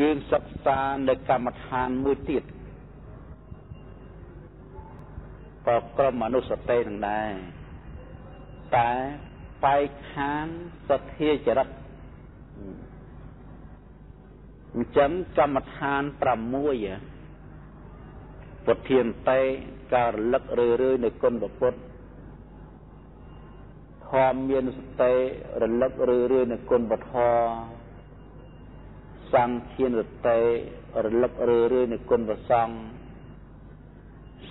យើងសិក្សានៅកម្មដ្ឋានមួយទៀតក៏ក្រុមមនុស្សទេនឹងដែរតែបែកខានសទ្ធាចរិតអញ្ចឹងកម្មដ្ឋាន6ពុទ្ធានតេការរលឹករឿយៗនៅគុណពុទ្ធធម៌មានសតិរលឹករឿយៗនៅគុណពធ សង្ឃានសតិរលឹករឿយៗនៅគុណប្រសង្ឃ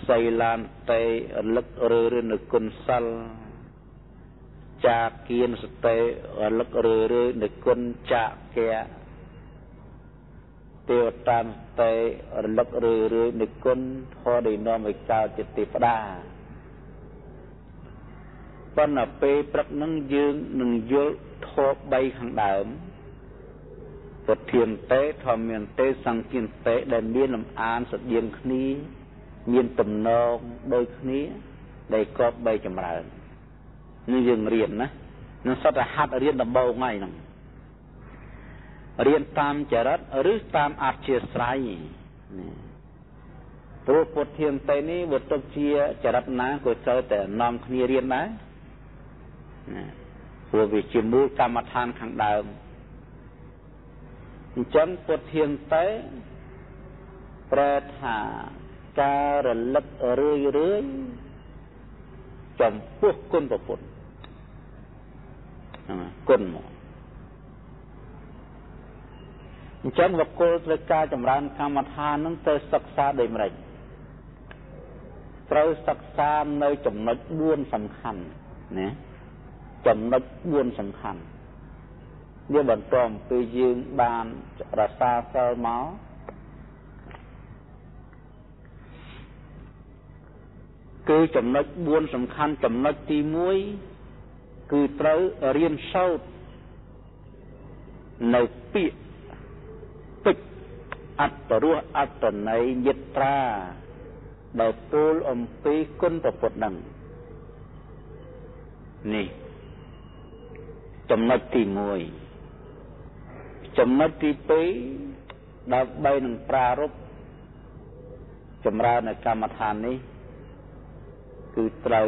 សីលានតេរលឹករឿយៗនៅគុណសិលចាគៀនសតិរលឹករឿយៗនៅគុណចាកៈទេវតានតេរលឹករឿយៗនៅគុណធម៌ដែលនាំឲ្យកើតជាទេវតាប៉ុន្តែពេលព្រឹកនឹងយើងនឹងយល់ធម៌3ខាងដើម ពុទ្ធានតេធម្មមានតេសង្ឃានតេដែលមានលំអានស្តៀងគ្នាមានទំនងដូចគ្នាដែលកប់3ចម្រើននេះយើងរៀនណានឹងសតហាត់រៀនដំបូងហើយហ្នឹងរៀនតាមចរិតឬតាមអធិស្រ័យព្រោះពុទ្ធានតេនេះវាទុកជាចរិតណាក៏ត្រូវតែនាំគ្នារៀនដែរណាព្រោះវាជាមូលកម្មដ្ឋានខាងដើម អញ្ចឹងពុទ្ធានតេប្រែថាការរលឹករឿយរឿយចំពោះគុណប្រពុតគុណមកអញ្ចឹងវកុលត្រូវការចម្រើនកម្មដ្ឋាននឹងទៅសិក្សាដោយម្ដេចត្រូវសិក្សានៅចំណុច4សំខាន់ណាចំណុច4សំខាន់ វាបន្ទាប់ពីយើងបានរសាសិលមកគឺចំណុច4សំខាន់ចំណុចទី1គឺត្រូវរៀនសូត្រនៅពាក្យពេចអត្តរសអត្តន័យយិត្រាដែលពោលអំពីគុណប្រពុតនឹងនេះចំណុចទី1 ចំណុចទី2ដើម្បីនឹងប្រារព្ធចម្រើននៅកម្មដ្ឋាននេះ គឺត្រូវ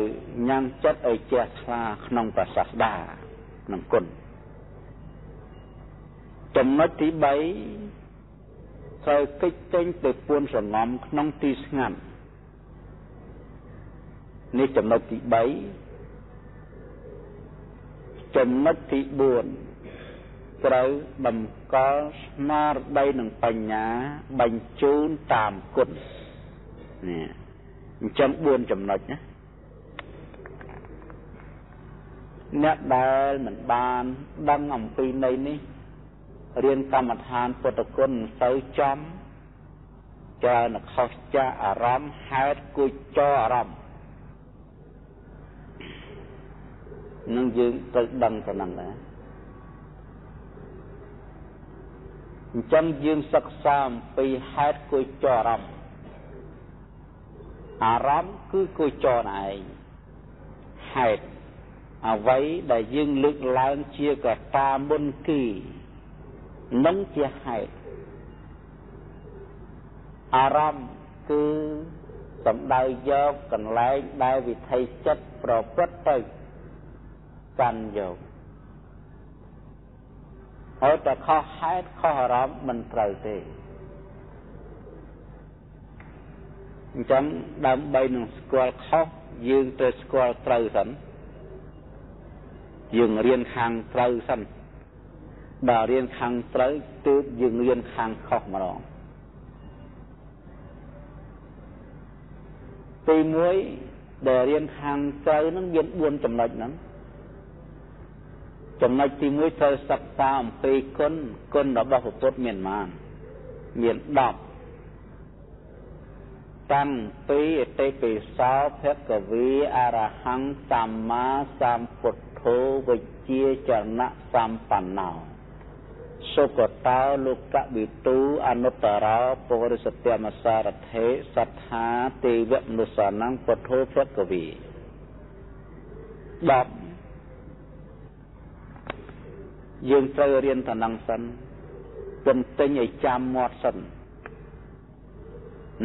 ញ៉ាំងចិត្តឲ្យជ្រះថ្លាក្នុងប្រសាស្ដាក្នុងគុណចំណុចទី3ត្រូវកិច្ចចេញទៅពួនសងំក្នុងទីស្ងាត់នេះចំណុចទី3ចំណុចទី4 ត្រូវតម្កល់ស្មារតីនិងបញ្ញាបញ្ជូនតាមគុណនេះអញ្ចឹង4ចំណុចណាអ្នកដែលមិនបានដឹងអំពីន័យនេះរៀនកម្មដ្ឋានពុទ្ធគុណទៅចំច្រើនខុសចាកអារម្មណ៍ហេតុគួចចអារម្មណ៍នឹងយើងត្រូវដឹងប៉ុណ្ណឹងដែរ អញ្ចឹងយើងសិក្សាអំពីហេតុគួយចអារម្មណ៍អារម្មណ៍គឺគួយចឯងហេតុអ្វីដែលយើងលើកឡើងជាកតាមុនគីនឹងជាហេតុអារម្មណ៍គឺសំដៅយកកន្លែងដែលវិថីចិត្តប្រព្រឹត្តទៅកាន់យក ហើយតែខុសហេតុខុសអារម្មណ៍មិនត្រូវទេអញ្ចឹងដើម្បីនឹងស្គាល់ខុសយើងត្រូវស្គាល់ត្រូវសិនយើងរៀនខាងត្រូវសិនដល់រៀនខាងត្រូវទើបយើងរៀនខាងខុសម្ដងទី1ដែលរៀនខាងត្រូវនឹងមាន4ចំណុចហ្នឹង ចំណុចទី1ត្រូវសិក្សាអំពីគុណគុណរបស់ពុទ្ធមានប៉ុន្មានមាន10តាំងពីអតិពិសោភគវីអរហង្គសម្មាសម្ពុទ្ធោវិជ្ជាចរណៈសម្បណ្ណោសុគតោលោកវិទូអនុត្តរោពុរិសត្យមសារថេសត្ថាទេវមនុស្សនំពុទ្ធោភគវី10 យើងត្រូវរៀនតំណងសិនទន្ទិញឲ្យចាំមាត់សិន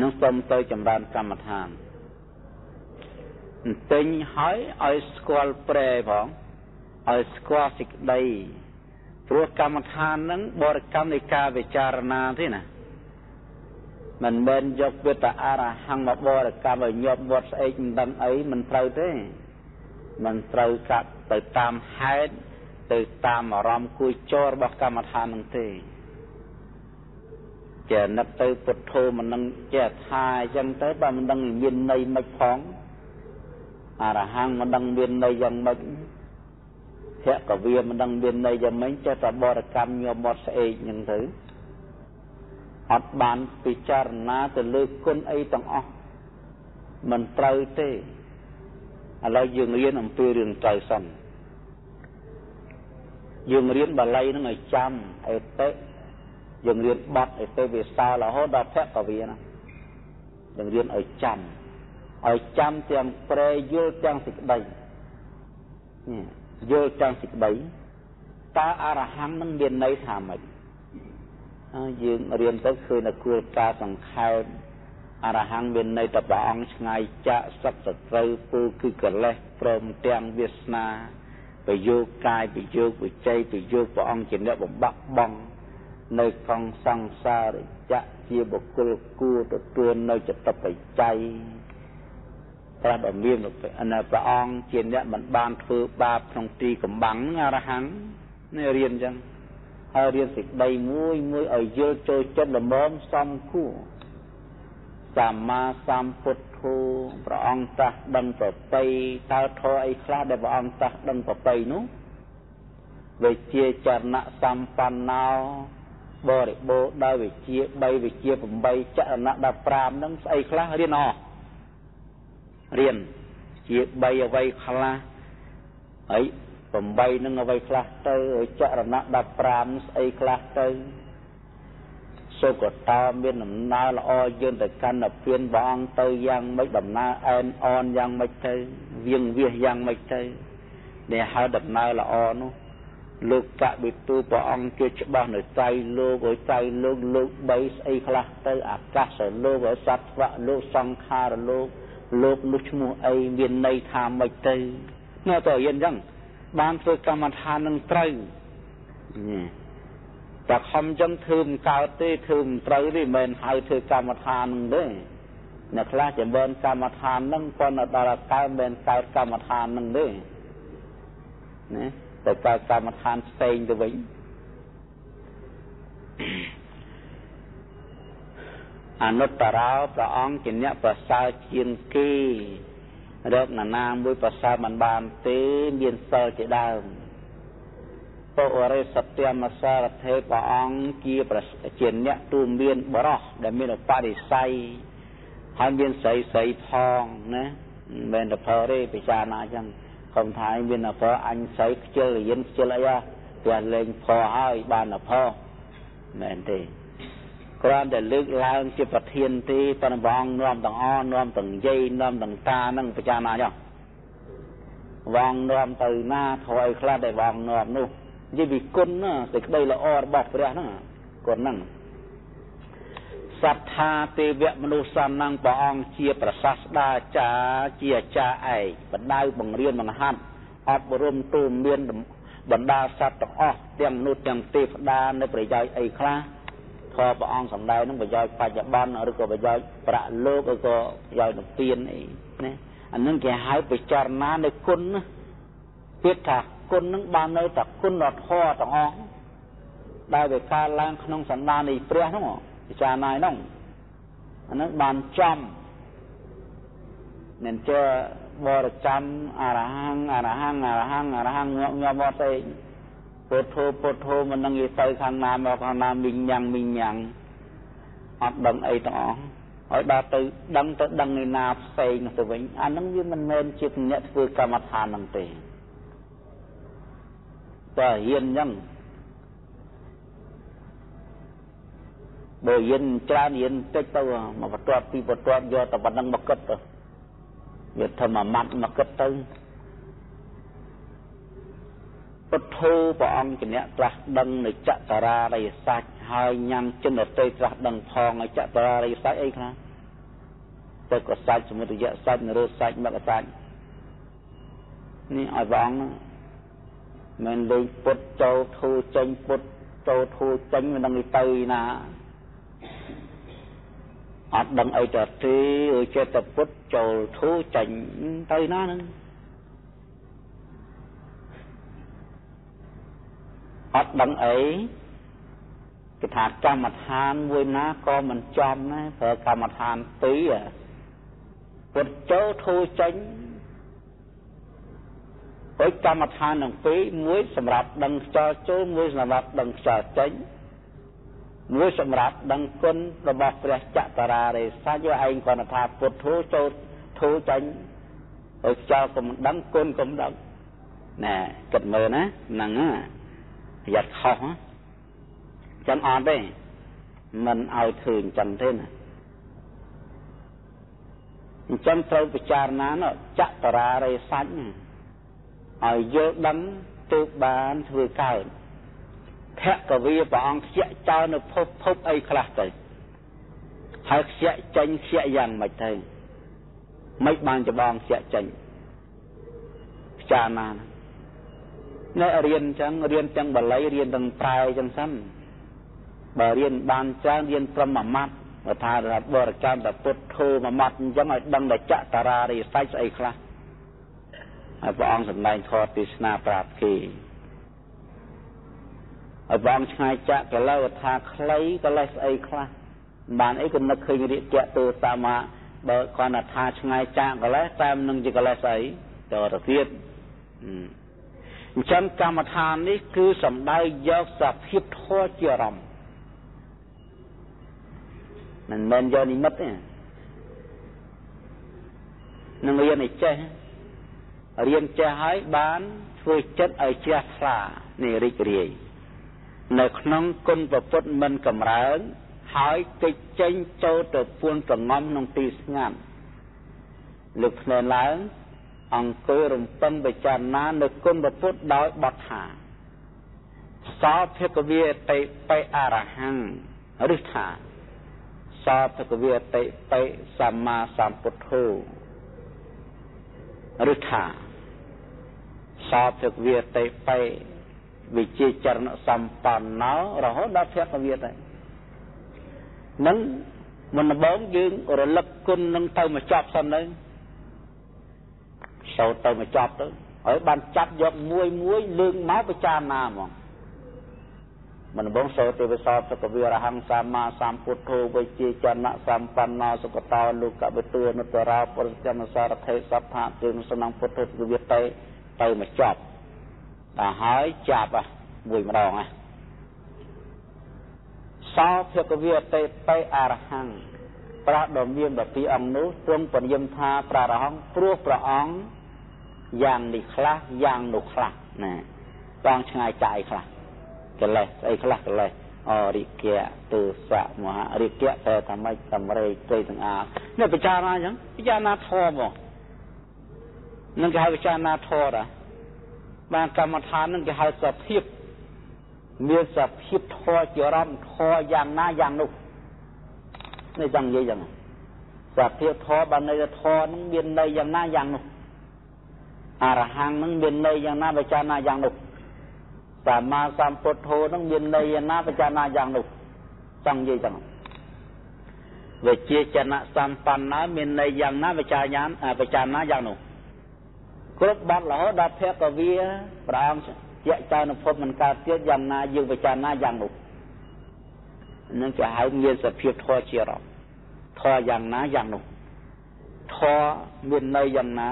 នឹងសូមទៅចម្រើនកម្មដ្ឋានទិញហើយឲ្យស្គាល់ប្រែផងឲ្យស្គាល់សេចក្តីព្រោះកម្មដ្ឋាននឹងបរិកម្មនៃការវិចារណាទេណាមិនមែនយកវាតអរហង្គមកបរិកម្មឲ្យញាប់វត្តស្អែកមិនដឹងអីមិនត្រូវទេមិនត្រូវកាត់ទៅតាមហេតុ ទៅតាមអារម្មណ៍គួយចររបស់កម្មដ្ឋាននឹងទេចេះនឹកទៅពុទ្ធោមិននឹងចេះថាអញ្ចឹងទៅបើមិនដឹងមានន័យមិនផងអរហង្គមិនដឹងមានន័យយ៉ាងម៉េចភគវាមិនដឹងមានន័យយ៉ាងម៉េចចេះតែបរិកម្មញោមមកស្អែកអញ្ចឹងទៅអត់បានពិចារណាទៅលើគុណអីទាំងអស់មិនត្រូវទេឥឡូវយើងរៀនអំពីរឿងត្រូវសិន យើងរៀនបាលីនឹងឲ្យចាំអេតិយើងរៀនបត់អេតិវិសារហូតដល់ភគវាណាយើងរៀនឲ្យចាំឲ្យចាំទាំងប្រែយល់ទាំងសេចក្តីយល់ទាំងសេចក្តីតើអរហង្គនឹងមានន័យថាម៉េចយើងរៀនទៅឃើញតែគួរការសង្ខេបអរហង្គមានន័យតែព្រះអង្គឆ្ងាយចាក់សឹកសត្រូវពូគឺកិលេសព្រមទាំងវាសនា ប្រយោគកាយប្រយោគវិច័យប្រយោគព្រះអង្គជាអ្នកបំបាក់បងនៅក្នុងសង្សារចៈជាបុគ្គលគួរទទួលនៅចតបច្ច័យប្រាប់ឲ្យមាននៅព្រះអង្គជាអ្នកមិនបានធ្វើបាបក្នុងទីកំបាំងអរហង្គនេះរៀនអញ្ចឹងហើយរៀនសេចក្តីមួយមួយឲ្យយល់ចូលចិត្តល្មមសំគួរសម្មាសម្ពុទ្ធោ ព្រះអង្គត្រាស់ដឹងប្រពៃតើធរអីខ្លះដែលព្រះអង្គត្រាស់ដឹងប្រពៃនោះវិជាចរណៈសម្បណ្ណោបរិបូរដោយវិជា3វិជា8ចរណៈ15ហ្នឹងស្អីខ្លះរៀនអស់រៀនជា3អ្វីខ្លះហើយ8នឹងអ្វីខ្លះទៅចរណៈ15ស្អីខ្លះទៅ សុគតោមានដំណើរល្អយើងទៅកាន់ទៅពៀនព្រះអង្គទៅយ៉ាងម៉េចដំណើរអែនអនយ៉ាងម៉េចទៅវៀងវាសយ៉ាងម៉េចទៅនេះហៅដំណើរល្អនោះលោកកបិទូព្រះអង្គជាច្បាស់នៅใจលោកឲ្យใจលោកលោក3ស្អីខ្លះទៅអាកាសលោកឲ្យសត្វវៈលោកសង្ខារលោកលោកនោះឈ្មោះអីមានន័យថាម៉េចទៅនៅតើយិនអញ្ចឹងបានធ្វើកម្មដ្ឋាននឹងត្រូវ តែខំចឹងធ្វើមិនកើតទេធ្វើមិនត្រូវទេមិនមែនហៅធ្វើកម្មដ្ឋាននឹងទេអ្នកខ្លះចម្រើនកម្មដ្ឋាននឹងប៉ុន្តែដល់កើតមិនកើតកម្មដ្ឋាននឹងទេណាតែកើតកម្មដ្ឋានផ្សេងទៅវិញអនុត្តរោព្រះអង្គជាអ្នកប្រសើរជាងគេរកណានាមួយប្រសើរមិនបានទេមានសិលជាដើម ពុរិសត្យមសារថេព្រះអង្គជាជាអ្នកទូមានបរោះដែលមានឧបនិស្ស័យហើយមានស្រីស្រីផងណាមិនមែនតែផលទេពិចារណាអញ្ចឹងកុំថាមានតែផលអញស្រីខ្ជិលរៀនខ្ជិលអីហ៎ព្រះលេងផលហើយបានតែផលមែនទេគ្រាន់តែលើកឡើងជាប្រធានទេប៉ុន្តែបងនាំទាំងអនាំទាំងយាយនាំទាំងតានឹងពិចារណាចុះវងនាំទៅណាធរអីខ្លះដែលវងនាំនោះ និយាយពីគុណណាសេចក្តីល្អរបស់ព្រះហ្នឹងគុណហ្នឹងសត្ថាទេវៈមនុស្សសណ្ណងព្រះអង្គជាប្រសាស្ដាចាជាអាចារ្យឯកបណ្ដៅបង្រៀនបង្ហាត់អប់រំទូមានបណ្ដាសត្វទាំងអស់ទាំងមនុស្សទាំងទេវតានៅប្រយោជន៍អីខ្លះខព្រះអង្គសំដែងនឹងប្រយោជន៍បច្ចុប្បន្នឬក៏ប្រយោជន៍ប្រាក់លោកឬក៏ប្រយោជន៍និព្វានអីណាអានឹងគេហៅពិចារណានៅគុណណាពាក្យថា គុណនឹងបាននៅតែគុណដល់ធម៌ទាំងអស់ដែលវាកើតឡើងក្នុងសន្តាននៃព្រះហ្នឹងពិចារណាហ្នឹងអានឹងបានចំមិនចេះបរិកម្មអរហង្គអរហង្គអរហង្គអរហង្គងាប់ងាប់មកទៅពុទ្ធោពុទ្ធោមិននឹងនិយាយទៅខាងណាមកខាងណាមីងញ៉ាំងមីងញ៉ាំងអត់ដឹងអីទាំងអស់ហើយដល់ទៅដឹងទៅដឹងឯណាផ្សេងទៅវិញអានឹងវាមិនមែនជាអ្នកធ្វើកម្មដ្ឋាននឹងទេ បើហ៊ានអញ្ចឹងបើហ៊ានច្រើនហ៊ានតិចទៅមកបន្ទាត់ពីបន្ទាត់យកតែប៉ុណ្្នឹងមកគិតទៅវាធ្វើមួយម៉ាត់មកគិតទៅពុទ្ធោព្រះអង្គជាអ្នកត្រាស់ដឹងនៅចតរារិយសច្ចហហើយញ៉ាំចិនតេត្រាស់ដឹងផងឲ្យចតរារិសាច់អីខ្លះទៅក៏សាច់សមុទ្រយៈសាច់នរោសាច់មកសាច់នេះឲ្យព្រះអង្គ មិនលេងពុតចូលធូចេញពុតចូលធូចេញមិនដឹងទៅណាអត់ដឹងអីទៅទេអើចេះតែពុតចូលធូចេញទៅណាហ្នឹងអត់ដឹងអីគេថាកម្មដ្ឋានមួយណាក៏មិនចំដែរប្រើកម្មដ្ឋានពីរពុតចូលធូចេញ ហើយកម្មដ្ឋានទាំងពីរមួយសម្រាប់ដឹងខ្យល់ចូលមួយសម្រាប់ដឹងខ្យល់ចេញមួយសម្រាប់ដឹងគុណរបស់ព្រះចតរារិស័យឯងគាត់ថាពុទ្ធោចូលធូរចេញហើយខ្យល់កុំដឹងគុណកុំដឹងណែគិតមើលណាហ្នឹងប្រយ័ត្នខុសចឹងអត់ទេមិនឲ្យធ្វើអញ្ចឹងទេណាអញ្ចឹងត្រូវពិចារណាចតរារិស័យ ឲ្យយល់ដឹងទើបបានធ្វើកើតភគវីព្រះអង្គខ្ជាក់ចោលនៅភពភពអីខ្លះទៅហើយខ្ជាក់ចេញខ្ជាក់យ៉ាងម៉េចទៅមិនបានច្បងខ្ជាក់ចេញពិចារណានៅរៀនអញ្ចឹងរៀនទាំងបល័យរៀនទាំងប្រែអញ្ចឹងសិនបើរៀនបានច្រើនរៀនព្រមមួយម៉ាត់បើថាបរិកម្មតែពុទ្ធធូមួយម៉ាត់អញ្ចឹងឲ្យដឹងតែចតារារិស័យស្អីខ្លះ ហើយព្រះអង្គសម្ដែងធម៌ទេសនាប្រាប់គេឲ្យបងឆ្ងាយចាក់កលៅថាខ្លីកលេសស្អីខ្លះបានអីក៏នឹកឃើញរាជៈទូសាមាបើគាត់ថាឆ្ងាយចាក់កលេសតែមិនជាកលេសស្អីតទៅទៀតអញ្ចឹងកម្មដ្ឋាននេះគឺសំដៅយកសភាពធម៌ជាអារម្មណ៍មិនមែនយកនិមិត្តទេនឹងរៀនឲ្យចេះ រៀនចេះហើយបានធ្វើចិត្តឲ្យជ្រះថ្លានេះរីករាយនៅក្នុងគុណប្រពុតមិនកម្រើងហើយកិច្ចចេញចូលទៅពួនប្រងំក្នុងទីស្ងាត់លើកភ្នែនឡើង អង្គុយរំពឹងពិចារណានៅគុណប្រពុតដោយបទថាសោភគវិតិបិអរហង្គឬថាសោភគវិតិបិសម្មាសម្ពុទ្ធោឬថា សោភគវិតិបិវិជាចរណសម្បណ្ណោរហូតដល់ភគវិតហើយនឹងមុនដំបូងយើងរលឹកគុណនឹងទៅមកចប់សិនទៅសោតទៅមកចប់ទៅហើយបានចាប់យកមួយមួយលើកមកពិចារណាហ្មងមិនបងសោទេវសោសុខវិរហង្សម្មាសម្ពុទ្ធោវិជាចនៈសម្បណ្ណោសុគតោលោកវិទូនុតរោបរិជ្ជមសារថេសត្ថាទេនសំណងពុទ្ធវិវិត ទៅទៅមកចប់ដល់ហើយចាប់មួយម្ដងណាសោភគវិតេបេអរហង្គប្រាស់ដ៏មាន12អង្គនោះទ្រង់ពន្យំថាប្រារហង្គព្រោះព្រះអង្គយ៉ាងនេះខ្លះយ៉ាងនោះខ្លះណាបងឆ្ងាយចាយខ្លះកិលេសស្អីខ្លះកិលេសអរិគៈទោសៈមហារិគៈតែថាម៉េចសម្រេចព្រៃទាំងអានេះពិចារណាអញ្ចឹងពិចារណាធម៌មក នឹងគេហៅពិចារណាធម៌ដែរបានកម្មដ្ឋាននឹងគេហៅសភាពមានសភាពធម៌ជាអារម្មណ៍ធម៌យ៉ាងណាយ៉ាងនោះនេះចង់និយាយចឹងសភាពធម៌បានន័យថាធម៌នឹងមានន័យយ៉ាងណាយ៉ាងនោះអរហង្គនឹងមានន័យយ៉ាងណាបច្ចាណាយ៉ាងនោះសម្មាសម្ពុទ្ធោនឹងមានន័យយ៉ាងណាបច្ចាណាយ៉ាងនោះចង់និយាយចឹងវិជាចនៈសម្បណ្ណាមានន័យយ៉ាងណាបច្ចាញានបច្ចាណាយ៉ាងនោះ គ្រប់បាត់រហូតដល់ភគវាព្រះអង្គជាចៅនភពមិនកើតទៀតយ៉ាងណាយើងពិចារណាយ៉ាងនោះនឹងគេហៅមានសភាពធម៌ជារំធម៌យ៉ាងណាយ៉ាងនោះធម៌មានន័យយ៉ាងណា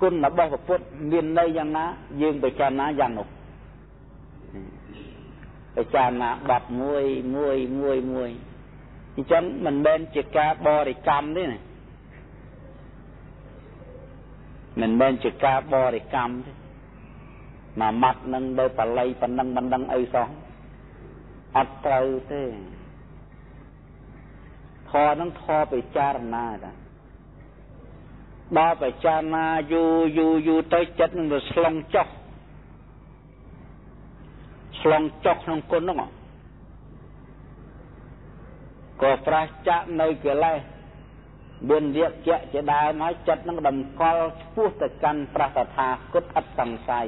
គុណរបស់ពុទ្ធមានន័យយ៉ាងណា យើងពិចារណាយ៉ាងនោះពិចារណាបាត់មួយមួយមួយមួយអញ្ចឹងមិនមែនជាការបរិកម្មទេណា មិនមែនជាការបរិកម្មទេមួយម៉ាត់នឹងដោយបល័យប៉ុណ្ណឹងមិនដឹងអីសោះអត់ត្រូវទេធរនឹងធរពិចារណាតាដល់ពិចារណាយូរយូរយូរទៅចិត្តនឹងវាស្លងចុះស្លងចុះក្នុងគុណនោះក៏ប្រះចាក់នៅកិលេស មានវាក្យជាដើមហើយចិត្តនឹងតម្កល់ឆ្ពោះទៅកាន់ព្រះតថាគតអត់សង្ស័យ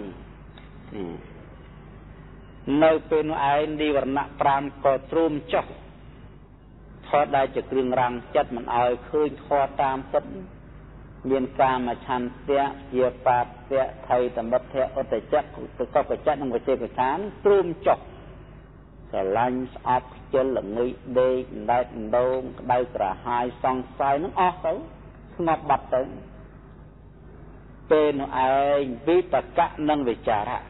នៅពេលនោះឯងនិវរណៈ5ក៏ទ្រុំចុះធម៌ដែលជាគ្រឿងរាំងចិត្តមិនឲ្យឃើញធម៌តាមពិតមានកាមឆន្ទៈជាបាតៈថៃតមិទ្ធៈឧតចៈទុកបច្ចៈនិងវិចេកខានទ្រុំចុះ ស្រឡាញ់ស្អប់ខ្ជិលល្ងិចដេកដែកដងក្តៅក្រហាយសង្ស័យនឹងអស់ទៅស្ងប់បាត់ទៅពេលនោះឯងវិតកៈនិងវិចារៈ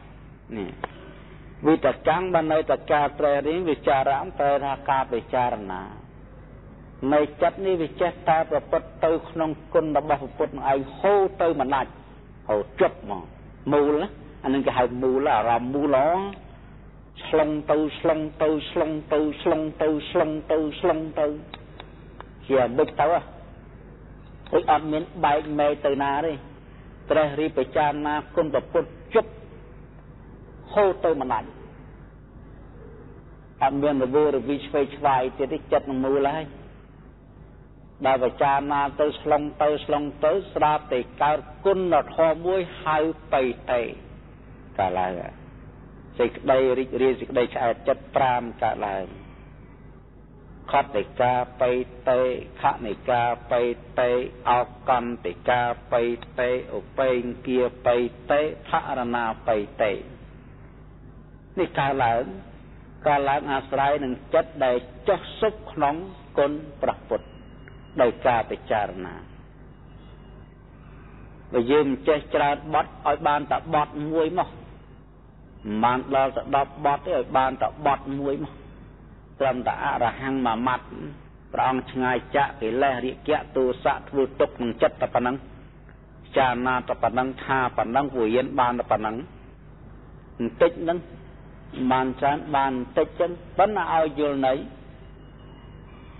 នេះវិតកੰបាននៅតកាត្រែរៀងវិចារៈតែថាការពិចារណានៅចិត្តនេះវាចេះតែប្រព្រឹត្តទៅក្នុងគុណរបស់ពុទ្ធនឹងឯងហូរទៅមិនដាច់ហូរជប់មកមូលអានឹងគេហៅមូលអារម្មណ៍មូល ឆ្លងទៅឆ្លងទៅឆ្លងទៅឆ្លងទៅឆ្លងទៅឆ្លងទៅជាមិនទៅហិអត់មានបែកមែកទៅណាទេត្រេះរីពិចារណាគុណពុទ្ធជប់ហូរទៅមិនដាច់អត់មានរវល់រវីឆ្វេងឆ្វាយទៀតទេចិត្តនឹងមូលហើយដែលវិចារណាទៅស្លងទៅស្លងទៅស្រាប់តែកើតគុណធម៌មួយហៅបៃតេកាលឡើង សេចក្តីរីករាយសេចក្តីឆ្អែតចិត្ត5កើតឡើងខតតិកាបៃតេខនិកាបៃតេអកន្តិកាបៃតេឧបេងគាបៃតេផរណាបៃតេនេះកើតឡើងកើតឡើងអាស្រ័យនឹងចិត្តដែលចុះសុខក្នុងគុណព្រះពុទ្ធដោយការពិចារណាបើយើងមិនចេះច្រើនបត់ឲ្យបានតែបត់មួយមក មិនបានដល់ទៅ10បត់ទេឲ្យបានតែបត់មួយមកត្រឹមតែអរហង្គមួយម៉ាត់ព្រះអង្គឆ្ងាយចាក់កិលេសរិយៈទោសៈធ្វើទុកក្នុងចិត្តតែប៉ុណ្ណឹងចារណាតែប៉ុណ្ណឹងថាប៉ុណ្ណឹងពរៀនបានតែប៉ុណ្ណឹងបន្តិចហ្នឹងបានច្រើនបានបន្តិចចឹងប៉ុន្តែឲ្យយល់នៃ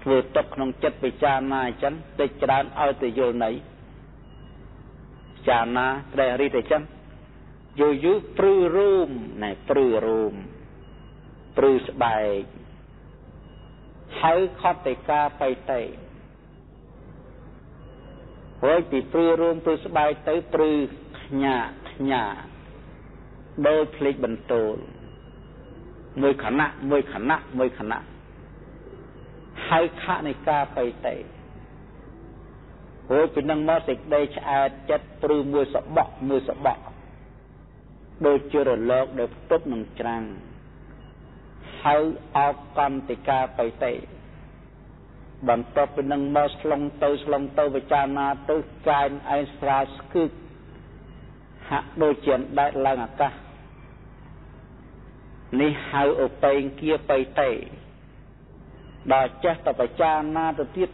ធ្វើទុកក្នុងចិត្តពិចារណាអញ្ចឹងតិចច្រើនឲ្យទៅយល់នៃពិចារណាត្រេះរិទ្ធអញ្ចឹង យូរយូរព្រឺរូមណែព្រឺរូមព្រឺស្បែកហើយខតតិកាបៃតេហើយពីព្រឺរួមព្រឺស្បែកទៅព្រឺខ្ញាខ្ញាដោយភ្លេចបន្ទោលមួយខណៈមួយខណៈមួយខណៈហៅខនៃការបៃតេរួចពីនឹងមកសេចក្តីឆ្អែតចិត្តព្រឺមួយសបក់មួយសបក់ ដូចជារលកដែលផ្ទុកនឹងច្រាំងហៅអោកន្តិកាបៃតេបន្ទាប់ពីនឹងមកឆ្លងទៅឆ្លងទៅវិចារណាទៅកាយឯងស្រាលស្គឹកហាក់ដូចជាដែកឡើងអាកាសនេះហៅឧបេងគាបៃតេដល់ចេះតែបចារណាទៅទៀត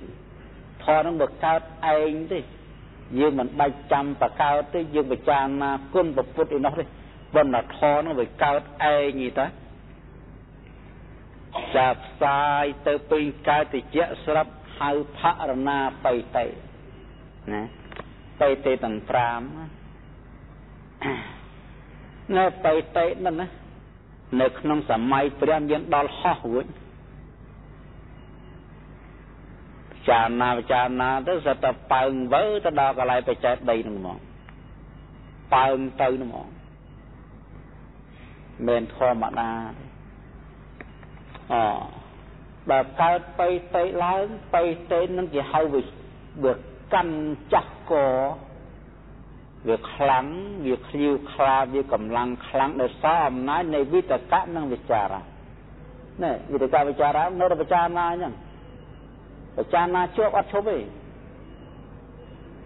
ធរនឹងបើកើតឯងទេយើងមិនបាច់ចាំបកើតទេយើងបចារណាគុណពុទ្ធឯនោះទេ ប៉ុន្តែធរនឹងវាកើតឯងទេតាចាផ្សាយទៅពេញកើតតិចស្រាប់ហៅផរណាបៃតេណាបៃតេទាំង5នៅបៃតេនោះណានៅក្នុងសម័យព្រះមានដល់ហោះរួចចារណាពិចារណាទៅសិតតែប៉ើងវើទៅដល់កន្លែងបច្ចេកដីនឹងហ្មងប៉ើងទៅនឹងហ្មង មិនធម្មតាអបើកើតបៃតេឡើងបៃតេនឹងគេហៅវាវាកាន់ចាស់កវាខ្លាំងវាឃ្លាវខ្លាវាកម្លាំងខ្លាំងដោយសារអំណាចនៃវិតកៈនិងវិចារៈនេះវិតកៈវិចារៈនៅតែពិចារណាអញ្ចឹងពិចារណាជាប់អត់ឈប់ទេ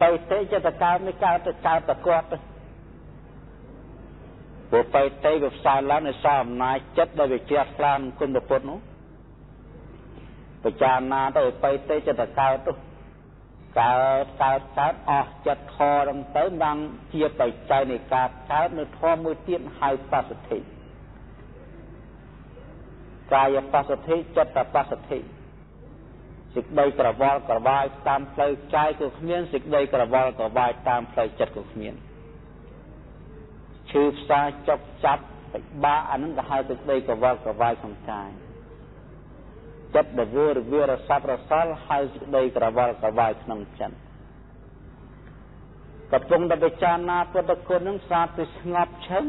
បៃតេចិត្តកើតនេះកើតទៅកើតតែគាត់ទៅ ព្រោះបៃតេវាផ្សាយឡើងនៅសារអំណាចចិត្តដែលវាជ្រះថ្លានឹងគុណពុទ្ធនោះពិចារណាទៅបៃតេចិត្តកើតទៅកើតកើតកើតអស់ចិត្តខរំទៅបានជាបច្ច័យនៃការកើតនៅធម៌មួយទៀតហៅបសុទ្ធិកាយបសុទ្ធិចិត្តបសុទ្ធិសេចក្តីក្រវល់ក្រវាយតាមផ្លូវកាយក៏គ្មានសេចក្តីក្រវល់ក្រវាយតាមផ្លូវចិត្តក៏គ្មាន ឈឺផ្សាចុកចាប់ពិបាកអានឹងក៏ហៅសេចក្តីក្រវល់ក្រវាយក្នុងកាយចិត្តរវល់រវារស័ព្ទរសល់ហើយសេចក្តីក្រវល់ក្រវាយក្នុងចិត្តកំពុងតែពិចារណាពុទ្ធគុណនឹងស្អាតទៅស្ងប់ឈឹង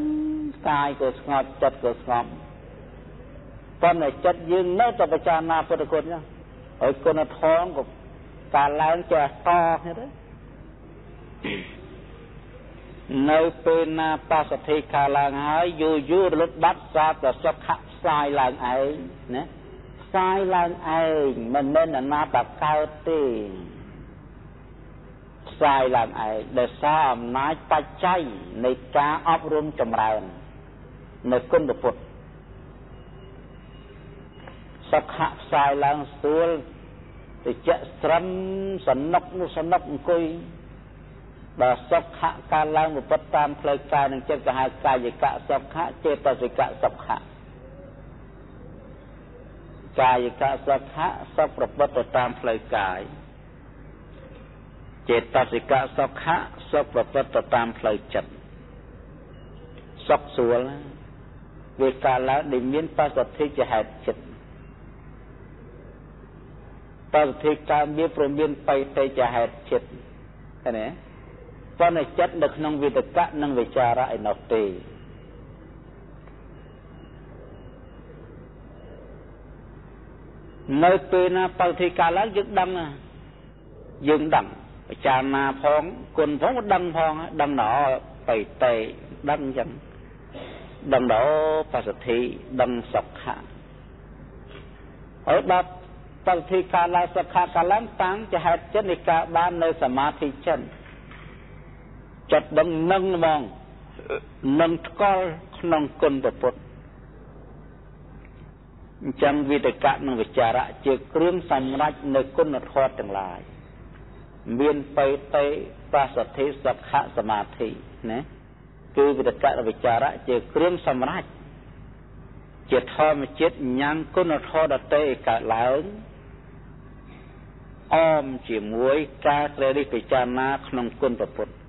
កាយក៏ស្ងប់ចិត្តក៏ស្ងប់ប៉ុន្តែចិត្តយើងនៅតែពិចារណាពុទ្ធគុណហ្នឹងហើយគុណធម៌ក៏ការឡើងចេះតគ្នាទៅ នៅពេលណាបសទ្ធិខាឡើងហើយយូរយូររលត់បាត់សាបសុខៈផ្សាយឡើងឯងណាផ្សាយឡើងឯងមិនមែនអាណាបកើតទេផ្សាយឡើងឯងដោយសារអំណាចបច្ច័យនៃការអប់រំចម្រើន នៅគុណពុទ្ធសុខៈផ្សាយឡើងស្រួលតិចស្រឹមសនុកនោះសនុកអង្គុយ បើសុខៈការឡើងវិបត្តិតាមផ្លូវកាយនិងចិត្តក៏ហៅកាយកៈសុខៈចេតសិកៈសុខៈកាយកៈសុខៈសុខប្រព្រឹត្តទៅតាមផ្លូវកាយចេតសិកៈសុខៈសុខប្រព្រឹត្តទៅតាមផ្លូវចិត្តសុខស្រួលវាកាលឡើងដែលមានបសុទ្ធិជាហេតុចិត្តបសុទ្ធិកើតមានព្រមមានបៃតេជាហេតុចិត្តឃើញទេ ប៉ុន្តែចិត្តនៅក្នុងវិតកៈនិងវិចារៈឯនោះទេនៅពេលណាបរិធិកាលឡើងយើងដឹងយើងដឹងពិចារណាផងគុណផងដឹងផងដឹងណោបៃតេដឹងអញ្ចឹងដឹងណោបសទ្ធិដឹងសុខៈហើយដល់បរិធិកាលឡើងសុខៈកាលឡើងតាំងជាហេតុចិត្តនៃការបាននៅសមាធិចិត្ត ចិត្តដឹងនឹងហ្មងនឹងថ្កល់ក្នុងគុណពុទ្ធអញ្ចឹងវិតកៈនិងវិចារៈជាគ្រឿងសម្រេចនៅគុណធម៌ទាំងឡាយមានបេតិបសទ្ធិសខៈសមាធិណាគឺវិតកៈនិងវិចារៈជាគ្រឿងសម្រេចជាធម្មជាតិញ៉ាំងគុណធម៌ដតេកើតឡើងអមជាមួយការត្រេះរិះពិចារណាក្នុងគុណពុទ្ធ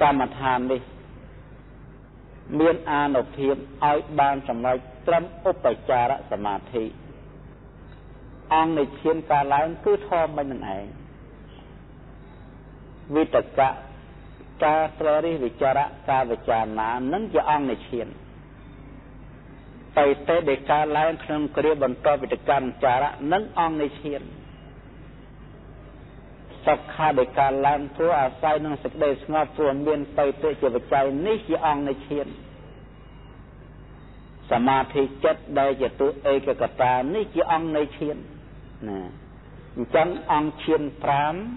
កម្មដ្ឋាននេះ មានអានុភាពឲ្យបានសម្រេចត្រឹមឧបចារសមាធិអង្គនៃឈានការឡើងគឺធម៌មិននឹងឯងវិតកៈការត្ររិះវិចារៈការវិចារណានឹងជាអង្គនៃឈានបៃតេដែលការឡើងក្នុងគ្រាបន្តវិតកម្មចារៈនឹងអង្គនៃឈាន សុខាដោយការឡើងព្រោះអាស្រ័យនឹងសេចក្តីស្ងប់ព្រោះមានបៃតិជាបច្ច័យនេះជាអង្គនៃឈានសមាធិចិត្តដែលជាទុឯកកតានេះជាអង្គនៃឈានណាអញ្ចឹងអង្គឈាន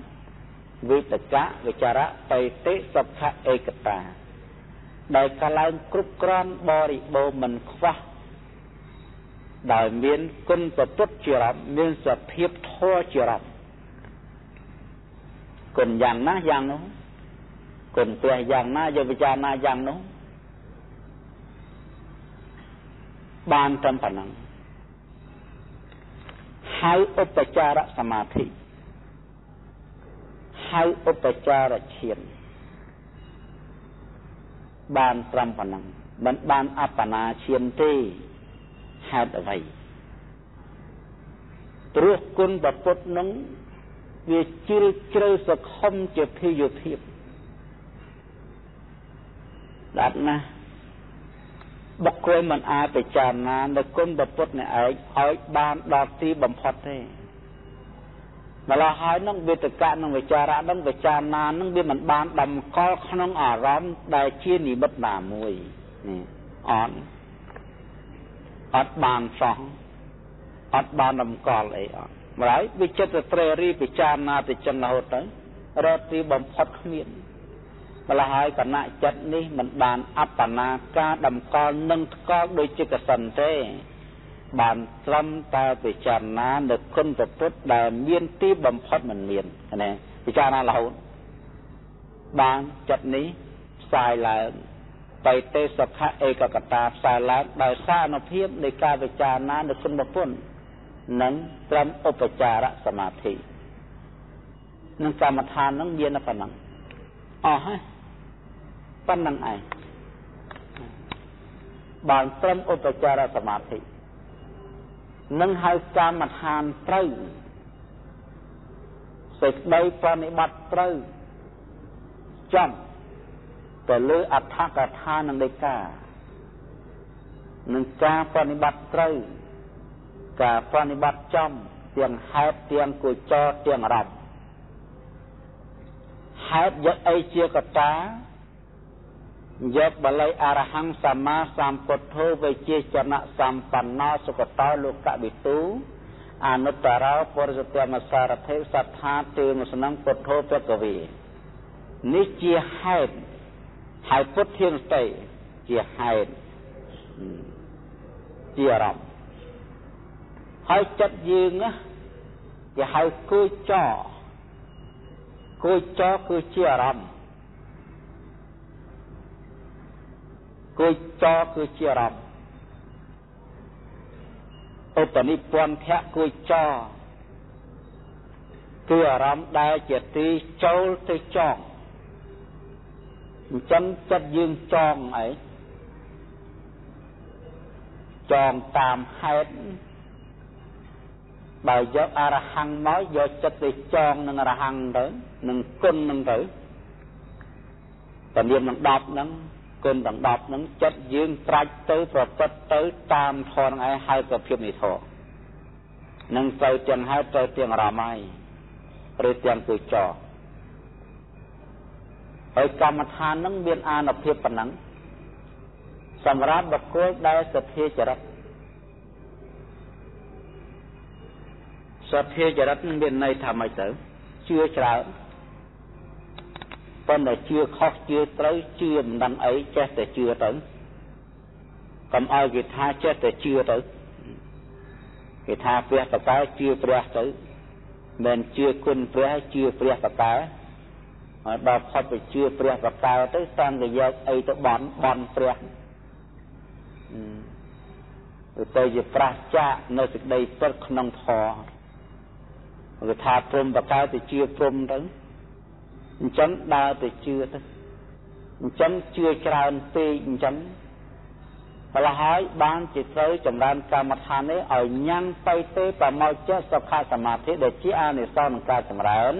5វិតកៈវិចារៈបៃតិសុខៈឯកតាដែលកឡើងគ្រប់គ្រាន់បរិបូរមិនខ្វះដោយមានគុណប្រពុតជារាប់មានសភាពធម៌ជារាប់ គុណយ៉ាងណាយ៉ាងនោះគុណព្រះយ៉ាងណាយកពិចារណាយ៉ាងនោះបានត្រឹមប៉ុណ្ណឹងហៅឧបចារសមាធិហៅឧបចារឈានបានត្រឹមប៉ុណ្ណឹងមិនបានអបណាឈានទេហេតុអ្វីព្រោះគុណប្រពុតនឹង វាជ្រាលជ្រៅសខុមជាភិយុភាពដាត់ណាស់បុគ្គលមិនអាចពិចារណានៅគុណពុទ្ធនេះឯងឲ្យបានដល់ទីបំផុតទេម្ល៉េះហើយនឹងវេទកៈនឹងវិចារៈនឹងវិចារណានឹងវាមិនបានតម្កល់ក្នុងអារម្មណ៍ដែលជានិមិត្តណាមួយនេះអត់អត់បានសោះអត់បានតម្កល់អីអត់ ម្ល៉េះវាចិត្តត្រេរីពិចារណាទៅចឹងរហូតទៅរត់ទីបំផុតគ្មានម្ល៉េះហើយគណៈចិត្តនេះមិនបានអបណាការតម្កល់នឹងថ្កល់ដោយចិត្តសិនទេ បានត្រឹមតែពិចារណានៅគុណពុទ្ធដែលមានទីបំផុតមិនមានណាពិចារណារហូតបានចិត្តនេះផ្សាយឡើងបៃតេសុខៈឯកកតាផ្សាយឡើងដោយសារអនុភាពនៃការពិចារណានៅគុណពុទ្ធ និងត្រឹមឧបចារសមាធិនឹងកម្មដ្ឋាននឹងមានតែប៉ុណ្ណឹងអស់ហើយប៉ុណ្ណឹងឯងបានត្រឹមឧបចារសមាធិនឹងហៅកម្មដ្ឋានត្រូវសេចក្តីប្រណិប័តត្រូវចំទៅលើអដ្ឋកថានិងដេកានឹងការប្រណិប័តត្រូវ ការប្រណិប័តចំទាំងហេតុទាំងគូចរទាំងអារម្មណ៍ហេតុយកអីជាកតាយកបល័យអរហង្គសម្មាសម្ពុទ្ធោវិជាចនៈសម្បណ្ណោសុគតោលោកវិទូអនុត្តរោពុរិសតមសារថេសត្ថាទេមសនំពុទ្ធោពកវេនេះជាហេតុហើយពុទ្ធានស្ទេជាហេតុជាអារម្មណ៍ ហើយចិត្តយើងណាគេហៅគួយចគួយចគឺជាអារម្មណ៍គួយចគឺជាអារម្មណ៍ឧបនិពន្ធៈគួយចគឺអារម្មណ៍ដែលជាទីចូលទៅចងអញ្ចឹងចិត្តយើងចងអីចងតាមហេតុ បើយកអរហង្គមកយកចិត្តទៅចងនឹងអរហង្គទៅនឹងគុណនឹងទៅតានាមនឹង10ហ្នឹងគុណទាំង10ហ្នឹងចិត្តយើងត្រាច់ទៅប្រព្រឹត្តទៅតាមធម៌ហ្នឹងឯងហៅប្រភាពនៃធម៌នឹងទៅទាំងហៅទៅទាំងអារម្មណ៍ហើយឬទាំងគូចរហើយកម្មដ្ឋានហ្នឹងមានអានុភាពប៉ុណ្ណឹងសម្រាប់បុគ្គលដែលសទ្ធាចរិត សទ្ធាចរិតមានន័យថាម៉េចទៅជឿច្រើនប៉ុន្តែជឿខុសជឿត្រូវជឿមិនដឹងអីចេះតែជឿទៅកុំឲ្យគេថាចេះតែជឿទៅគេថាព្រះតកែជឿព្រះទៅមិនជឿគុណព្រះជឿព្រះតកែហើយដល់ផុតទៅជឿព្រះតកែទៅតាមតែយកអីទៅបន់បន់ព្រះទៅជាប្រះចាកនៅសេចក្តីពិតក្នុងធម៌ គេថាព្រមបកកើតទៅជឿព្រមទៅអញ្ចឹងដើរទៅជឿទៅអញ្ចឹងជឿច្រើនពេកអញ្ចឹងម្ល៉េះហើយបានជាត្រូវចម្រើនកម្មដ្ឋាននេះឲ្យញ៉ាំងទៅទេប្រមោចចិត្តសុខសមាធិដែលជាអានិសង្សក្នុងការចម្រើន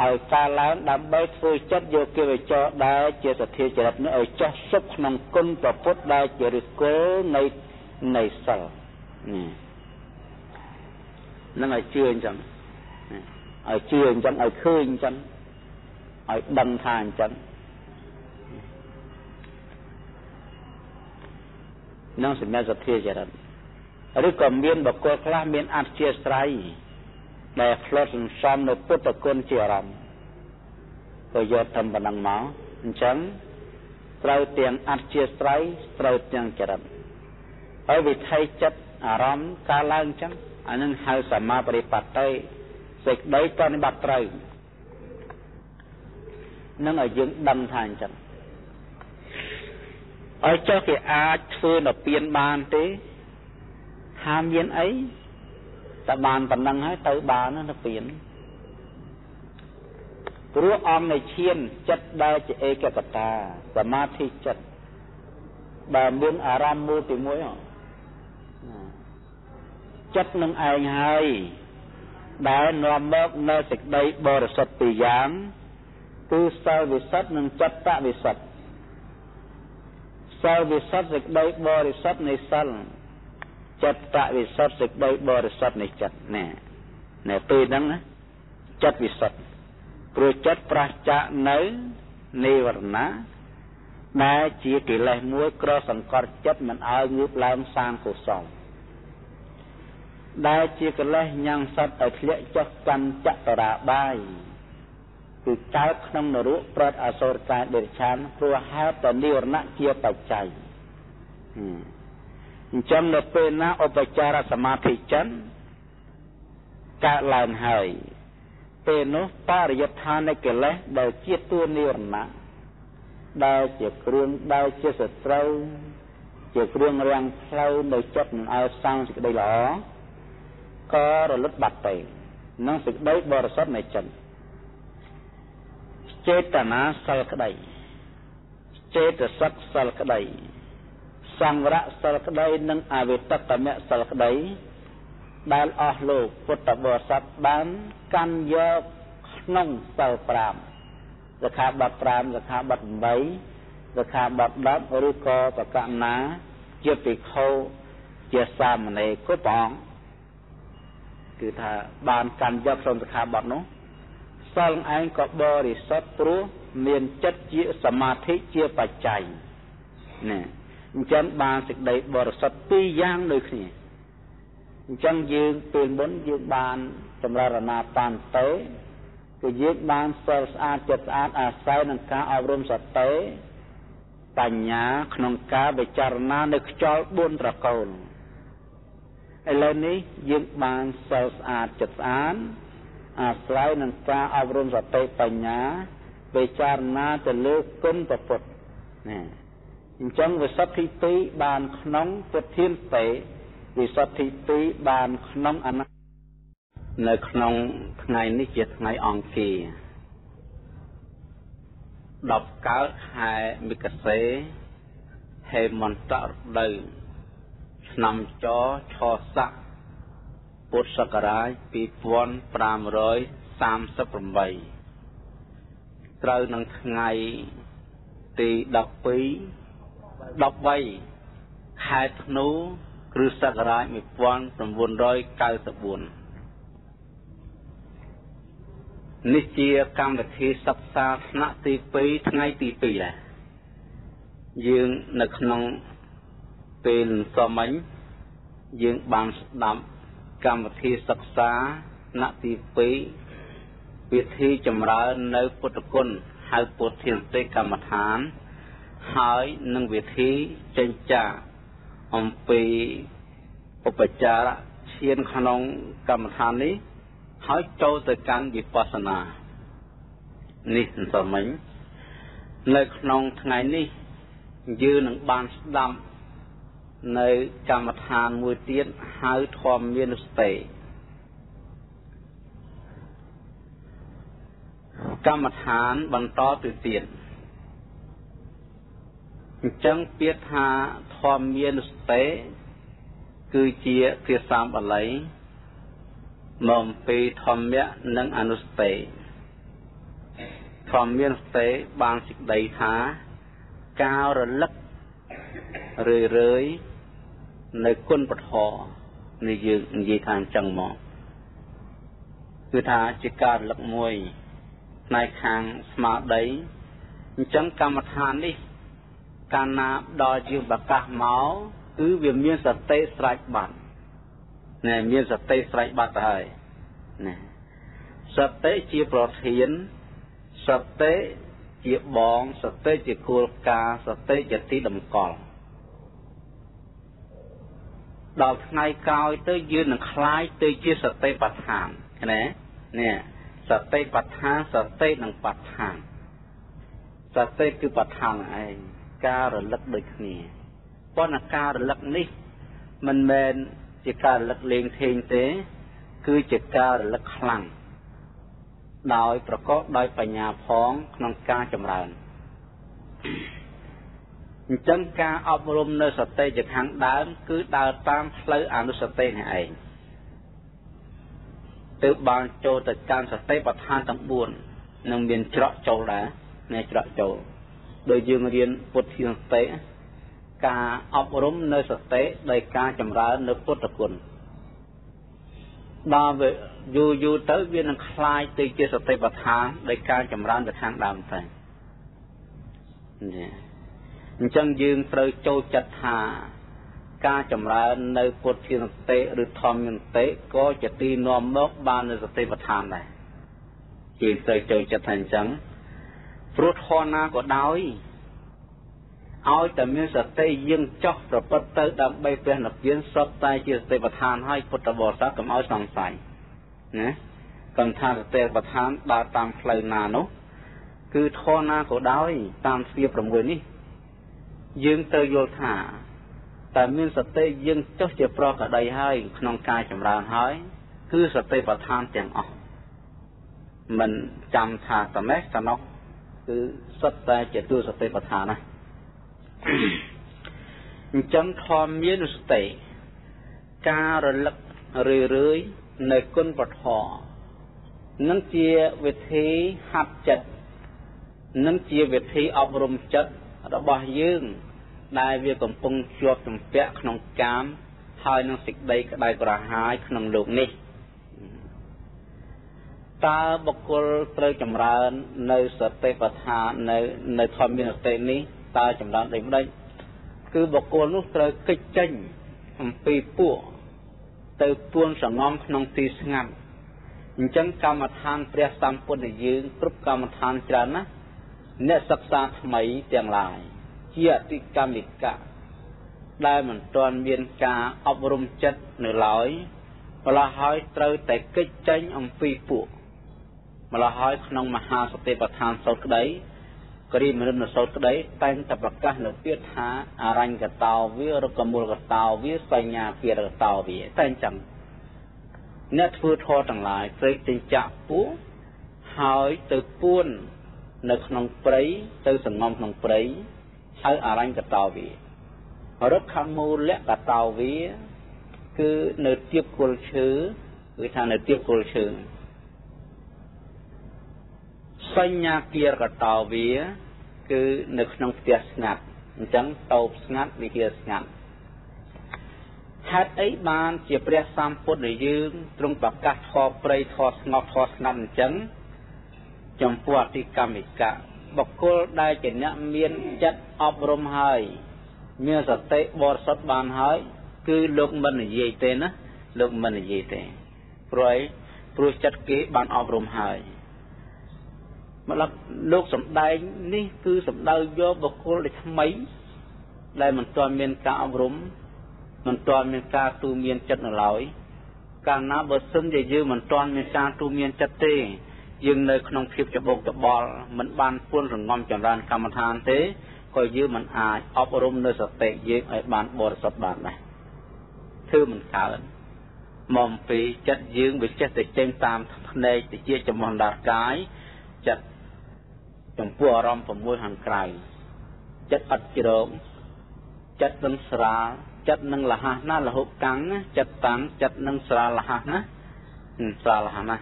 ឲ្យការឡើងដើម្បីធ្វើចិត្តយកគិវចរដែលជាសទ្ធាចរិតនេះឲ្យចោះសុខក្នុងគុណប្រពុតដែលជាឫសគល់នៃនៃសិលនេះនឹងឲ្យជឿអញ្ចឹង ឲ្យជឿអញ្ចឹងឲ្យឃើញអញ្ចឹងឲ្យដឹងថាអញ្ចឹងនឹងសម្រាប់សទ្ធាចរិតឬក៏មានបកគលខ្លះមានអធិជាស្រ័យដែលផ្លត់សន្សំនៅពុទ្ធគុណជាអារម្មណ៍ក៏យកតែប៉ុណ្ណឹងមកអញ្ចឹងត្រូវទាំងអធិជាស្រ័យត្រូវទាំងចរិតហើយវិថីចិត្តអារម្មណ៍ការឡើងអញ្ចឹងអានឹងហៅសមាបរិបត្តិ សេចក្តីបប្រតិបត្តិត្រូវនឹងឲ្យយើងដឹងថាអញ្ចឹងឲ្យចុះគេអាចធ្វើនៅពៀនបានទេហាមមានអីតែបានប៉ុណ្ណឹងហើយទៅបាននៅពៀនព្រោះអង្គនៃឈានចិត្តដែលជាឯកកតាសមាធិចិត្តដែលមានអារម្មណ៍មួយពីមួយចិត្តនឹងឯងហើយ ដែលនាំមកនៅសេចក្តីបរិសុទ្ធពីរយ៉ាងគឺសិលវិសុទ្ធនិងចិត្តវិសុទ្ធសិលវិសុទ្ធសេចក្តីបរិសុទ្ធនៃសិលចិត្តវិសុទ្ធសេចក្តីបរិសុទ្ធនៃចិត្តណែណែពេលហ្នឹងណាចិត្តវិសុទ្ធព្រោះចិត្តប្រះចាកនៅនិវរណៈដែលជាកិលេសមួយក្រសង្កត់ចិត្តមិនឲ្យងើបឡើងសាងកុសល ដែលជាកិលេសញ៉ាំងសត្វឲ្យធ្លាក់ចុះកាន់ចតរាបាយគឺកើតក្នុងនរកប្រតអសុរកាយដេរឆានព្រោះហេតុតែនិវរណៈជាបច្ច័យអញ្ចឹងនៅពេលណាឧបចារសមាធិចិនកើតឡើងហើយពេលនោះបរិយដ្ឋាននៃកិលេសដែលជាតួនិវរណៈដែលជាគ្រឿងដែលជាសត្រូវជាគ្រឿងរាំងផ្លូវនៅចិត្តនឹងឲ្យសាងសេចក្តីល្អ ក៏រលត់បាត់ទៅនឹងសេចក្តីបរិសុទ្ធនៃចិត្តចេតនាសិលក្តីចេតសិកសិលក្តីសង្វរៈសិលក្តី និងអវេតកមៈសិលក្តី ដែលអស់លោកពុទ្ធបរិស័ទបានកាន់យកក្នុងសិល5សិក្ខាបទ5សិក្ខាបទ8សិក្ខាបទ10ឬក៏បកណាជាភិក្ខុជាសាមណេរគ្រប់ព្រះអង្គ គឺថាបានកាន់យកក្នុងសិក្ខាបទនោះសិលឯងក៏បរិសុទ្ធព្រោះមានចិត្តជាសមាធិជាបច្ច័យណាអញ្ចឹងបានសេចក្តីបរិសុទ្ធពីរយ៉ាងដូចគ្នាអញ្ចឹងយើងពេលមុនយើងបានចម្រើនរណាបានទៅគឺយើងបានសិលស្អាតចិត្តស្អាតអាស្រ័យនឹងការអប់រំសតិបញ្ញាក្នុងការពិចារណានៅខ្យល់4ត្រកូល ឥឡូវនេះយើងបានសិលស្អាតចិត្តស្អាតអាស្រ័យនឹងការអប់រំសតិបញ្ញាពិចារណាទៅលើគុណពុទ្ធណាអញ្ចឹងវិសុទ្ធិ2បានក្នុងពុទ្ធានតេវិសុទ្ធិ2បានក្នុងអននៅក្នុងថ្ងៃនេះជាថ្ងៃអង្គារ10កើតខែមិគសេហេមន្តរដូវ ឆ្នាំចឆស័កពុទ្ធសករាជ2538ត្រូវនឹងថ្ងៃទី12 13ខែធ្នូគ្រិស្តសករាជ1994នេះជាកម្មវិធីសិក្សាថ្នាក់ទី2ថ្ងៃទី2ដែរយើងនៅក្នុង ពេលសមមិញយើងបានស្ដាប់កម្មវិធីសិក្សាថ្នាក់ទី2វិធីចម្រើននៅពុទ្ធគុណហៅពុទ្ធានទេកម្មដ្ឋាន ហើយនឹងវិធីចេញចាអំពីឧបចារឈានក្នុងកម្មដ្ឋាននេះ ហើយចូលទៅកាន់វិបស្សនានេះសន្មិញនៅក្នុងថ្ងៃនេះយើងនឹងបានស្ដាប់ នៅកម្មដ្ឋានមួយទៀតហៅធម្មមានស្ទេកម្មដ្ឋានបន្តទៅទៀតអញ្ចឹងពាក្យថាធម្មានសតិគឺជាភាសាបាលីមកអំពីធម្មៈនិងអនុសតិធម្មានសតិបានសេចក្តីថាការរលឹករឿយរឿយ នៅគុណពធនេះយើងនិយាយថាអញ្ចឹងមកគឺថាជាការរលឹកមួយផ្នែកខាងស្មារតីអញ្ចឹងកម្មដ្ឋាននេះកាលណាដល់យើងប្រកាសមកគឺវាមានសតិស្រេចបាត់ណែមានសតិស្រេចបាត់ទៅហើយណែសតិជាប្រធានសតិជាបងសតិជាគោលការណ៍សតិជាទីតម្កល់ ដល់ថ្ងៃក្រោយទៅយើងនឹងคลายទៅជាសតិបដ្ឋានណានេះសតិបដ្ឋានសតិនិងបដ្ឋានសតិគឺបដ្ឋានឯងការរលឹកដូចគ្នាប៉ុន្តែការរលឹកនេះមិនមែនជាការរលឹកលេងថេងទេ គឺជាការរលឹកខ្លាំងដោយប្រកបដោយបញ្ញាផងក្នុងការចម្រើន អញ្ចឹងការអប់រំនៅសតិជាខាងដើមគឺដើរតាមផ្លូវអនុសតិនេះឯងទើបបានចូលទៅកាន់សតិប្បដ្ឋានទាំង4នឹងមានច្រកចូលដែរនៃច្រកចូលដោយយើងរៀនពុទ្ធិសតិការអប់រំនៅសតិដោយការចម្រើននៅពុទ្ធគុណដល់យូរយូរទៅវានឹងคลายទៅជាសតិប្បដ្ឋានដោយការចម្រើនទៅខាងដើមទៅនេះ អញ្ចឹងយើងត្រូវចូលចិត្តថា ការចម្រើននៅពុទ្ធានតិឬធម្មនតិក៏ជាទីនាំមកបាននៅសតិប្បដ្ឋានដែរជាទៅចូលចិត្តថាអញ្ចឹងព្រោះធម៌ណាក៏ដោយឲ្យតែមានសតិយើងចោះប្រព្រឹត្តទៅដើម្បីព្រះនិព្វានសុទ្ធតែជាសតិប្បដ្ឋានឲ្យពុទ្ធបរិស័ទកុំឲ្យសង្ស័យណាកន្ថាសតិប្បដ្ឋានដើរតាមផ្លូវណានោះគឺធម៌ណាក៏ដោយតាមស្វា6នេះ យើងត្រូវយល់ថាតែមានសតិយើងចុះជាប្រកដីហើយ ក្នុងការចម្រើនហើយ គឺសតិប្បដ្ឋានទាំងអស់មិនចាំថាតមេះតណោះគឺសុទ្ធតែជាទួសតិប្បដ្ឋានណាអញ្ចឹងធម៌មានសតិការរលឹករឿយរឿយនៅគុណពធនឹងជាវិធីហាត់ចិត្តនឹងជាវិធីអប់រំចិត្ត របស់យើងដែលវាកំពុងជាប់ជំពាក់ក្នុងកាមហើយនឹងសេចក្តីក្តៅក្រហាយក្នុងលោកនេះតើបុគ្គលត្រូវចម្រើន នៅសតិប្បដ្ឋាននៅនៅធម្មសតិនេះតើចម្រើនដូចម្ដេចគឺបុគ្គលនោះត្រូវកិច្ចចេញអំពីពួកទៅពួនសងំក្នុងទីស្ងាត់អញ្ចឹងកម្មដ្ឋានព្រះសម្ពុទ្ធយើងគ្រប់កម្មដ្ឋានច្រើនណាស់ អ្នកសិក្សាថ្មីទាំងឡាយជាអតិកម្មិកៈដែលមិនទាន់មានការអប់រំចិត្តនៅឡើយម្ល៉េះហើយត្រូវតែកិច្ចចេញអំពីពួកម្ល៉េះហើយក្នុងមហាសតិប្បដ្ឋានសោតក្តីគ្រីមរិនសោតក្តីតែងតែប្រកាសនៅពាក្យថាអរញ្ញកតោវារកមូលកតោវាសញ្ញាពារកតោវាតែអញ្ចឹងអ្នកធ្វើធម៌ទាំងឡាយព្រេកចិញ្ចាក់ពោះហើយទៅពួន នៅក្នុងព្រៃទៅសងំក្នុងព្រៃហៅអរញ្ញកតោវារុក្ខមូលកតោវា គឺនៅទៀបគល់ឈើគឺថានៅទៀបគល់ឈើសញ្ញាគារកតោវា គឺនៅក្នុងផ្ទះស្ងាត់អញ្ចឹងតោបស្ងាត់វិហារស្ងាត់ហេតុអីបានជាព្រះសម្ពុទ្ធយើងទ្រង់ប្រកាសធម៌ព្រៃធម៌ស្ងប់ធម៌ស្ងាត់អញ្ចឹង ចំពោះអតិកម្មិកៈបុគ្គលដែលជាអ្នកមានចិត្តអប់រំហើយ មានសតិបរិសុទ្ធបានហើយ គឺលោកមិននិយាយទេណាលោកមិននិយាយទេព្រោះអីព្រោះចិត្តគេបានអប់រំហើយម្ល៉េះលោកសំដែងនេះគឺសំដៅយកបុគ្គលដែលថ្មីដែលមិនទាន់មានការអប់រំមិនទាន់មានការទូមានចិត្តនៅឡើយកាលណាបើសិនជាយើងមិនទាន់មានការទូមានចិត្តទេ យើងនៅក្នុងភាពច្បុកច្បល់មិនបានពួនរងំចម្រើនកម្មដ្ឋានទេក៏យើងមិនអាចអប់រំនៅសតិយើងឲ្យបានបរិសុទ្ធបានដែរធ្វើមិនកើតមកពីចិត្តយើងវាចេះតែចេញតាមភ្នែកតិចចំហណ្ដាកាយចិត្តចំពោះអារម្មណ៍6ខាងក្រៅចិត្តអត់ជ្រោមចិត្តនឹងស្រាលចិត្តនឹងលះណាលហុកាំងចិត្តតាំងចិត្តនឹងស្រាលលះណាស្រាលលះណា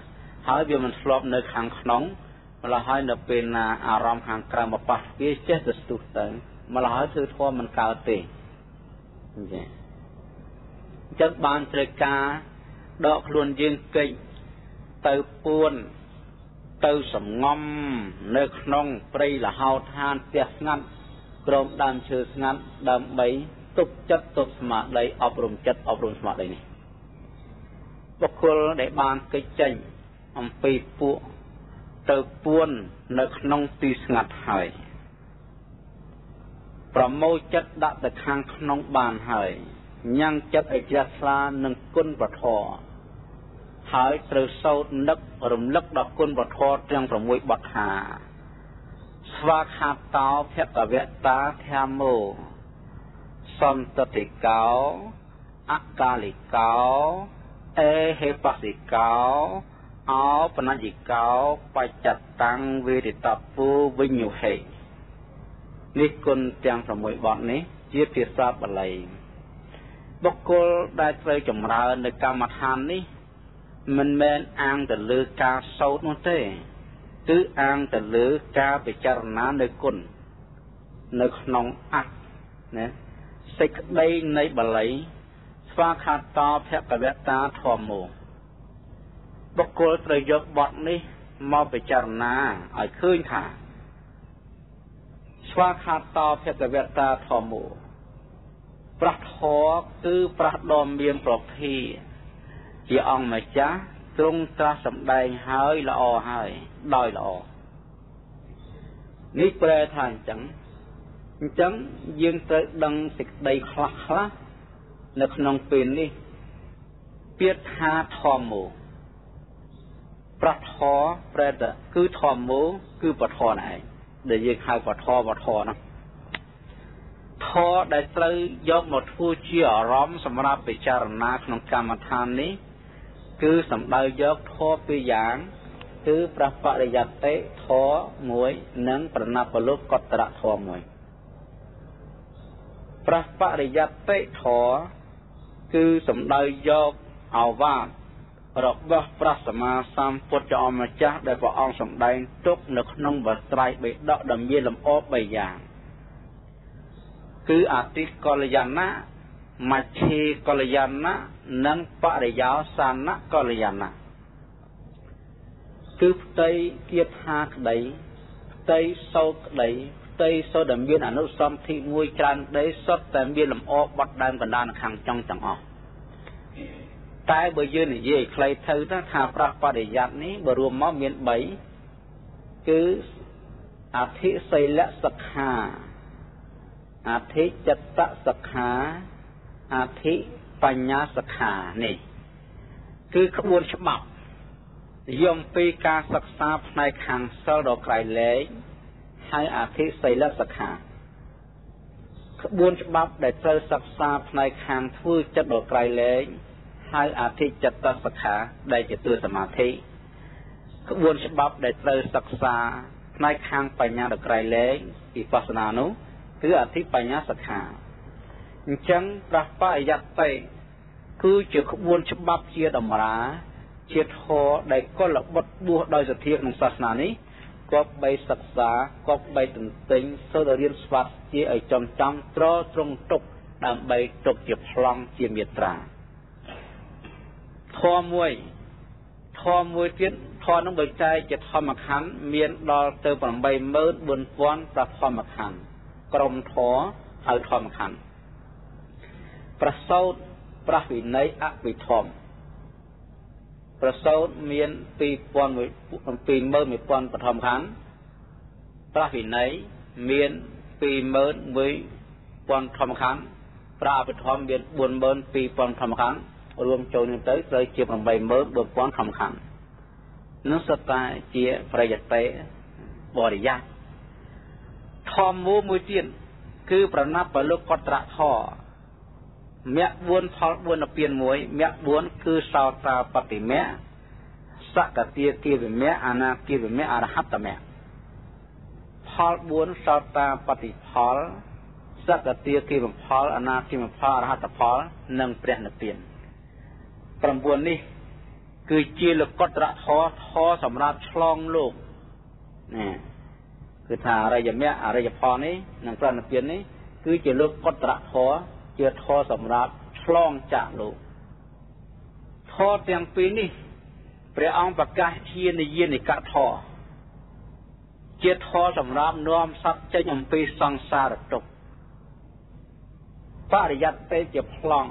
ហើយវាមិនធ្លាប់នៅខាងក្នុងម្ល៉េះហើយនៅពេលណាអារម្មណ៍ខាងក្រៅមកប៉ះវាចេះតែស្ទុះទៅម្ល៉េះហើយធ្វើធម៌មិនកើតទេអញ្ចឹងអញ្ចឹងបានត្រូវការដកខ្លួនយើងកិច្ចទៅពួនទៅសំងំនៅក្នុងព្រៃលហោឋានផ្ទះស្ងាត់ក្រោមដើមឈើស្ងាត់ដើម្បីទប់ចិត្តទប់ស្មារតីអប់រំចិត្តអប់រំស្មារតីនេះបុគ្គលដែលបានកិច្ចចេញ អំពីពួកទៅពួននៅក្នុងទីស្ងាត់ហើយប្រមូលចិត្តដាក់ទៅខាងក្នុងបានហើយញ៉ាំងចិត្តឲ្យជ្រះថ្លានឹងគុណប្រធរហើយត្រូវសោតនឹករំលឹកដល់គុណប្រធរទាំង6បទថាស្វាខាតោភគវតាធម្មោសន្តតិកោអកាលិកោអេហេបសិកោ អោបណញ្ញិកោបច្ចតាំងវេរិតពុវិញ្ញុហេនេះគុណទាំង6បទនេះ ជាភាសាបាលីបុគ្គលដែលត្រូវចម្រើននៅកម្មដ្ឋាននេះ មិនមែនអាងទៅលើការសោតនោះទេ គឺអាងទៅលើការពិចារណានៅគុណនៅក្នុងអត្តណាសេចក្តីនៃបាលីស្វាខាតភគវតាធម្មោ បុគ្គលត្រូវយកបទនេះមកពិចារណាឲ្យឃើញថាស្វាខាតភគវតាធម្មោប្រះធរគឺប្រះដ៏មានប្រភេទជាអង្គម្ចាស់ទ្រង់ត្រាស់សម្ដែងហើយល្អហើយដោយល្អនេះប្រែថាអញ្ចឹងអញ្ចឹងយើងត្រូវដឹងសេចក្តីខ្លះខ្លះនៅក្នុងពេលនេះពាក្យថាធម្មោ ប្រធរប្រែតគឺធម្មោគឺពធណឯងដែលយើងហៅពធពធនោះធរដែលត្រូវយកមកធ្វើជាអារម្មណ៍សម្រាប់ពិចារណាក្នុងកម្មដ្ឋាននេះ គឺសំដៅយកធម៌ពីរយ៉ាង គឺប្របរិយត្តិធម៌មួយនិងប្រណពលុកតរធម៌មួយប្របរិយត្តិធម៌គឺសំដៅយកអវាទ របស់ព្រះសម្មាសម្ពុទ្ធអម្ចាស់ដែលព្រះអង្គសម្ដែងទុកនៅក្នុងវត្រៃបេដកដ៏មានលម្អ3យ៉ាងគឺអតិកលយាណៈមជ្ឈិកលយាណៈនិងបរិយោសានកលយាណៈគឺផ្ទៃគៀបហាក្តីផ្ទៃសោតក្តីផ្ទៃសោតដែលមានអនុសន្ធិមួយច្រើនដីសុទ្ធតែមានលម្អបត់ដើមកណ្ដាលនៅខាងចុងទាំងអស់ តែបើយើងនិយាយខ្លីទៅថាប្រះបរិយ័តនេះបើរួមមកមាន3គឺអធិសីលសិក្ខាអធិចិត្តសិក្ខាអធិបញ្ញាសិក្ខានេះគឺក្បួនច្បាប់យំពីការសិក្សាផ្នែកខាងសិលដ៏ក្រៃលែងហើយអធិសីលសិក្ខាក្បួនច្បាប់ដែលត្រូវសិក្សាផ្នែកខាងធ្វើចិត្តដ៏ក្រៃលែង ហៅអធិចិត្តសិក្ខាដែលជាទិសសមាធិក្បួនច្បាប់ដែលត្រូវសិក្សាផ្នែកខាងបញ្ញាដ៏ក្រៃលែងវិបស្សនានោះគឺអធិបញ្ញាសិក្ខាអញ្ចឹងប្រះបរិយត្តិគឺជាក្បួនច្បាប់ជាតម្រាជាធរដែលកុលបុត្របួសដោយសទ្ធាក្នុងសាសនានេះគប្បីសិក្សាគប្បីទន្ទិញសូត្ររៀនស្វាត់ជាឲ្យចំចំត្រត្រង់ទុកដើម្បីទុកជាប្លង់ជាមេត្រា ធម៌មួយធម៌មួយទៀតធម៌នឹងបើចែកជាធម្មខណ្ឌមានដល់ទៅ84000ប្រធម្មខណ្ឌក្រុមធម៌ហៅធម្មខណ្ឌប្រសោតប្រះវិន័យអវិធម្មប្រសោតមាន2000 21000បឋមខណ្ឌប្រះវិន័យមាន21000ធម្មខណ្ឌប្រាអភិធម្មមាន42000ធម្មខណ្ឌ រួមចូលនេះទៅត្រូវជា84000ធម្មខណ្ឌនោះសុទ្ធតែជាប្រយតិបរិយាធម្មមូមួយទៀតគឺប្រណាប់ពលុកត្រៈធមគ្គ4ផល4និព្វាន1មគ្គ4គឺសោតាបតិមគ្គសកតិគាវិមគ្គអនាគាវិមគ្គអរហត្តមគ្គផល4សោតាបតិផលសកតិគាវិផលអនាគាវិផលអរហត្តផល និងព្រះនិព្វាន 9នេះគឺជាលកត្រៈធរធរសម្រាប់ឆ្លងលោកណាគឺថាអរិយមគ្គអរិយផលនេះនិងព្រះនិព្វាននេះគឺជាលោកកត្រៈធរជាធរសម្រាប់ឆ្លងចាក់លោកធរទាំងពីរនេះព្រះអង្គប្រកាសជានិយានិកធរជាធរសម្រាប់នាំសត្វចេញអំពីសង្សារទុក្ខបរិយត្តិទេជាប្លង់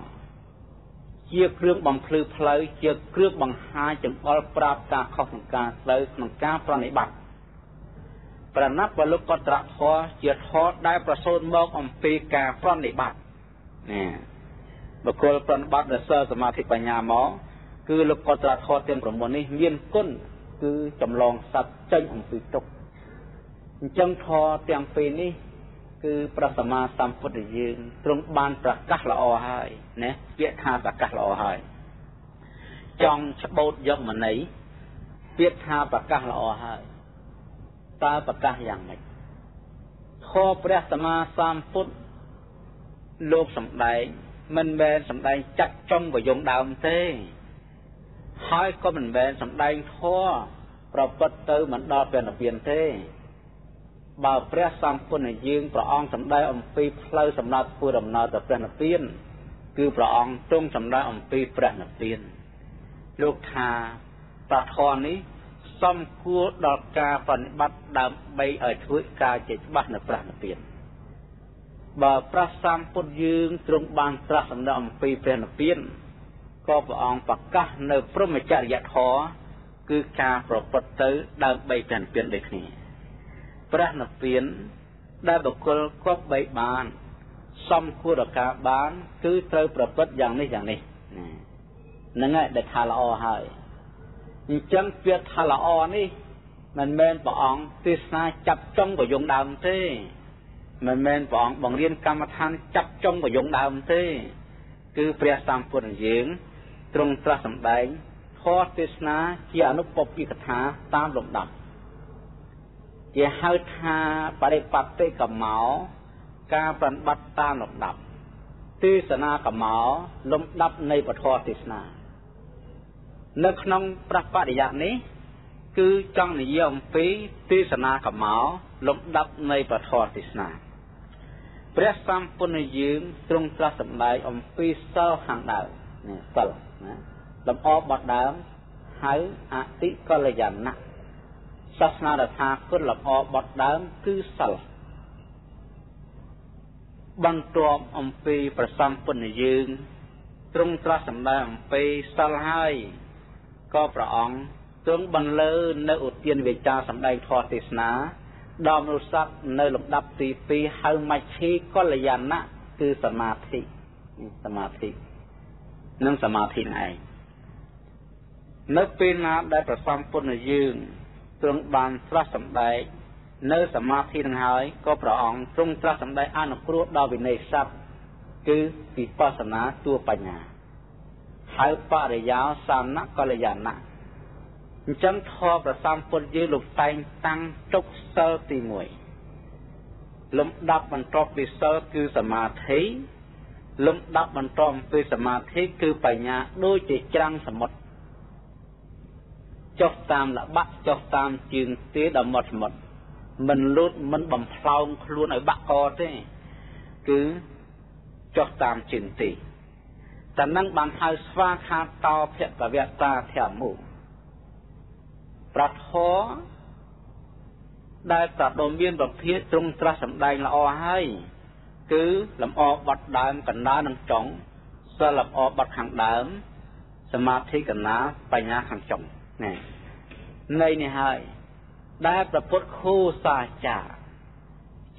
ជាគ្រឿងបំភ្លឺផ្លូវជាគ្រឿងបង្ហាញចង្អុលប្រាប់ការខុសក្នុងការផ្លូវក្នុងការប្រណិប័តប្រណិបវលុកត្រៈធរជាធរដែលប្រសូតមកអំពីការប្រណិប័តណាបុគ្គលប្រណិប័តរសើសមាធិបញ្ញាមកគឺលោកកត្រៈធរទាំង9នេះមានគុណគឺចម្លងសត្វចេញអំពីទុក្ខអញ្ចឹងធរទាំងពីរនេះ គឺព្រះសម្មាសម្ពុទ្ធយើងទ្រង់បានប្រកាសល្អហើយណាពាក្យថាប្រកាសល្អហើយចង់ច្បូតយកមណីពាក្យថាប្រកាសល្អហើយតើប្រកាសយ៉ាងម៉េចខព្រះសម្មាសម្ពុទ្ធលោកសំដែងមិនមែនសំដែងចាត់ចុងបយងដើមទេ ហើយក៏មិនមែនសំដែងធម៌ប្រព្រឹត្តទៅមិនដល់ព្រះនិព្វានទេ បើព្រះសម្ពុទ្ធយើងព្រះអង្គសម្ដែងអំពីផ្លូវសម្រាប់ធ្វើដំណើរទៅព្រះនិព្វាន គឺព្រះអង្គទ្រង់សម្ដែងអំពីព្រះនិព្វានលោកថាប្រធននេះសំគួរដល់ការប្រតិបត្តិដើម្បីឲ្យធ្វើការជាច្បាស់នៅព្រះនិព្វានបើព្រះសម្ពុទ្ធយើងទ្រង់បានត្រាស់សម្ដែងអំពីព្រះនិព្វានក៏ព្រះអង្គប្រកាសនៅព្រមចរិយធម៌គឺការប្រព្រឹត្តទៅដើម្បីព្រះនិព្វានដូចគ្នា ព្រះនិព្វាន ដែលបុគ្គលគប់បីបាន សំគួរដល់ការបាន គឺត្រូវប្រព្រឹត្តយ៉ាងនេះយ៉ាងនេះហ្នឹងហើយដែលថាល្អហើយអញ្ចឹងពាក្យថាល្អនេះមិនមែនព្រះអង្គទេសនាចាប់ចុងប្រយងដើមទេមិនមែនព្រះអង្គបង្រៀនកម្មដ្ឋានចាប់ចុងប្រយងដើមទេ គឺព្រះសម្ពុទ្ធយើងទ្រង់ត្រាស់សម្ដែងធម៌ទេសនាជាអនុពពិកថាតាមលំដាប់ ជាហៅថាបរិបត្តិកម្មោការប្រតិបត្តិតាមលំដាប់ទេសនាកម្មោលំដាប់នៃពធទេសនា នៅក្នុងប្របរិយ័តនេះ គឺចង់និយាយអំពីទេសនាកម្មកលំដាប់នៃពធទេសនាព្រះសម្ពុទ្ធយើងទ្រង់ត្រាស់សម្ដែងអំពីសិលខាងដើមនេះសិលណាលំអបបដើមហៅអតិកល្យាណៈ សាសនារថាគុណលំអបត់ដើមគឺសិលបន្ទាប់អំពីប្រសំពុទ្ធយើងទ្រង់ត្រាស់សម្ដែងអំពីសិលហើយក៏ព្រះអង្គទ្រង់បន្លឺនៅឧទានវិចារសម្ដែងធម៌ទេសនាដល់មនុស្សសត្វនៅលំដាប់ទី2ហៅមជ្ឈីកល្យាណៈគឺសមាធិសមាធិនិងសមាធិឯងនៅពេលណាដែលប្រសំពុទ្ធយើង ទ្រង់បានស្រះសម្ដែងនៅសមាធិនឹងហើយក៏ព្រះអង្គទ្រង់ត្រាស់សម្ដែងអនុគ្រោះដល់វិន័យសត្វគឺវិបស្សនាទួបញ្ញាហៅបរិយោសានកល្យាណៈអញ្ចឹងធម៌ប្រសំពុទ្ធយើងលោកតែងតាំងទុកសិលទី1លំដាប់បន្ទាប់ពីសិលគឺសមាធិលំដាប់បន្ទាប់ពីសមាធិគឺបញ្ញាដូចជាច្រាំងសមុទ្រ ចុះតាមលបាក់ចុះតាមជើងទាដល់មាត់សមុទ្រមិនលូតមិនបំផ្លោងខ្លួនឲ្យបាក់កទេគឺចុះតាមជើងទីតែនឹងបានហៅស្វាខាតោភគវតាធម្មុប្រធរដែលប្រដុំមានប្រភេទទ្រង់ត្រាស់សម្ដែងល្អហើយគឺលំអបត់ដើមកណ្ដាលនិងចុងសិលលំអបត់ខាងដើមសមាធិកណ្ដាលបញ្ញាខាងចុង នេះនៃនេះហើយដែលប្រពុតខូសាចា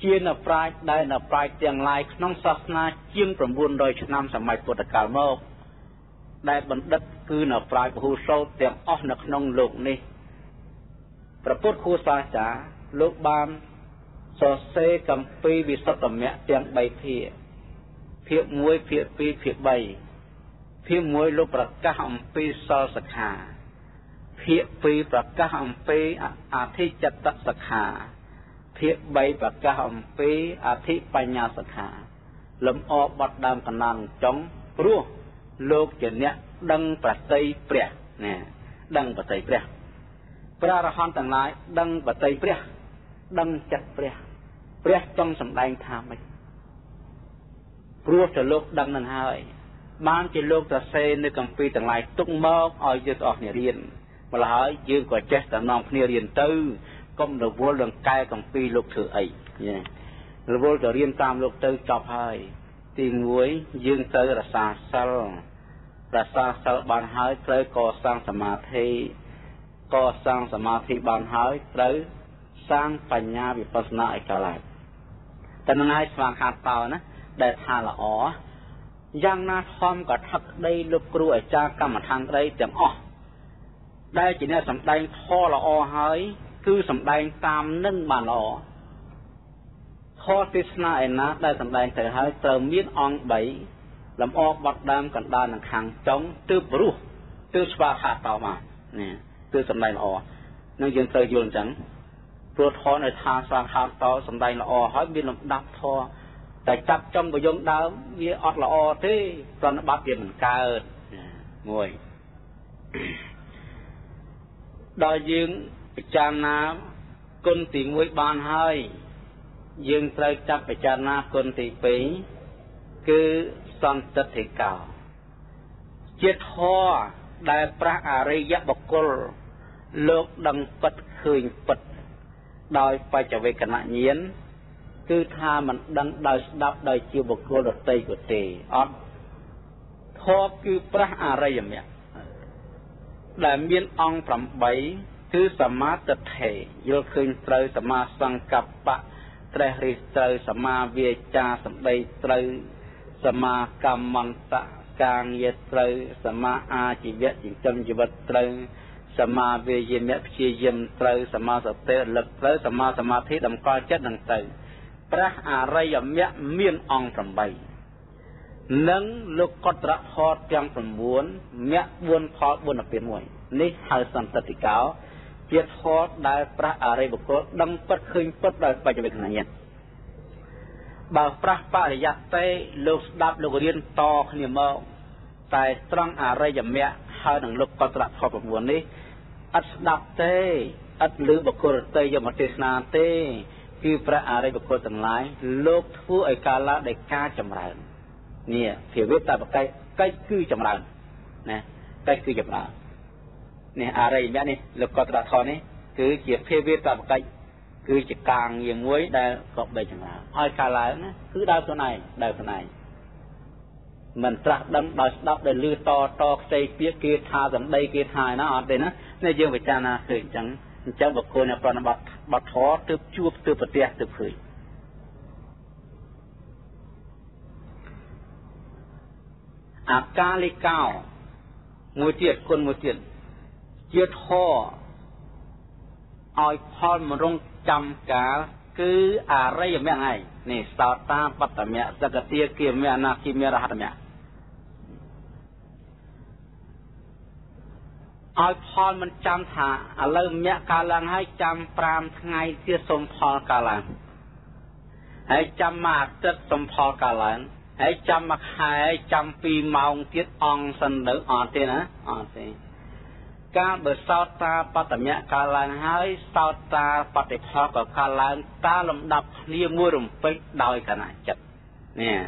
ជានៅប្រាជ្ញដែលនៅប្រាជ្ញទាំងឡាយក្នុងសាសនាជាង900ឆ្នាំសម័យពុទ្ធកាលមកដែលបណ្ឌិតគឺនៅប្រាជ្ញពហុសោតទាំងអស់នៅក្នុងលោកនេះប្រពុតខូសាចាលោកបានសរសេរកំពីវិសុទ្ធមគ្គទាំង3ភាគភាគ1ភាគ2ភាគ3ភាគ1លោកប្រកាសអំពីសិលសិក្ខា ភាគ2ប្រកាសអំពីអធិចិត្តសិក្ខា ភាគ3ប្រកាសអំពីអធិបញ្ញាសិក្ខាលំអបត់ដើមកណ្ដាលចុងព្រោះលោកជាអ្នកដឹងប្រតិព្រះណាដឹងប្រតិព្រះព្រះអរហន្តទាំងឡាយដឹងប្រតិព្រះ ដឹងចិត្តព្រះ ព្រះចង់សម្ដែងថាម៉េចព្រោះតែលោកដឹងនឹងហើយបានជាលោកសរសេរនៅកម្ពីទាំងឡាយទុកមកឲ្យយើងទាំងអស់គ្នារៀន ម្ល៉េះហើយយើងក៏ចេះតែនាំគ្នារៀនទៅកុំរវល់នឹងកែកំពីលោកធ្វើអីរវល់ទៅរៀនតាមលោកទៅចប់ហើយ ទី1យើងទៅរសាសិលរសាសិលបានហើយត្រូវកសាងសមាធិកសាងសមាធិបានហើយត្រូវសាងបញ្ញាវិបស្សនាឲ្យកើតឡើងតែនឹងហើយស្វាខាតតោណាដែលថាល្អយ៉ាងណាធំក៏ថឹកដីលោកគ្រូអាចារ្យកម្មដ្ឋានក្តីទាំងអស់ ដែលជាអ្នកសម្ដែងធម៌ល្អហើយ គឺសម្ដែងតាមនឹងបានល្អធម៌ទេសនាឯណាដែលសម្ដែងទៅហើយត្រូវមានអង្គ3លំអបត់ដើមកណ្ដាលនិងខាងចុងទើបរស់ទើបស្វាខាតតមកនេះទើបសម្ដែងល្អនឹងយើងត្រូវយល់អញ្ចឹងព្រោះធម៌នៅថាស្វាខាតតសម្ដែងល្អហើយមានលំដាប់ធម៌តែចាប់ចំបយងដើមវាអត់ល្អទេប្រណិបត្តិវាមិនកើតមួយ ដល់យើងពិចារណាគុណទី1បានហើយ យើងត្រូវចាប់ពិចារណាគុណទី2គឺសន្តិទ្ធិកោជាធម៌ដែលប្រះអរិយបុគ្គលលោកដឹងពិតឃើញពិត ដោយបច្ចវេកណញាណគឺថាមិនដឹងដោយស្ដាប់ដោយជាបុគ្គលដតីក៏ទេអត់ធម៌គឺប្រះអរិយមគ្គ ដែលមានអង្គ8គឺសមាទិដ្ឋិយល់ឃើញត្រូវសមាសង្កប្បៈត្រេះរិះត្រូវសមាវាចាសម្ដីត្រូវសមាកម្មន្តៈការងារត្រូវសមាអាជីវៈចិញ្ចឹមជីវិតត្រូវសមាវាយមៈព្យាយាមត្រូវសមាសតិរលឹកត្រូវសមាសមាធិតម្កល់ចិត្តនឹងទៅព្រះអរិយមគ្គមានអង្គ8 និងលោកកត្រធរទាំង9មគ្គ4ផល4អពាន1នេះហៅសន្តិតិកោ ជាធរដែលព្រះអរិយបុគ្គលដឹងពិតឃើញពិតដោយបច្ចុប្បន្នញាណបើប្រះបរិយត្តិលោកស្ដាប់លោករៀនតគ្នាមកតែត្រង់អរិយមគ្គហហើយនឹងលោកកត្រៈធម៌9នេះឥតស្ដាប់ទេឥតឮបុគ្គលទៅយកមកទេសនាទេ គឺព្រះអរិយបុគ្គលទាំងឡាយលោកធ្វើឲ្យកាលឡើងដោយការចម្រើន នេះភាវៈតបកិច្ចកិច្ចគឺចម្រើនណាកិច្ចគឺចម្រើននេះអរិយមគ្គនេះលោកកត្រៈធម៌នេះគឺជាភាវៈតបកិច្ចគឺជាការងារមួយដែលក៏បីចម្រើនឲ្យកាលឡើងណាគឺដើរខ្លួនឯងដើរខ្លួនឯងមិនត្រាស់ដឹងដោយស្ដាប់ដោយលឺតតខ្ចីពាក្យគេថាសម្ដីគេថាណាអត់ទេណានេះយើងពិចារណាឃើញអញ្ចឹងអញ្ចឹងបុគ្គលអ្នកប្រណិបត្តិបត់ធរទើបជួបទើបប្រទះទើបឃើញ អាកាលិកោមួយទៀតគុណមួយទៀតជាធរឲ្យផលមរងចាំកាលគឺអរិយមគ្គឯងនេះសោតាបត្តមគ្គសកតិគិមគ្គអនាគិមគ្គរហតមគ្គឲ្យផលមិនចាំថាឥឡូវមគ្គកាលឡើងហើយចាំ5ថ្ងៃទៀតសុំផលកាលឡើងហើយចាំមួយអាទិត្យសុំផលកាលឡើង ហើយចាំមួយខែចាំ2ម៉ោងទៀតអង្គសិនទៅអត់ទេណាអត់ទេកាលបើសោតតាបតមៈកាលឡើងហើយសោតតាបតិផលក៏កាលឡើងតាលំដាប់គ្នាមួយរំពេចដោយកណចិត្តនេះ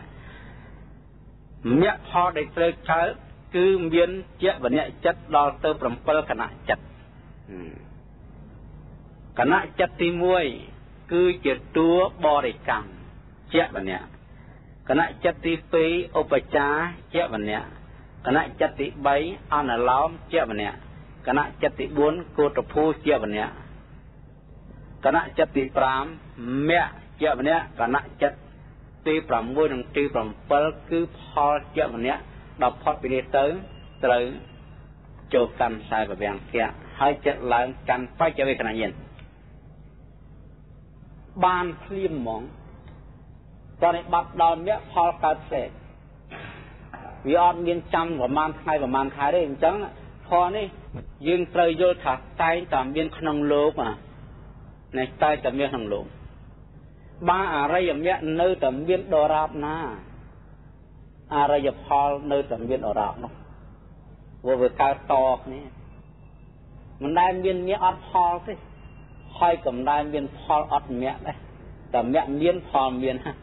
មគ្គផលដែលត្រូវកើតគឺមានជាវនៈចិត្តដល់ទៅ7គណៈចិត្តគណៈចិត្តទី1គឺជាតួបរិកម្មជាវនៈ គណៈចិត្តទី2ឧបចារជាវនៈគណៈចិត្តទី3អនឡោមជាវនៈគណៈចិត្តទី4កោតភូជាវនៈគណៈចិត្តទី5មគ្គជាវនៈគណៈចិត្តទី6និងទី7គឺផលជាវនៈដល់ផុតពីនេះទៅត្រូវចូលកម្មខ្សែប្រវាំងភៈហើយចិត្តឡើងកាន់បច្ចវេកណញ្ញាណបានភ្លាមហ្មង តើបាត់ដល់មគ្គផលកើតផ្សេងវាអត់មានចាំប្រហែលថ្ងៃប្រហែលខែទេអញ្ចឹងធម៌នេះយើងត្រូវយល់ថាតែងតែមានក្នុងលោកណាតែតែមានក្នុងលោកបាអរិយមគ្គនៅតែមានដរាបណាអរិយផលនៅតែមានអរោនោះវាវាកើតតគ្នាមិនដែលមានមគ្គអត់ផលទេហើយកំដែមានផលអត់មគ្គដែរតែមគ្គមានផលមានហ่ะ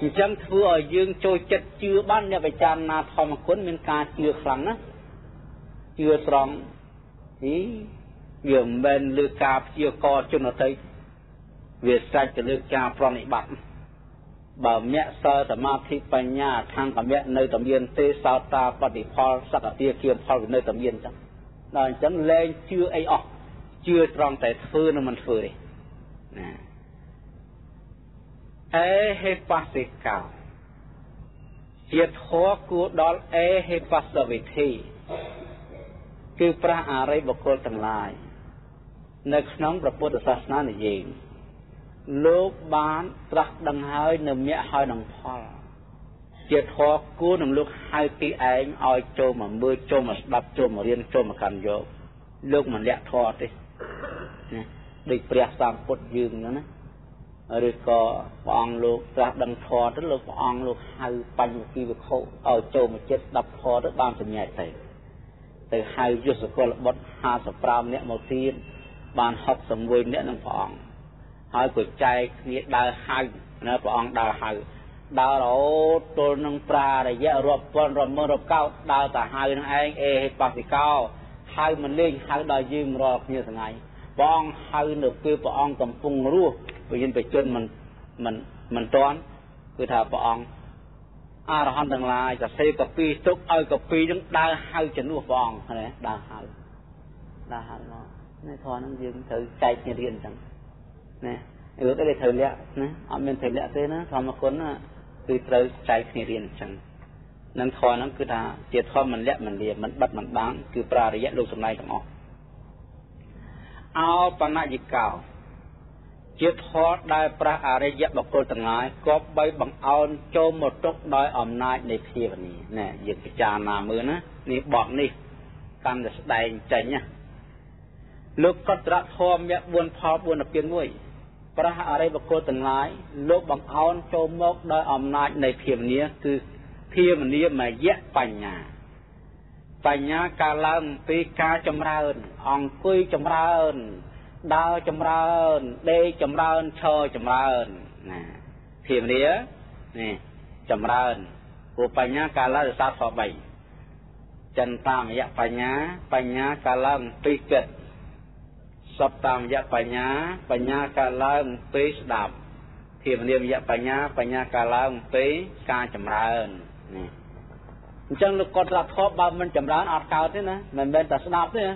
អញ្ចឹងធ្វើឲ្យយើងចូលចិត្តជឿបានអ្នកវិចារណាធម្មគុណមានការជឿខ្លាំងណាជឿត្រង់ហីវាមិនមែនលើការព្យាករជនអតីតវាស្រេចទៅលើការប្រណិបត្តិបើមគ្គសិលសមាធិបញ្ញាខាងកមៈនៅតែមានទេសោតាបតិផលសកតិគៀមផលនៅតែមានចឹងដល់អញ្ចឹងលែងជឿអីអស់ជឿត្រង់តែធ្វើនិងមិនធ្វើទេណា អេហេបសិកោជាធរគួរដល់អេហេបសវិធីគឺព្រះអរិយបុគ្គលទាំងឡាយនៅក្នុងព្រះពុទ្ធសាសនានិយាយលោកបានត្រាស់ដឹងហើយនៅមគ្គហើយនឹងផល ជាធរគួរនឹងលោកហៅទីឯងឲ្យចូលមកមើលចូលមកស្ដាប់ចូលមករៀនចូលមកកាន់យកលោកមិនលាក់ធរទេណាដូចព្រះសម្ពុទ្ធយើងហ្នឹងណា ឬក៏ព្រះអង្គលោកត្រាស់ដឹងធរទៅលោកព្រះអង្គលោកហៅបញ្ញវគិវិខុឲ្យចូលមកចិត្តស្ដាប់ធរទៅបានសម្ញែកទៅទៅហៅយុសកលបុត្រ55នាក់មកទៀតបាន61នាក់នឹងព្រះអង្គហើយក៏ចែកគ្នាដើរហៅណាព្រះអង្គដើរហៅដើររហូតទល់នឹងប្រារយៈរាប់ពាន់រាប់ម៉ឺនរាប់កោតដើរតែហៅនឹងឯងអេហេបសិកោហៅមិនលេងហៅដល់យើងរាល់គ្នាថ្ងៃ ព្រះអង្គហៅនៅពេលព្រះអង្គកំពុងរស់វិញ្ញាណបជនមិនមិនមិនតាន់គឺថាព្រះអង្គអរហន្តទាំងឡាយសរសេរកពីទុកឲ្យកពីនឹងដើរហៅជំនួសព្រះអង្គណាដើរហៅដើរហៅមកនេះធរហ្នឹងយើងត្រូវចែកគ្នារៀនអញ្ចឹងណារឿងទៅត្រូវលាក់ណាអត់មានត្រូវលាក់ទេណាធម្មគុណណាគឺត្រូវចែកគ្នារៀនអញ្ចឹងនឹងធម៌ហ្នឹងគឺថាជាធម៌មិនលាក់មិនលាមិនបិទមិនបាំងគឺប្រារយៈលោកសម្ដែងទាំងអស់ អោបណយិកោ ជាធម៌ដែលព្រះអរិយបុគ្គលទាំងឡាយគប្បីបង្អោនចូលមកទុកដោយអំណាចនៃភាវនាណែយើងពិចារណាមើលណានេះបទនេះកាន់តែស្ដែងចេញណាលោកកត្រធម៌មគ្គ4ផល4និព្វានមួយព្រះអរិយបុគ្គលទាំងឡាយលោកបង្អោនចូលមកដោយអំណាចនៃភាវនាគឺភាវនាមយៈបញ្ញា បញ្ញាការឡើងពីការចម្រើន អង្គុយចម្រើនដើរចម្រើនដេកចម្រើនឈរចម្រើនណាភាវនានេះចម្រើនព្រោះបញ្ញាការឡើងដោយសារធម៌3ចិនតាមយៈបញ្ញា បញ្ញាការឡើងពីគិតសពតាមយៈបញ្ញា បញ្ញាការឡើងពីស្ដាប់ភាវនាមយៈបញ្ញា បញ្ញាការឡើងពីការចម្រើននេះ អញ្ចឹងលោកគាត់ស្ដាប់ធម៌បើមិនចម្រើនអត់កើតទេណាមិនមែនតែស្ដាប់ទេណា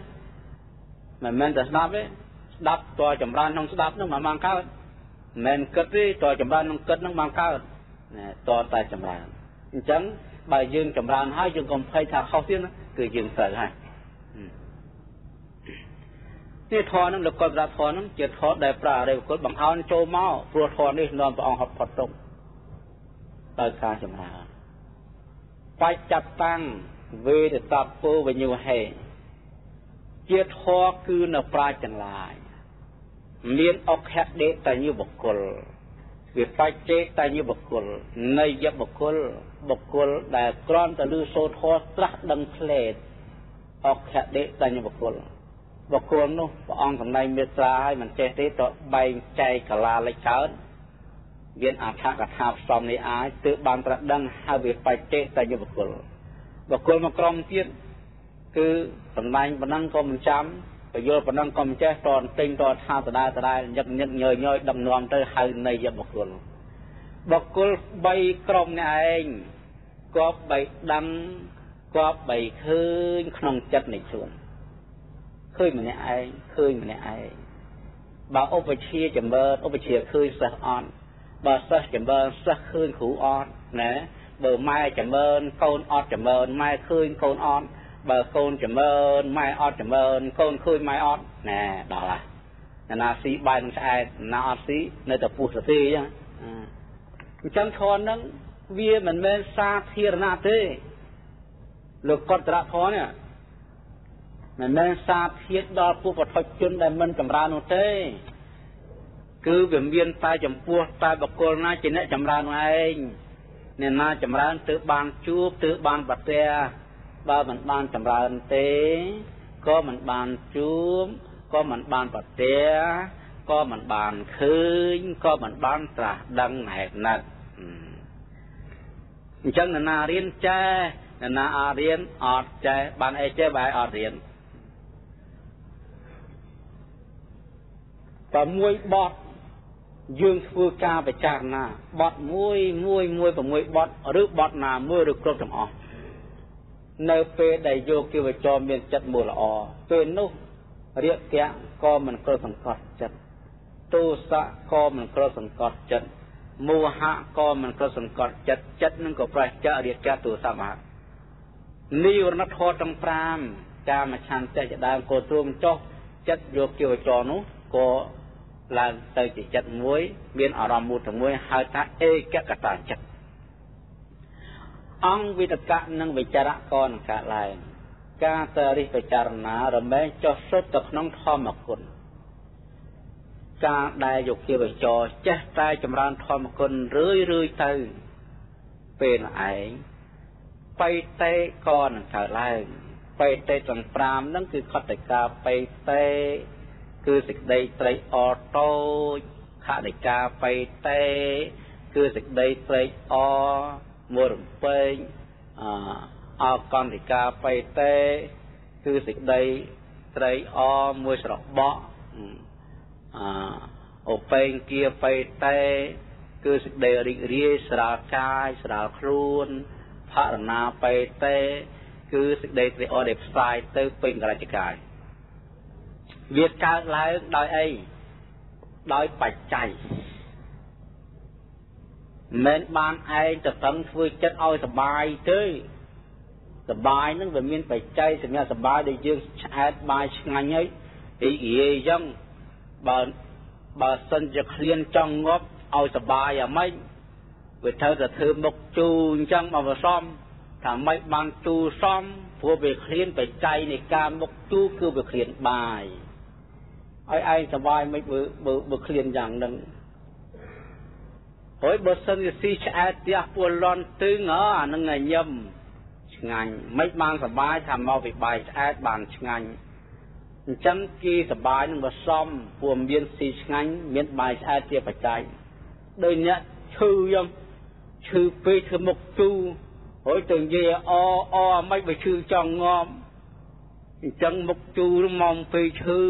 មិនមែនតែស្ដាប់ទេស្ដាប់តើចម្រើនក្នុងស្ដាប់នឹងមិនបានកើតមិនគិតទេតើចម្រើនក្នុងគិតនឹងបានកើតណាតើតែចម្រើនអញ្ចឹងបើយើងចម្រើនហើយយើងកុំភ័យថាខុសទៀតណាគឺយើងត្រូវហើយនេះធម៌នឹងលោកគាត់ប្រាប់ធម៌នឹងជាធម៌ដែលប្រារិបុគ្គលបង្ហើនចូលមកព្រោះធម៌នេះនាំព្រះអង្គហត់ផុតទុកដោយការចម្រើន បច្ចតតាំងវេទតពោវញ្ញុហេជាធម៌គឺនៅប្រាជ្ញទាំងឡាយមានអុខដេតញ្ញបុគ្គលវាបច្ចេតញ្ញបុគ្គលនៃយបុគ្គលបុគ្គលដែលក្រំទៅលើសូត្រធម៌ត្រាស់ដឹងផ្លេតអុខដេតញ្ញបុគ្គលបុគ្គលនោះព្រះអង្គសម្ដែងមេត្រាឲ្យមិនចេះទេទៅបែងចែកកាលាលេចកើត មានអត្ថកថាផ្សំនេះអាចទើបបានប្រដឹងហើយវាបច្ចេតញ្ញបុគ្គលបុគ្គលមួយក្រុមទៀតគឺសម្ដែងប៉ុណ្ណឹងក៏មិនចាំបយល់ប៉ុណ្ណឹងក៏មិនចេះតនទិញតថាដដែលដដែលញឹកញឹកញយញយដឹកនាំទៅហៅនៃយបុគ្គលបុគ្គល3ក្រុមនេះឯងគប់បីដឹងគប់បីឃើញក្នុងចិត្តនៃខ្លួនឃើញម្នាក់ឯងឃើញម្នាក់ឯងបើឧបជាចម្រើនឧបជាឃើញសិស្សអត់ បើសិស្សចម្រើនសិស្សឃើញគ្រូអត់ណាបើម៉ែចម្រើនកូនអត់ចម្រើនម៉ែឃើញកូនអត់បើកូនចម្រើនម៉ែអត់ចម្រើនកូនឃើញម៉ែអត់ណែដល់ហើយណាណាស៊ីបាយនឹងឆ្អែតណាអត់ស៊ីនៅតែពុះសទីអញ្ចឹងអញ្ចឹងធនហ្នឹងវាមិនមែនសាធារណៈទេលោកកតរៈធននេះមិនមែនសាធាតដល់ពុទ្ធធជនដែលមិនចម្រើននោះទេ គឺវាមានតែចំពោះតែបកគលណាជាអ្នកចម្រើននោះឯងអ្នកណាចម្រើនទើបបានជួបទើបបានប្រទះបើមិនបានចម្រើនទេក៏មិនបានជួបក៏មិនបានប្រទះក៏មិនបានឃើញក៏មិនបានត្រាស់ដឹងហេតុណាត់អញ្ចឹងនរណារៀនចេះនរណាអត់រៀនអត់ចេះបានអីចេះបែរអត់រៀន6បទ យើងធ្វើការពិចារណាបទមួយមួយមួយ6បទឬបទណាមួយឬគ្រប់ទាំងអស់នៅពេលដែលយោគិវចរមានចិត្តមូលល្អពេលនោះរាគៈក៏មិនក្រសង្កត់ចិត្តទោសៈក៏មិនក្រសង្កត់ចិត្តមោហៈក៏មិនក្រសង្កត់ចិត្តចិត្តនឹងក៏ប្រះចរិយៈទោសៈមហនិវរណធម៌ទាំង5កាមឆន្ទៈជាដើមក៏ទ្រមចុះចិត្តយោគិវចរនោះក៏ ឡើងទៅជាចិត្តមួយ មានអារម្មណ៍មួយទាំងមួយហៅថាឯកកតាចិត្តអង្គវិតកៈនិងវិចារៈក៏នឹងកើតឡើងការទៅរិះពិចារណារមែងចុះសុទ្ធទៅក្នុងធម្មគុណការដែលយកជាវិចរចេះតែចម្រើនធម្មគុណរឿយរឿយទៅពេលឯងបៃតេក៏នឹងកើតឡើងបៃតេទាំង5ហ្នឹងគឺខតតិកាបៃតេ គឺសេចក្តីត្រេកអរតូចខតិកាបៃតេគឺសេចក្តីត្រេកអរមួយរំពេងអអកន្តិកាបៃតេគឺសេចក្តីត្រេកអរមួយស្របក់អអពេងគាបៃតេគឺសេចក្តីរីករាយស្រាលកាយស្រាលខ្លួនផរណាបៃតេគឺសេចក្តីត្រេកអរដែលផ្សាយទៅពេញកលចកាយ វាកើតឡើងដោយអីដោយបច្ច័យមិនបានឯងទៅតឹងធ្វើចិត្តឲ្យសុបាយទេសបាយនឹងវាមានបច្ច័យសញ្ញាសុបាយដែលយើងឆ្អែតបាយឆ្ងាញ់ហើយរីករាយអញ្ចឹងបើបើសិនជាឃ្លានចង់ងាប់ឲ្យសុបាយអាម៉េចវាត្រូវតែធ្វើមុខជូអញ្ចឹងមកបសំថាម៉េចបានជូសំព្រោះវាឃ្លានបច្ច័យនៃការមុខជូគឺវាឃ្លានបាយ ឲ្យឯងសុបាយមិនបើបើឃ្លានយ៉ាងហ្នឹងហើយបើសិនជាស៊ីឆ្អែតផ្ទះពលន់ទឹងអានឹងញឹមឆ្ងាញ់មិនបានសបាយថាមកពីបាយឆ្អែតបានឆ្ងាញ់អញ្ចឹងគេសបាយនឹងបសំព្រោះមានស៊ីឆ្ងាញ់មានបាយឆ្អែតជាបច្ច័យដោយអ្នកឈឺយ៉ាងឈឺពេកធ្វើមុខជូរហើយទៅនិយាយអអមិនបើឈឺចង់ងំអញ្ចឹងមុខជូរមកពេលឈឺ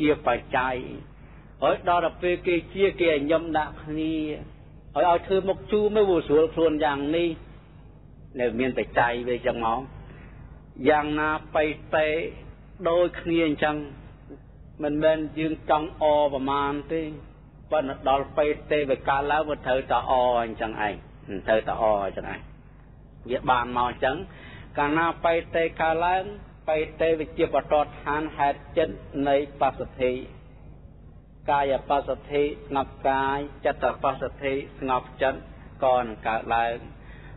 ជាបច្ច័យហើយដល់ទៅពេលគេជាគេឲ្យញឹមដាក់គ្នាហើយឲ្យធ្វើមុខជូរមើលវាស្រួលខ្លួនយ៉ាងនេះនៅមានបច្ច័យវាចឹងមកយ៉ាងណាបៃតេដូចគ្នាអញ្ចឹងមិនមែនយើងចង់អប្រមាណទេប៉ុន្តែដល់បេតេវាកើតឡើងវាត្រូវតែអអញ្ចឹងឯងត្រូវតែអអញ្ចឹងឯងវាបានមកអញ្ចឹងកាលណាបេតេកើតឡើង បេតេវិជាបតឋានហេតុចិត្តនៃបសុទ្ធិកាយបសុទ្ធិស្ងប់កាយចិត្តបសុទ្ធិស្ងប់ចិត្តក៏នឹងកើតឡើង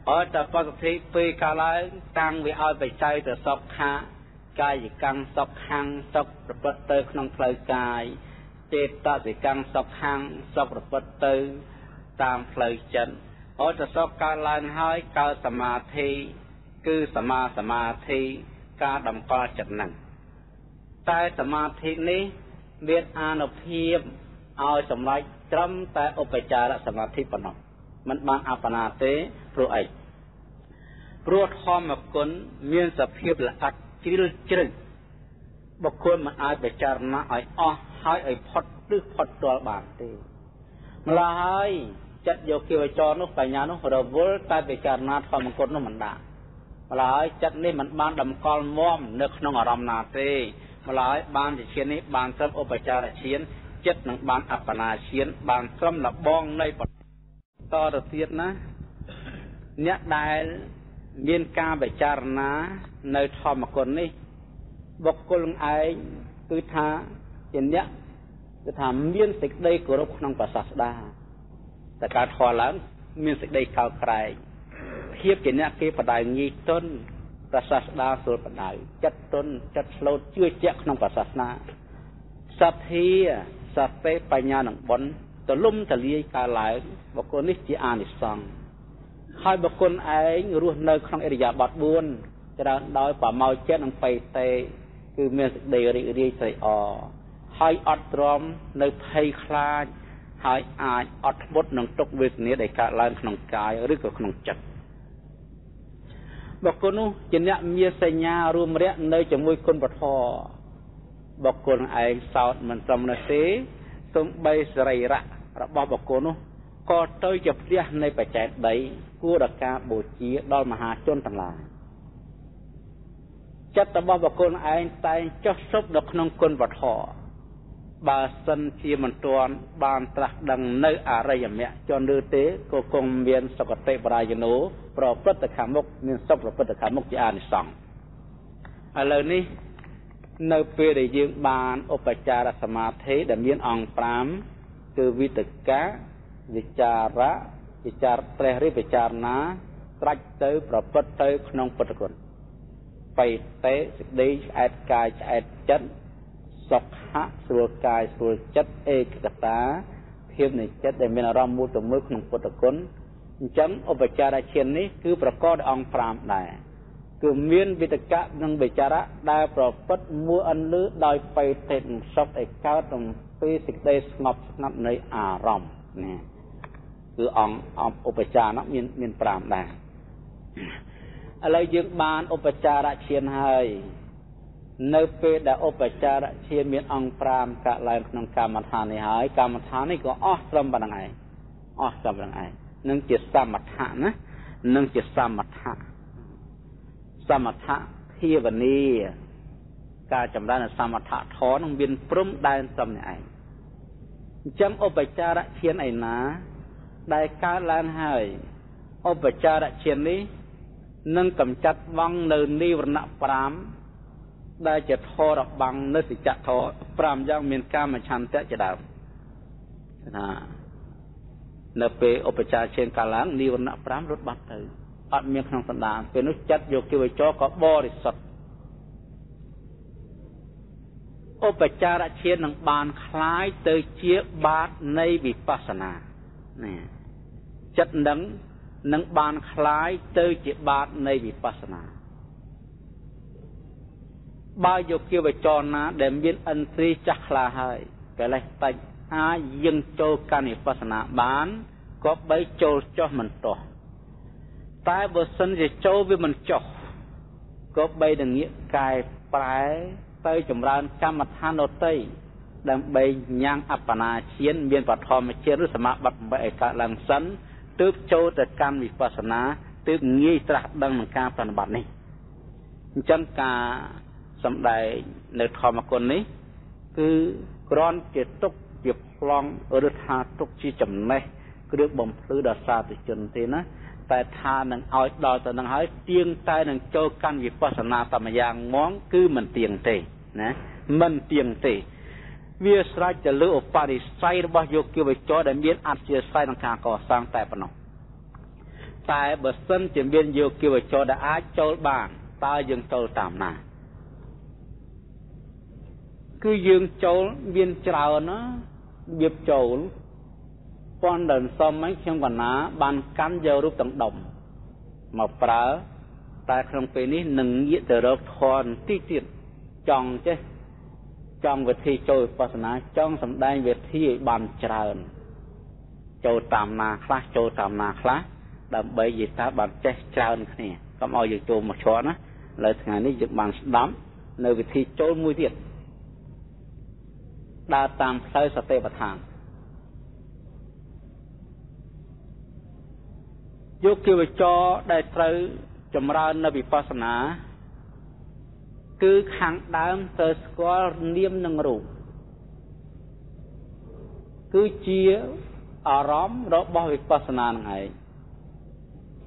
អត់តែបសុទ្ធិពេលកើតឡើងតាំងវាឲ្យបច្ច័យទៅសុខៈកាយកម្មសុខខាងសុខប្រព្រឹត្តទៅក្នុងផ្លូវកាយចេតសិកម្មសុខខាងសុខប្រព្រឹត្តទៅតាមផ្លូវចិត្តអត់ទៅសុខកើតឡើងហើយកើតសមាធិគឺសមាសមាធិ ការតម្កល់ចិត្តនឹងតែសមាធិនេះមានអានុភាពឲ្យសម្រេចត្រឹមតែឧបចារសមាធិប៉ុណ្ណោះมันបានអបណាទេព្រោះអីព្រោះធម្មគុណមានសភាពល្អិតជ្រិលជ្រៅបុគ្គលមិនអាចពិចារណាឲ្យអស់ហើយឲ្យផុតឬផុតទាល់បានទេម្ល៉េះហើយចិត្តយកគិវចរនោះបញ្ញានោះរវល់តែពិចារណាធម្មគុណនោះមិនដា ម្ល៉េះហើយចិត្តនេះមិនបានតម្កល់មមនៅក្នុងអារម្មណ៍ណាទេម្ល៉េះហើយបានជាឈាននេះបានត្រឹមឧបចារឈានចិត្តនឹងបានអបណាឈាន បានត្រឹមលបងនៃតទៅទៀតណាអ្នកដែលមានការពិចារណានៅធម្មគុណនេះបុគ្គលឯងគឺថាជាអ្នកគឺថាមានសេចក្តីគោរពក្នុងប្រសាស្ដាតែការធម៌ឡើងមានសេចក្តីកោតក្រែង ភាពជាអ្នកគេបដៅងាយទុនប្រសាស្ដាស្រួលបដៅចិត្តទុនចិត្តស្លូតជឿជាក់ក្នុងប្រសាសនាសទ្ធាសតិបញ្ញានឹងបុណ្យទលំទលាយកើតឡើងបុគ្គលនេះជាអានិសង្សហើយបុគ្គលឯងរស់នៅក្នុងអរិយាបថ4ច្រើនដោយប្រមោចចិត្តនិងបេតេគឺមានសេចក្តីរីករាយត្រេកអរហើយអត់ទ្រាំនៅភ័យខ្លាចហើយអាចអត់ធ្មត់នឹងទុកវេទនាដែលកើតឡើងក្នុងកាយឬក៏ក្នុងចិត្ត បុគ្គលនោះជាអ្នកមានសញ្ញារួមរយៈនៅជាមួយគុណពធបុគ្គលឯងសោតមិនសមនោះទេសំបីសរីរៈរបស់បុគ្គលនោះក៏ទៅជាផ្ទះនៃបច្ចេកដីគួរដល់ការបូជាដល់មហាជនទាំងឡាយចិត្តរបស់បុគ្គលឯងតែងចុះសុបនៅក្នុងគុណវធម៌ បើសិនជាមិនទាន់បានត្រាស់ដឹងនៅអរិយមគ្គចនឬទេក៏គង់មានសុគតិបរាយណូប្រព្រឹត្តខាងមុខមានសុខប្រព្រឹត្តខាងមុខជាអានិសង្សឥឡូវនេះនៅពេលដែលយើងបានឧបចារសមាធិដែលមានអង្គ5គឺវិតកាវិចារៈវិចារត្រេះរិវិចារណាត្រាច់ទៅប្រព្រឹត្តទៅក្នុងពុទ្ធគុណបៃតេសេចក្តីឆ្អែតកាយឆ្អែតចិត្ត សុខៈស្រួលកាយស្រួលចិត្តឯកកតាភាពនៃចិត្តដែលមានអារម្មណ៍មួយទៅមួយក្នុងពុទ្ធគុណអញ្ចឹងឧបចារឈាននេះគឺប្រកបដោយអង្គ5ដែរគឺមានវិតកៈនិងវិចារៈដែលប្រព្រឹត្តមួយអន្លឺដោយបៃតេនិងសុខឯកើតអំពីសេចក្តីស្ងប់ស្ងាត់នៃអារម្មណ៍ណាគឺអង្គឧបចារនោះមានមាន5ដែរឥឡូវយើងបានឧបចារឈានហើយ នៅពេលដែលឧបចារឈានមានអង្គ5កាក់ឡើងក្នុងកម្មដ្ឋាននេះហើយកម្មដ្ឋាននេះក៏អស់ត្រឹមប៉ុណ្្នឹងឯងអស់ត្រឹមប៉ុណ្្នឹងឯងនឹងជាសមថៈណានឹងជាសមថៈសមថៈភាវនាការចម្រើនសមថៈធម៌នឹងមានព្រំដែនត្រឹមនេះឯងអញ្ចឹងឧបចារឈានឯណាដែលកើតឡើងហើយឧបចារជាតិនេះនឹងកម្ចាត់បងនៅនិវរណៈ5 ដែលជាធរបាំងនៅសច្ចធរ5យ៉ាងមានកាមឆន្ទៈជាដើមថានៅពេលឧបចារជាតិកាលឡើងនិវរណៈ5រត់បាត់ទៅអត់មានក្នុងសន្តានពេលនោះចិត្តយកគិវចរក៏បរិសុទ្ធឧបចារជាតិនឹងបានคล้ายទៅជាបាតនៃវិបស្សនាណាចិត្តនឹងនឹងបានคล้ายទៅជាបាតនៃវិបស្សនា បើយកគិវចរណាដែលមានឥន្ទ្រីចាស់ខ្លាហើយកិលេសតិចអាចយើងចូលកាន់វិបស្សនាបានក៏បីចូលចុះមិនទាស់តែបើសិនជាចូលវាមិនចុះក៏បីនឹងងាកកែប្រែទៅចម្រើនកម្មដ្ឋានដតីដើម្បីញ៉ាំងអបណាជានមានបឋមជាតិឬសមាបត្តិ8ឲ្យកើតឡើងសិនទើបចូលទៅកាន់វិបស្សនាទើបងាយត្រាស់ដឹងនឹងការប្រតិបត្តិនេះអញ្ចឹងការ សំដែងនៅធម្មគុណនេះ គឺគ្រាន់ជាទុកជាប្លង់ឬថាទុកជាចំណេះគ្រឿងបំភ្លឺដល់សាធុជនទេណាតែថានឹងឲ្យដល់ទៅនឹងហើយទៀងតែនឹងចូលកាន់វិបស្សនាតាមយ៉ាងងងគឺមិនទៀងទេណាមិនទៀងទេ វាស្រេចទៅលើឧបនិស្ស័យរបស់យោគិវចរដែលមានអធិស្ឋានក្នុងការកសាងតែប៉ុណ្ណោះតែបើសិនជាមានយោគិវចរដែលអាចចូលបានតើយើងចូលតាមណា គឺយើងចូលមានច្រើនណាៀបចូលប៉ុន្តែសុំឲ្យខ្ញុំកណាបានកាន់យករូបទាំងដុំមកប្រើ តែក្នុងពេលនេះនឹងងាកទៅរកធនតិចទៀតចង់ចេះចង់វិធីចូលវិបស្សនាចង់សម្ដែងវិធីឲ្យបានច្រើន ចូលតាមណាខ្លះចូលតាមណាខ្លះដើម្បីយេតាបានចេះច្រើនគ្នាកុំឲ្យយើងចូលមកឈរណាឥឡូវថ្ងៃនេះយើងបានស្ដាប់នៅវិធីចូលមួយទៀត ដើរតាមផ្លូវសតិប្បដ្ឋានយកគិវចរដែលត្រូវចម្រើននៅវិបស្សនា គឺខាងដើមទៅស្គាល់នាមនិងរូបគឺជាអារម្មណ៍របស់វិបស្សនានឹងឯង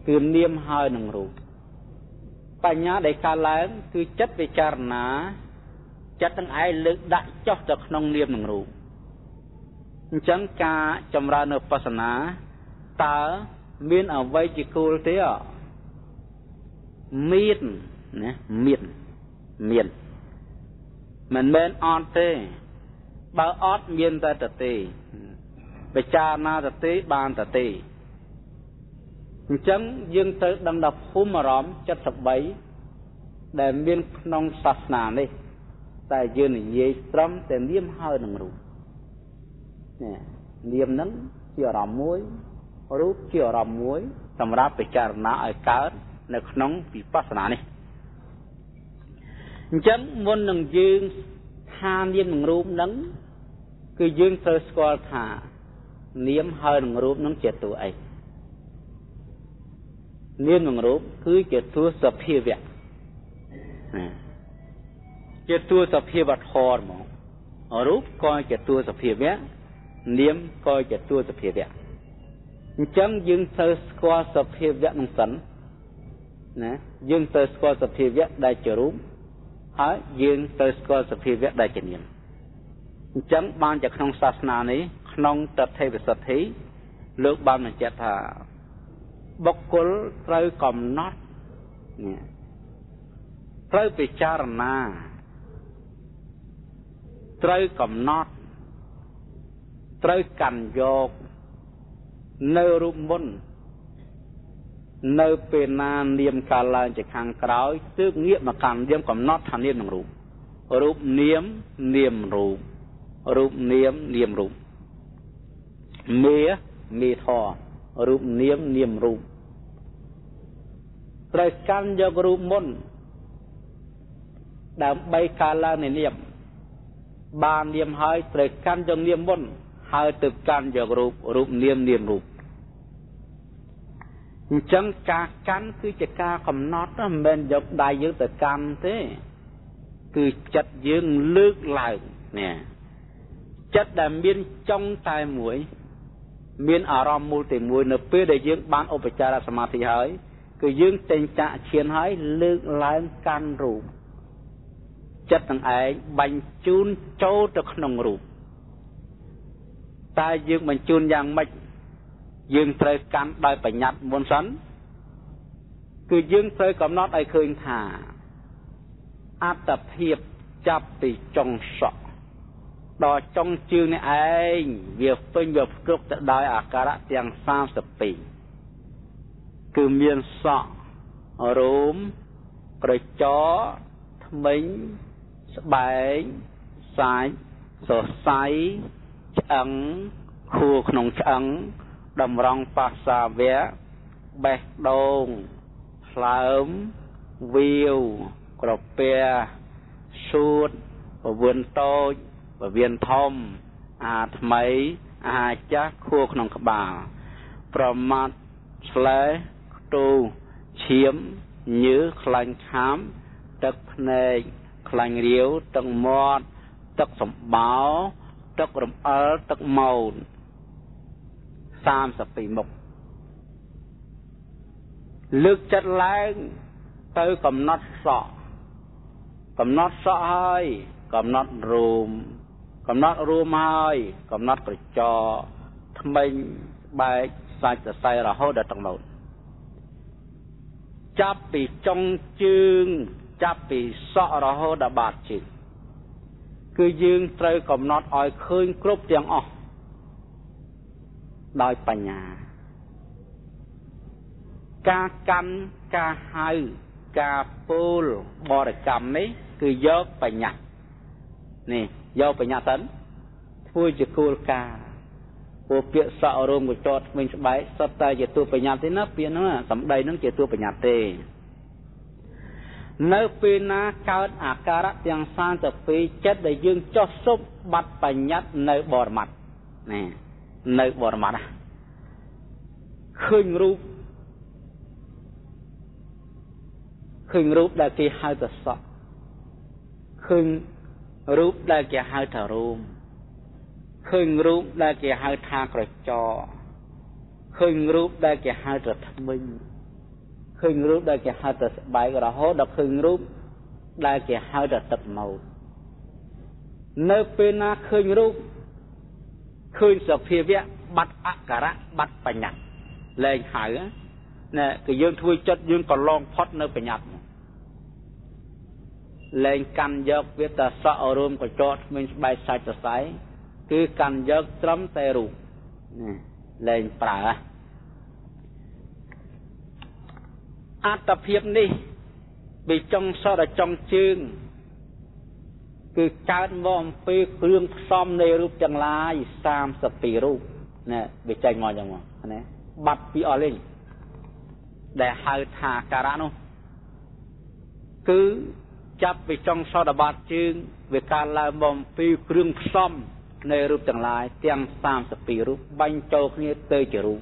គឺនាមហើយនឹងរូបបញ្ញាដែលកើតឡើងគឺចិត្តពិចារណា ចិត្តនឹងឯងលើកដាក់ចុះទៅក្នុងនាមនឹងរូបអញ្ចឹងការចម្រើននៅបស្សនាតើមានអ្វីជាគោលទេមានណាមានមានមិនមែនអត់ទេ បើអត់មានតែតទេពិចារណាតទេបានតទេអញ្ចឹងយើងត្រូវដឹងដល់ភូមិអារម្មណ៍73ដែលមានក្នុងសាសនានេះ តែយើងនិយាយត្រឹមតែនាមហើយនឹងរូបនេះនាមហ្នឹងជាអារម្មណ៍មួយរូបជាអារម្មណ៍មួយ សម្រាប់ពិចារណាឲ្យកើតនៅក្នុងវិបស្សនានេះអញ្ចឹងមុននឹងយើងថានាមនឹងរូបហ្នឹងគឺយើងត្រូវស្គាល់ថានាមហើយនឹងរូបហ្នឹងជាតួអីនាមនឹងរូបគឺជាតួសភាវៈ ជាតួសភាវៈធម៌ហ្មងរូបក៏ជាតួសភាវៈនាមក៏ជាតួសភាវៈអញ្ចឹងយើងត្រូវស្គាល់សភាវៈនឹងសិនណាយើងត្រូវស្គាល់សភាវៈដែលជារូបហើយយើងត្រូវស្គាល់សភាវៈដែលជានាមអញ្ចឹងបានជាក្នុងសាសនានេះក្នុងតថេវសទ្ធិលោកបានបញ្ជាក់ថាបុគ្គលត្រូវកំណត់នេះត្រូវពិចារណា ត្រូវកំណត់ត្រូវកាន់យកនៅរូបមុន នៅពេលណានាមកាលឡើងជាខាងក្រោយទើបងាកមកកាន់នាមកំណត់ថានាមនឹងរូបរូបនាមនាមរូបរូបនាមនាមរូបមេមេធររូបនាមនាមរូបត្រូវកាន់យករូបមុន ដើម្បីកាលឡើងនៃនាម បាននាមហើយត្រូវកាន់យកនាមមុនហើយទៅកាន់យករូបរូបនាមនាមរូបអញ្ចឹងការកាន់គឺជាការកំណត់មិនមែនយកដៃយើងទៅកាន់ទេ គឺចិត្តយើងលើកឡើងនេះចិត្តដែលមានចុងតែមួយ មានអារម្មណ៍មូលតែមួយ នៅពេលដែលយើងបានឧបចារសមាធិហើយ គឺយើងតែងចាក់ឈានហើយលើកឡើងកាន់រូប ចិត្តនឹងឯងបាញ់ជូនចូលទៅក្នុងរូបតែយើងបញ្ជូនយ៉ាងម៉េចយើងត្រូវកាន់ដោយបញ្ញត្តិមុនសិនគឺយើងត្រូវកំណត់ឲ្យឃើញថាអត្តភាពចាប់ពីចុងសក់ដល់ចុងជើងនេះឯងវាពេញវាគ្រប់ទៅដោយអាការៈទាំង32គឺមានសក់រោមក្រចកធ្មេញ ស្បែកសាច់សរសៃឆ្អឹងខួរក្នុងឆ្អឹងតម្រង់បាសាវៈបេះដូងផ្លើមវាវក្រពះសួតពវឿនតូចពវៀនធំ អាថ្មីអាចាស់ខួរក្នុងក្បាល ប្រមាត់ឆ្លែខ្ទូឈាមញើសខ្លាញ់ខាមទឹកភ្នែក ខ្លាញ់រាវទឹកមាត់ទឹកសម្បោទឹករំអិលទឹកមោន32មុខលើកចិត្តឡើងទៅកំណត់សក់កំណត់សក់ហើយកំណត់រួមកំណត់រួមហើយកំណត់ក្រចថ្មិញបែកសាច់សរសៃរហូតដល់ទឹកមោនចាប់ពីចុងជើង ចាប់ពីសក់រហូតដល់បាតជើងគឺយើងត្រូវកំណត់ឲ្យឃើញគ្រប់ទាំងអស់ដោយបញ្ញា ការកាន់ការហៅការពោលបរិកម្មនេះគឺយកបញ្ញត្តិនេះយកបញ្ញត្តិសិនធ្វើជាគោលការណ៍ពួកពាក្យសក់រោមកចតគ្មានស្បែកសុទ្ធតែជាតួបញ្ញត្តិទេណាពាក្យហ្នឹងសំដីហ្នឹងជាតួបញ្ញត្តិទេ នៅពេលណាកើតអាការៈទាំង32ចិត្តដែលយើងចោះសុបបាត់បញ្ញត្តិនៅបរមត្តណានៅបរមត្តឃើញរូបឃើញរូបដែលគេហៅថាសក់ឃើញរូបដែលគេហៅថារោមឃើញរូបដែលគេហៅថាក្រចកឃើញរូបដែលគេហៅថាថ្មិញ ឃើញរូបដែលគេហៅថាស្បែករហូតដល់ឃើញរូបដែលគេហៅថាទឹកម៉ូតនៅពេលណាឃើញរូបឃើញសភាវៈបាត់អក្សរៈបាត់បញ្ញត្តិលែងហៅណែគឺយើងធ្វើចិត្តយើងក៏ឡងផុតនៅបញ្ញត្តិលែងកាន់យកវាតសក់រួមកញ្ចក់គ្មានស្បែកសាច់សរសៃគឺកាន់យកត្រឹមតែរូបណាលែងប្រើ អត្តភាពនេះពីចុងសដល់ចុងជើង គឺកើតមកអំពីគ្រឿងផ្សំនៃរូបទាំងឡាយ32រូបណាវាចេញមកចឹងមកណាបាត់ពីអស់លេងដែលហៅថាការៈនោះគឺចាប់ពីចុងសដល់បាតជើងវាកើតឡើងមកអំពីគ្រឿងផ្សំនៃរូបទាំងឡាយទាំង32រូបបាញ់ចូលគ្នាទៅជារូប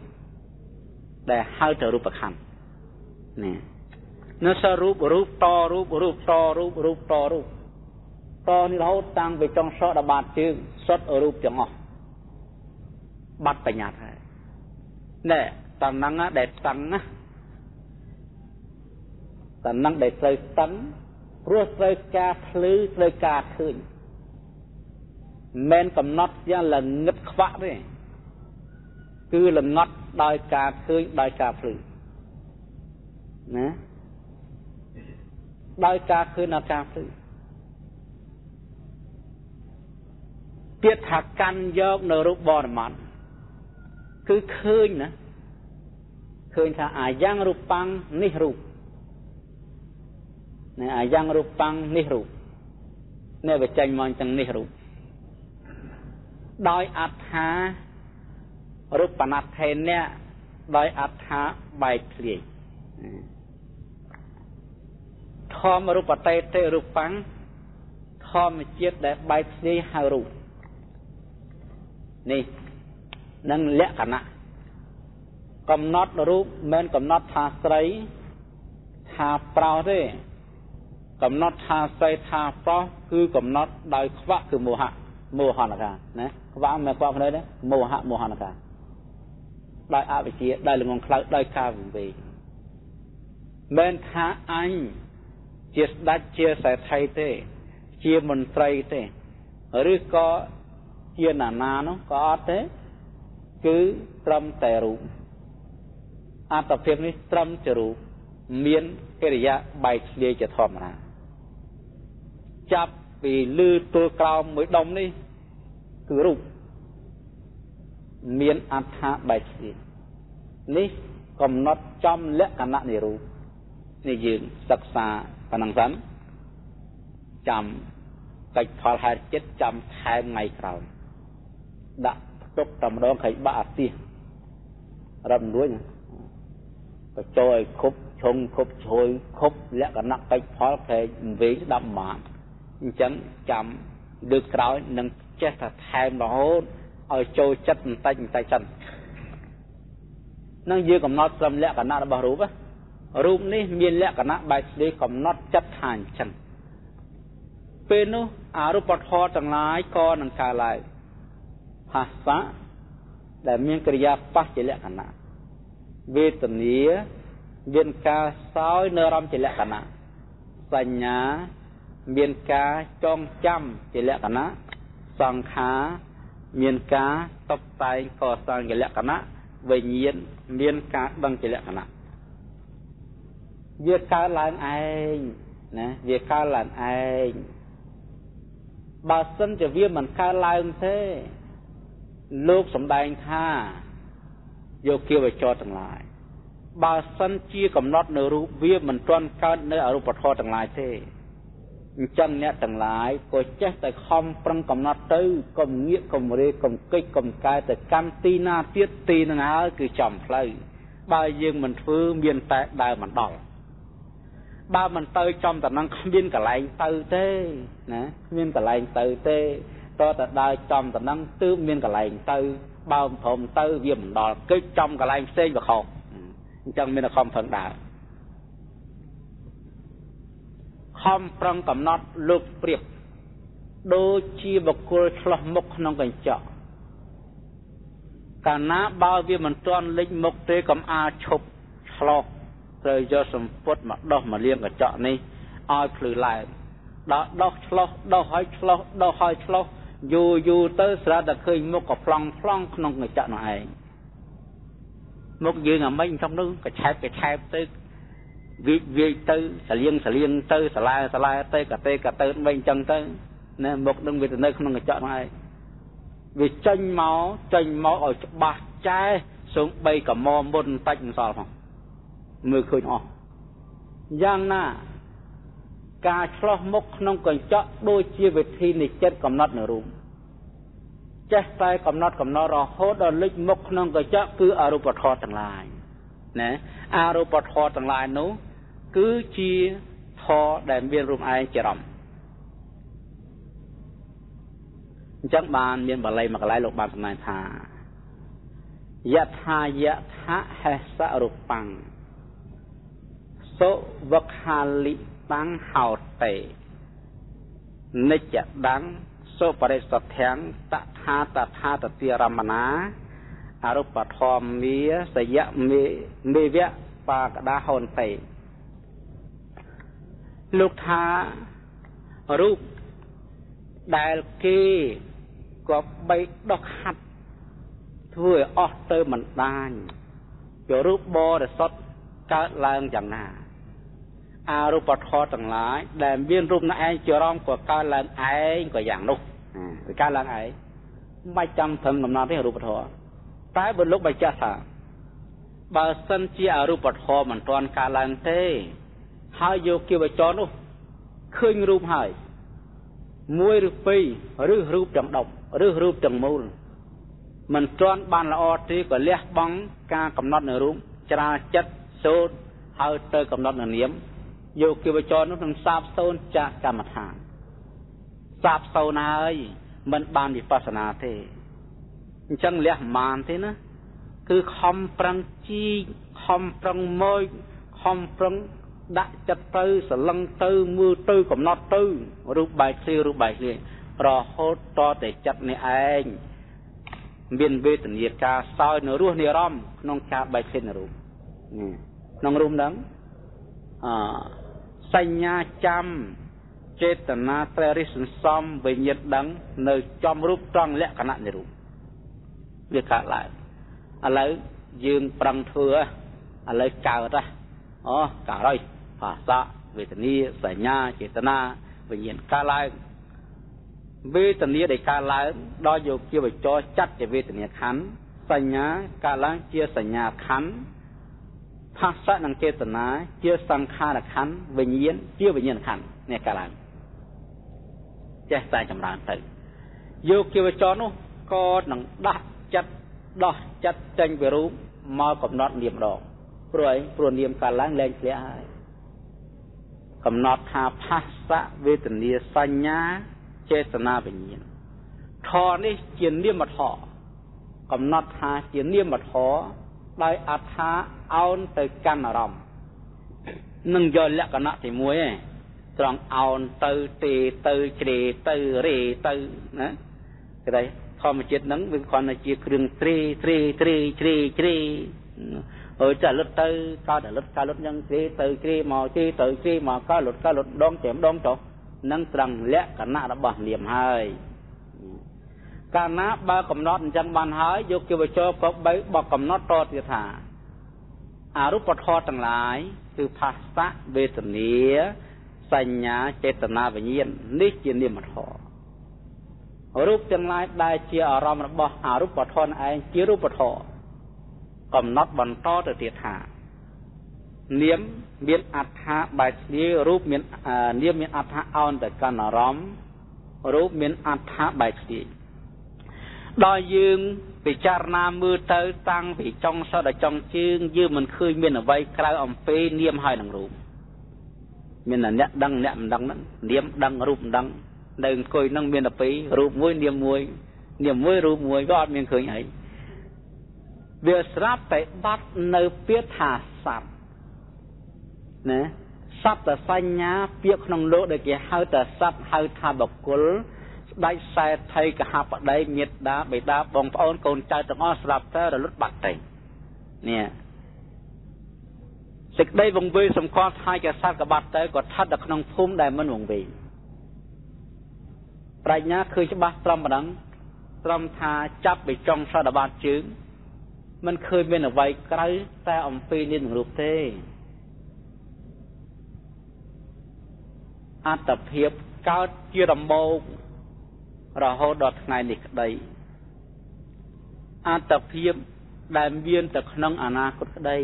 ដែលហៅទៅរូបខណ្ឌ នេះនៅសរូបរូបតរូបរូបតរូបរូបតរូបតនេះរហូតតាំងពីចុងសក់ដល់បាតជើងសុទ្ធរូបទាំងអស់បាត់បញ្ញត្តិហើយណែតំណឹងដែលតឹងណាតំណឹងដែលត្រូវតឹងព្រោះត្រូវការភ្លឺត្រូវការឃើញមិនកំណត់យ៉ាងល្ងឹតខ្វាក់ទេគឺល្ងត់ដោយការឃើញដោយការភ្លឺ ណាដោយការឃើញដល់ការភ្លឺទៀតថាកាន់យកនៅរូបបរមត្តគឺឃើញណាឃើញថាអាយ៉ាងរូបាំងនេះរូបណែអាយ៉ាងរូបាំងនេះរូបនេះវាចេញមកទាំងនេះរូបដោយអត្ថារូបណដ្ឋេនៈដោយអត្ថាបែកធ្លាយ ធម្មរូបតេទេរូបាំងធម្មជាតិដែលបែកធ្លាយហៅរូបនេះនឹងលក្ខណៈកំណត់រូបមិនកំណត់ថាស្រីថាប្រុសទេកំណត់ថាស្រីថាប្រុសគឺកំណត់ដោយខ្វាក់គឺមោហៈមោហនកាណាខ្វាក់មិនខ្វាក់ភ្នែកទេមោហៈមោហនកាដោយអវិជ្ជាដោយល្ងងខ្លៅដោយការវិវេកមិនថាអញ ជាស្ដេចជាសេដ្ឋីទេ ជាមន្ត្រីទេឬក៏ជាណានានោះក៏អត់ទេ គឺត្រឹមតែរូបអត្តភាពនេះត្រឹមជារូបមានកិរិយាបែកធ្លាយជាធម្មតាចាប់ពីលឺទល់ក្រោមមួយដុំនេះ គឺរូបមានអត្ថាបែកធ្លាយនេះកំណត់ចំលក្ខណៈនៃរូប នេះយើងសិក្សាប៉ុណ្ណឹងសិនចាំកិច្ចផលហេតុចិត្តចាំថែមថ្ងៃក្រោយដាក់ទុកតែម្ដងខៃបាក់អាទិះរឹបរួចក៏ចូលឲ្យខប់ឈងខប់ជ្រួយខប់លក្ខណៈកិច្ចផលខែវិញស្ដាប់មកអញ្ចឹងចាំលើកក្រោយនឹងចេះតែថែមរហូតឲ្យចូលចិត្តបន្តិចបន្តិចសិននឹងយើងកំណត់ត្រឹមលក្ខណៈរបស់រូប រូបនេះមានលក្ខណៈបែបស្ដីកំណត់ចិត្តថាអញ្ចឹងពេលនោះអរូបធម៌ទាំងឡាយក៏នឹងកើតឡើងភាសាដែលមានកិរិយាបស្សជាលក្ខណៈវេទនាមានការសោយនៅអារម្មណ៍ជាលក្ខណៈសញ្ញាមានការចងចាំជាលក្ខណៈសង្ខារមានការតបតែងកសាងជាលក្ខណៈវិញ្ញាណមានការដឹងជាលក្ខណៈ វាកើតឡើងឯងណាវាកើតឡើងឯងបើសិនជាវាមិនកើតឡើងទេលោកសំដែងថាយកគៀវចរទាំងឡាយបើសិនជាកំណត់នៅរូបវាមិនទាន់កើតនៅអរូបធម៌ទាំងឡាយទេអញ្ចឹងអ្នកទាំងឡាយក៏ចេះតែខំប្រឹងកំណត់ទៅកុំងាកកុំរេកុំកិច្ចកុំកែទៅកម្មទីណាទៀតទីនឹងហើយគឺចំផ្លូវបើយើងមិនធ្វើមានតែដើរមិនដល់ បើមិនទៅចំតំណឹងគ្មានកន្លែងទៅទេណាគ្មានកន្លែងទៅទេតើតដើរចំតំណឹងទើបមានកន្លែងទៅបើមិនព្រមទៅវាមិនដល់គិតចំកន្លែងផ្សេងវាខុសអញ្ចឹងមានតែខំប្រឹងដើរខំប្រឹងកំណត់លោកព្រៀបដូចជាបុគ្គលឆ្លោះមុខក្នុងកញ្ចក់កាលណាបើវាមិនទាន់លេចមុខទេកំអាឈប់ឆ្លោះ ត្រូវយកសម្ពុតមកដោះមកលាងកញ្ចក់នេះឲ្យភ្លឺឡើងដល់ដោះឆ្លោះដោះឲ្យឆ្លោះដោះឲ្យឆ្លោះយូរយូរទៅស្រាប់តែឃើញមុខក៏ប្លង់ប្លង់ក្នុងកញ្ចក់នោះឯងមុខយើងអាមិញក្នុងនោះកឆែបកឆែបទៅវាវាទៅសលៀងសលៀងទៅសាឡាសាឡាទៅកតេកតើមិនអញ្ចឹងទៅណាមុខនឹងវាទៅនៅក្នុងកញ្ចក់នោះឯងវាចេញមកចេញមកឲ្យច្បាស់ចែសូមបីកមមុនបន្តិចមិនសល់ផង មើលឃើញអស់យ៉ាងណា ការឆ្លោះមុខក្នុងកញ្ចក់ដូចជាវិធីនៃចិត្តកំណត់នៅរូបចេះតែកំណត់កំណត់រហូតដល់លេចមុខក្នុងកញ្ចក់គឺអរូបធម៌ទាំងឡាយណាអរូបធម៌ទាំងឡាយនោះ គឺជាធម៌ដែលមានរូបឯងជារំអញ្ចឹងបានមានបល័យមួយកន្លែងលោកបានសម្ដែងថាយថាយថាហេសរូបាំង សុវខាលិតាំងហោតេនិច្ចដੰសុបរិសទ្ធังតថាតថាតតិរមណាអរុបធម្មាសយៈមេមេវៈបាកដាហោនតេលោកថារូបដែលគេក៏បីដោះខាត់ធ្វើឲ្យអស់ទៅមិនដាញយករូបបរិសុទ្ធកើតឡើងយ៉ាងណា អរូបធម៌ទាំងឡាយដែលមានរូបណឯងជារំក៏កើតឡើងឯងក៏យ៉ាងនោះវាកើតឡើងឯងមិនបាច់ចាំត្រឹមដំណត់ទេរូបធម៌តែបើលោកបញ្ជាក់ថាបើសិនជាអរូបធម៌មិនទាន់កើតឡើងទេ ហើយយកគិវចរនោះឃើញរូបហើយមួយឬពីរឬរូបទាំង10ឬរូបទាំងមូលមិនទាន់បានល្អទេក៏លះបង់ការកំណត់នៅរូបច្រាចិត្តសូត្រហើយទៅកំណត់នៅនាម យកគិវចរនោះនឹងសាបសូន្យចាកកម្មដ្ឋានសាបសូន្យហើយមិនបានវិបស្សនាទេអញ្ចឹងលះមានទេណាគឺខំប្រឹងជីកខំប្រឹងម៉ូចខំប្រឹងដាក់ចិត្តទៅសលឹងទៅមើលទៅកំណត់ទៅរូបបែកគ្នារូបបែកគ្នារហូតតតែចិត្តនេះឯងមានវេទនាការសោយនៅរស់និរមក្នុងការបែកគ្នារូបក្នុងរូបហ្នឹងអ សញ្ញាចាំចេតនាត្រេរិសន្សំវិញ្ញាណដឹង នៅចំរូបត្រង់លក្ខណៈនៃរូបវាកើតឡើងឥឡូវយើងប្រឹងធ្វើឥឡូវកើតហ៎អូកើតហើយភាសាវេទនាសញ្ញាចេតនាវិញ្ញាណកើតឡើងវេទនាដែលកើតឡើងដល់យកជាវចរចាត់ជាវេទនាខណ្ឌសញ្ញាកើតឡើងជាសញ្ញាខណ្ឌ ផាសៈនិងចេតនាជាសង្ខារខណ្ឌវិញ្ញាណជាវិញ្ញាណខណ្ឌនេះកើតឡើងចេះតែចម្រើនទៅយកជីវចរនោះក៏នឹងដាស់ចិត្តដោះចិត្តចេញពីរូបមកកំណត់នាមដងព្រោះអីព្រោះនាមកាលឡើងលែងធ្លាក់ហើយកំណត់ថាផាសៈវេទនាសញ្ញាចេតនាវិញ្ញាណធរនេះជានាមធរកំណត់ថាជានាមធរ ដោយអត្ថាអោនទៅកាន់អារម្មណ៍នឹងយកលក្ខណៈទី1ឯងត្រង់អោនទៅទេទៅជ្រេទៅរេទៅណាគេថាធម្មជាតិហ្នឹងវាគ្រាន់តែជាគ្រឿងត្រេត្រេត្រេជ្រេជ្រេអើចាលុតទៅក៏តែលុតក៏លុតយ៉ាងជ្រេទៅជ្រេមកជ្រេទៅជ្រេមកក៏លុតក៏លុតដងតែម្ដងចុះនឹងត្រង់លក្ខណៈរបស់នាមហើយ កាលណាបើកំណត់អញ្ចឹងបានហើយយកជាវចរក៏បីបកកំណត់តទៀតថាអរូបធម៌ទាំងឡាយគឺផាសៈវេទនាសញ្ញាចេតនាវិញ្ញាណនេះជានាមធម៌រូបទាំងឡាយដែលជាអារម្មណ៍របស់អរូបធម៌ឯងជារូបធម៌កំណត់បន្តទៅទៀតថានាមមានអត្ថាបែបគ្នារូបមាននាមមានអត្ថាអោនទៅកាន់អារម្មណ៍រូបមានអត្ថាបែបគ្នា ដល់យើងពិចារណាមើលទៅតាំងពីចុងសដល់ចុងជើងយើងមិនឃើញមានអ្វីក្រៅអំពីនាមហើយនឹងរូបមានតែអ្នកដឹងអ្នកមិនដឹងហ្នឹងនាមដឹងរូបមិនដឹងនៅអង្គុយហ្នឹងមានតែពីររូបមួយនាមមួយនាមមួយរូបមួយក៏អត់មានឃើញអីវាស្រាប់តែបាត់នៅពាក្យថាសត្វណាសត្វតសញ្ញាពាក្យក្នុងលោកដែលគេហៅតែសត្វហៅថាបុគ្គល ស្ដេចសែថៃកហបតីមេត្តាបិតាបងប្អូនកូនចៅទាំងអស់ស្រាប់តែរលត់បាត់ទៅនេះសេចក្តីវង្វេងសម្គាល់ថាជាសត្វកបាត់ទៅក៏ស្ថិតនៅក្នុងភូមិដែលមិនវង្វេងប្រាជ្ញាឃើញច្បាស់ត្រឹមប៉ុណ្ណឹងត្រឹមថាចាប់ពីចុងសតបាតជើងមិនឃើញមានអ្វីក្រៅតែអំពីនាមរូបទេអត្តភាពកើតជារំបោក រហូតដល់ថ្ងៃនេះក្តីអត្តភាពដែលមានតែក្នុងអនាគតក្តី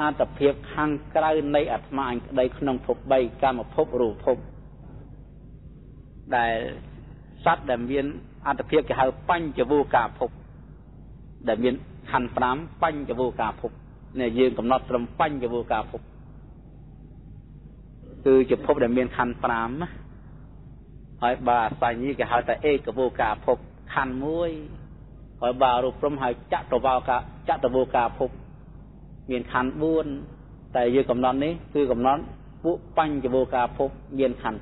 អត្តភាពខាងក្រៅនៃអាត្មាអញក្តីក្នុងភព3កម្មភពរូបភពដែលសត្វដែលមានអត្តភាពគេហៅបញ្ចវោកាភព ដែលមានខណ្ឌ5បញ្ចវោកាភពនេះយើងកំណត់ត្រឹមបញ្ចវោកាភពគឺជាភពដែលមានខណ្ឌ5ណា ហើយបើអសញ្ញគេហៅថាឯកវោកាភពខណ្ឌ1ហើយបើរូបព្រំហៅចតវោកាចតវោកាភពមានខណ្ឌ4តែយើងកំណត់នេះគឺកំណត់ពួកបញ្ចវោកាភពមានខណ្ឌ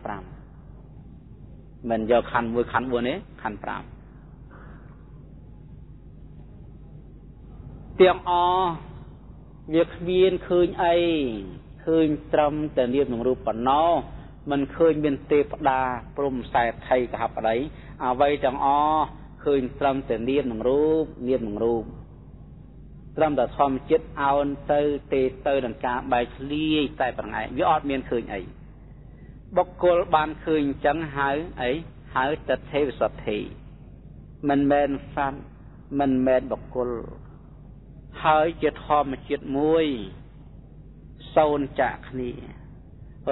5មិនយកខណ្ឌ1ខណ្ឌ4ទេខណ្ឌ5ទាំងអវាគ្មានឃើញអីឃើញត្រឹមតែនាមនឹងរូបប៉ុណ្ណោះ មិនឃើញមានទេវតាព្រំខ្សែថៃកហបដីអ្វីទាំងអស់ឃើញត្រឹមតែនាមនឹងរូបនាមនឹងរូបត្រឹមតែធម្មជាតិអោនទៅទេទៅនឹងការបែកធ្លាយតែប្រ ঙ ែវាអត់មានឃើញអីបុគ្គលបានឃើញអញ្ចឹងហៅអីហៅតទេវសទ្ធិមិនមែនសត្វមិនមែនបុគ្គលហើយជាធម្មជាតិមួយសូនចាក់គ្នា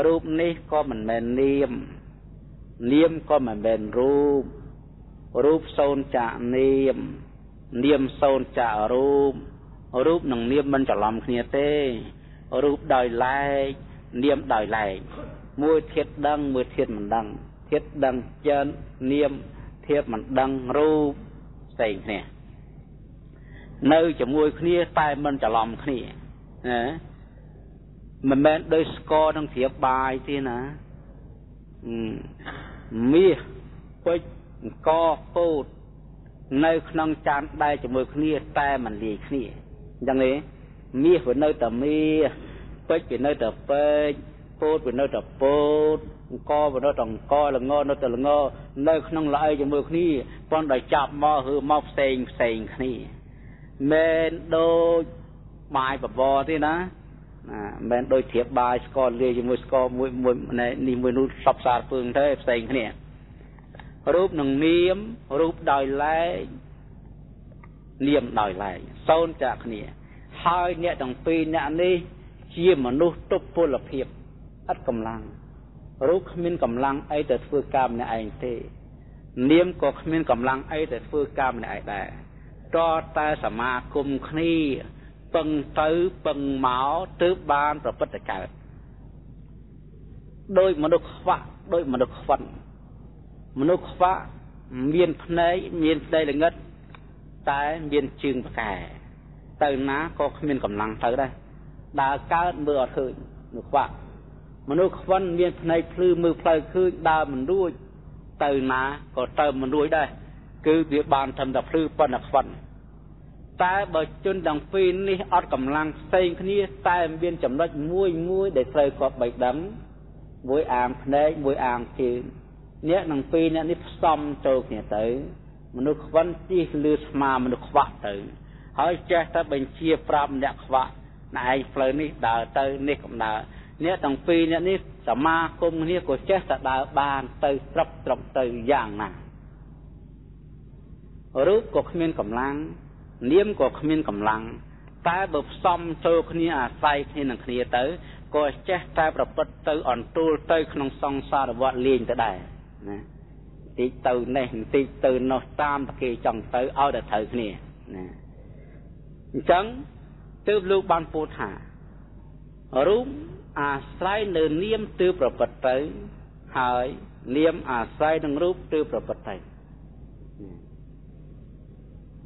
រូបនេះក៏មិនមែននាម នាមក៏មិនមែនរូបរូបសូនចាក់នាម នាមសូនចាក់រូបរូបនិងនាមមិនច្រឡំគ្នាទេរូបដោយឡែកនាមដោយឡែកមួយធៀបដឹងមួយធៀបមិនដឹងធៀបដឹងច្រើននាមធៀបមិនដឹងរូបផ្សេងគ្នានៅជាមួយគ្នាតែមិនច្រឡំគ្នាណា មិនមែនដោយស្ករនឹងជ្រាបបាយទេណាមាសពេជ្រអង្គពោតនៅក្នុងចានដែរជាមួយគ្នាតែមិនលាយគ្នាអញ្ចឹងទេមាសវានៅតែមាសពេជ្រវានៅតែពេជ្រពោតវានៅតែពោតអង្គវានៅតែអង្គល្ងនៅតែល្ងនៅក្នុងល្អីជាមួយគ្នាប៉ុន្តែចាប់មកគឺមកផ្សេងផ្សេងគ្នាមិនដូចបាយបបរទេណា ណាមិនមែនដូចធៀបបាយស្ករលាយជាមួយស្ករមួយមួយនេះមួយនោះសពសារពើងទេផ្សេងគ្នារូបនឹងនាមរូបដោយឡែកនាមដោយឡែកសូនចាក់គ្នា ហើយអ្នកទាំងពីរអ្នកនេះជាមនុស្សទុពលភាពឥតកម្លាំងរូបគ្មានកម្លាំងអីទៅធ្វើការម្នាក់ឯងទេ នាមក៏គ្មានកម្លាំងអីទៅធ្វើការម្នាក់ឯងដែរតតែសមាគមគ្នា ពឹងទៅពឹងមកទើបបានប្រព្រឹត្តកើតដោយមនុស្សខ្វាក់ដោយមនុស្សខ្វិនមនុស្សខ្វាក់មានភ្នែកមានស្ដីល្ងិតតែមានជើងប្រកែទៅណាក៏គ្មានកម្លាំងទៅដែរដើរកើតមើលអត់ឃើញមនុស្សខ្វាក់មនុស្សខ្វិនមានភ្នែកភ្លឺមើលផ្លូវឃើញដើរមិនរួចទៅណាក៏ទៅមិនរួចដែរគឺវាបានធំតែភ្លឺប៉ុណ្ណាខ្វិន តែបើជនទាំងពីរនេះអត់កម្លាំងផ្សេងគ្នាតែមានចំណុចមួយមួយដែលត្រូវគាត់បីដឹងមួយអាងភ្នែកមួយអាងជើងអ្នកនឹងពីរអ្នកនេះផ្សំចូលគ្នាទៅ មនុស្សខ្វិនជិះលឺស្មាមនុស្សខ្វាក់ទៅ ហើយចេះតែបញ្ជាប្រាប់អ្នកខ្វាក់ណែឯងផ្លូវនេះដើរទៅនេះកំដើរអ្នកទាំងពីរអ្នកនេះសមាគមគ្នាក៏ចេះតែដើរបានទៅត្រឹកត្រឹកទៅយ៉ាងណារូបក៏គ្មានកម្លាំង នាមក៏គ្មានកម្លាំងតែបើផ្សំចូលគ្នាអាស្រ័យគ្នានឹងគ្នាទៅក៏ចេះតែប្រព្រឹត្តទៅអន្ទូលទៅក្នុងសង្សារវដ្តលេងទៅដែរណាតិចទៅនេះបន្តិចទៅនោះតាមតែគេចង់ទៅឲ្យតែត្រូវគ្នាណាអញ្ចឹងទើបលោកបានពោលថារូបអាស្រ័យនៅនាមទើបប្រព្រឹត្តទៅហើយនាមអាស្រ័យនឹងរូបទើបប្រព្រឹត្តទៅ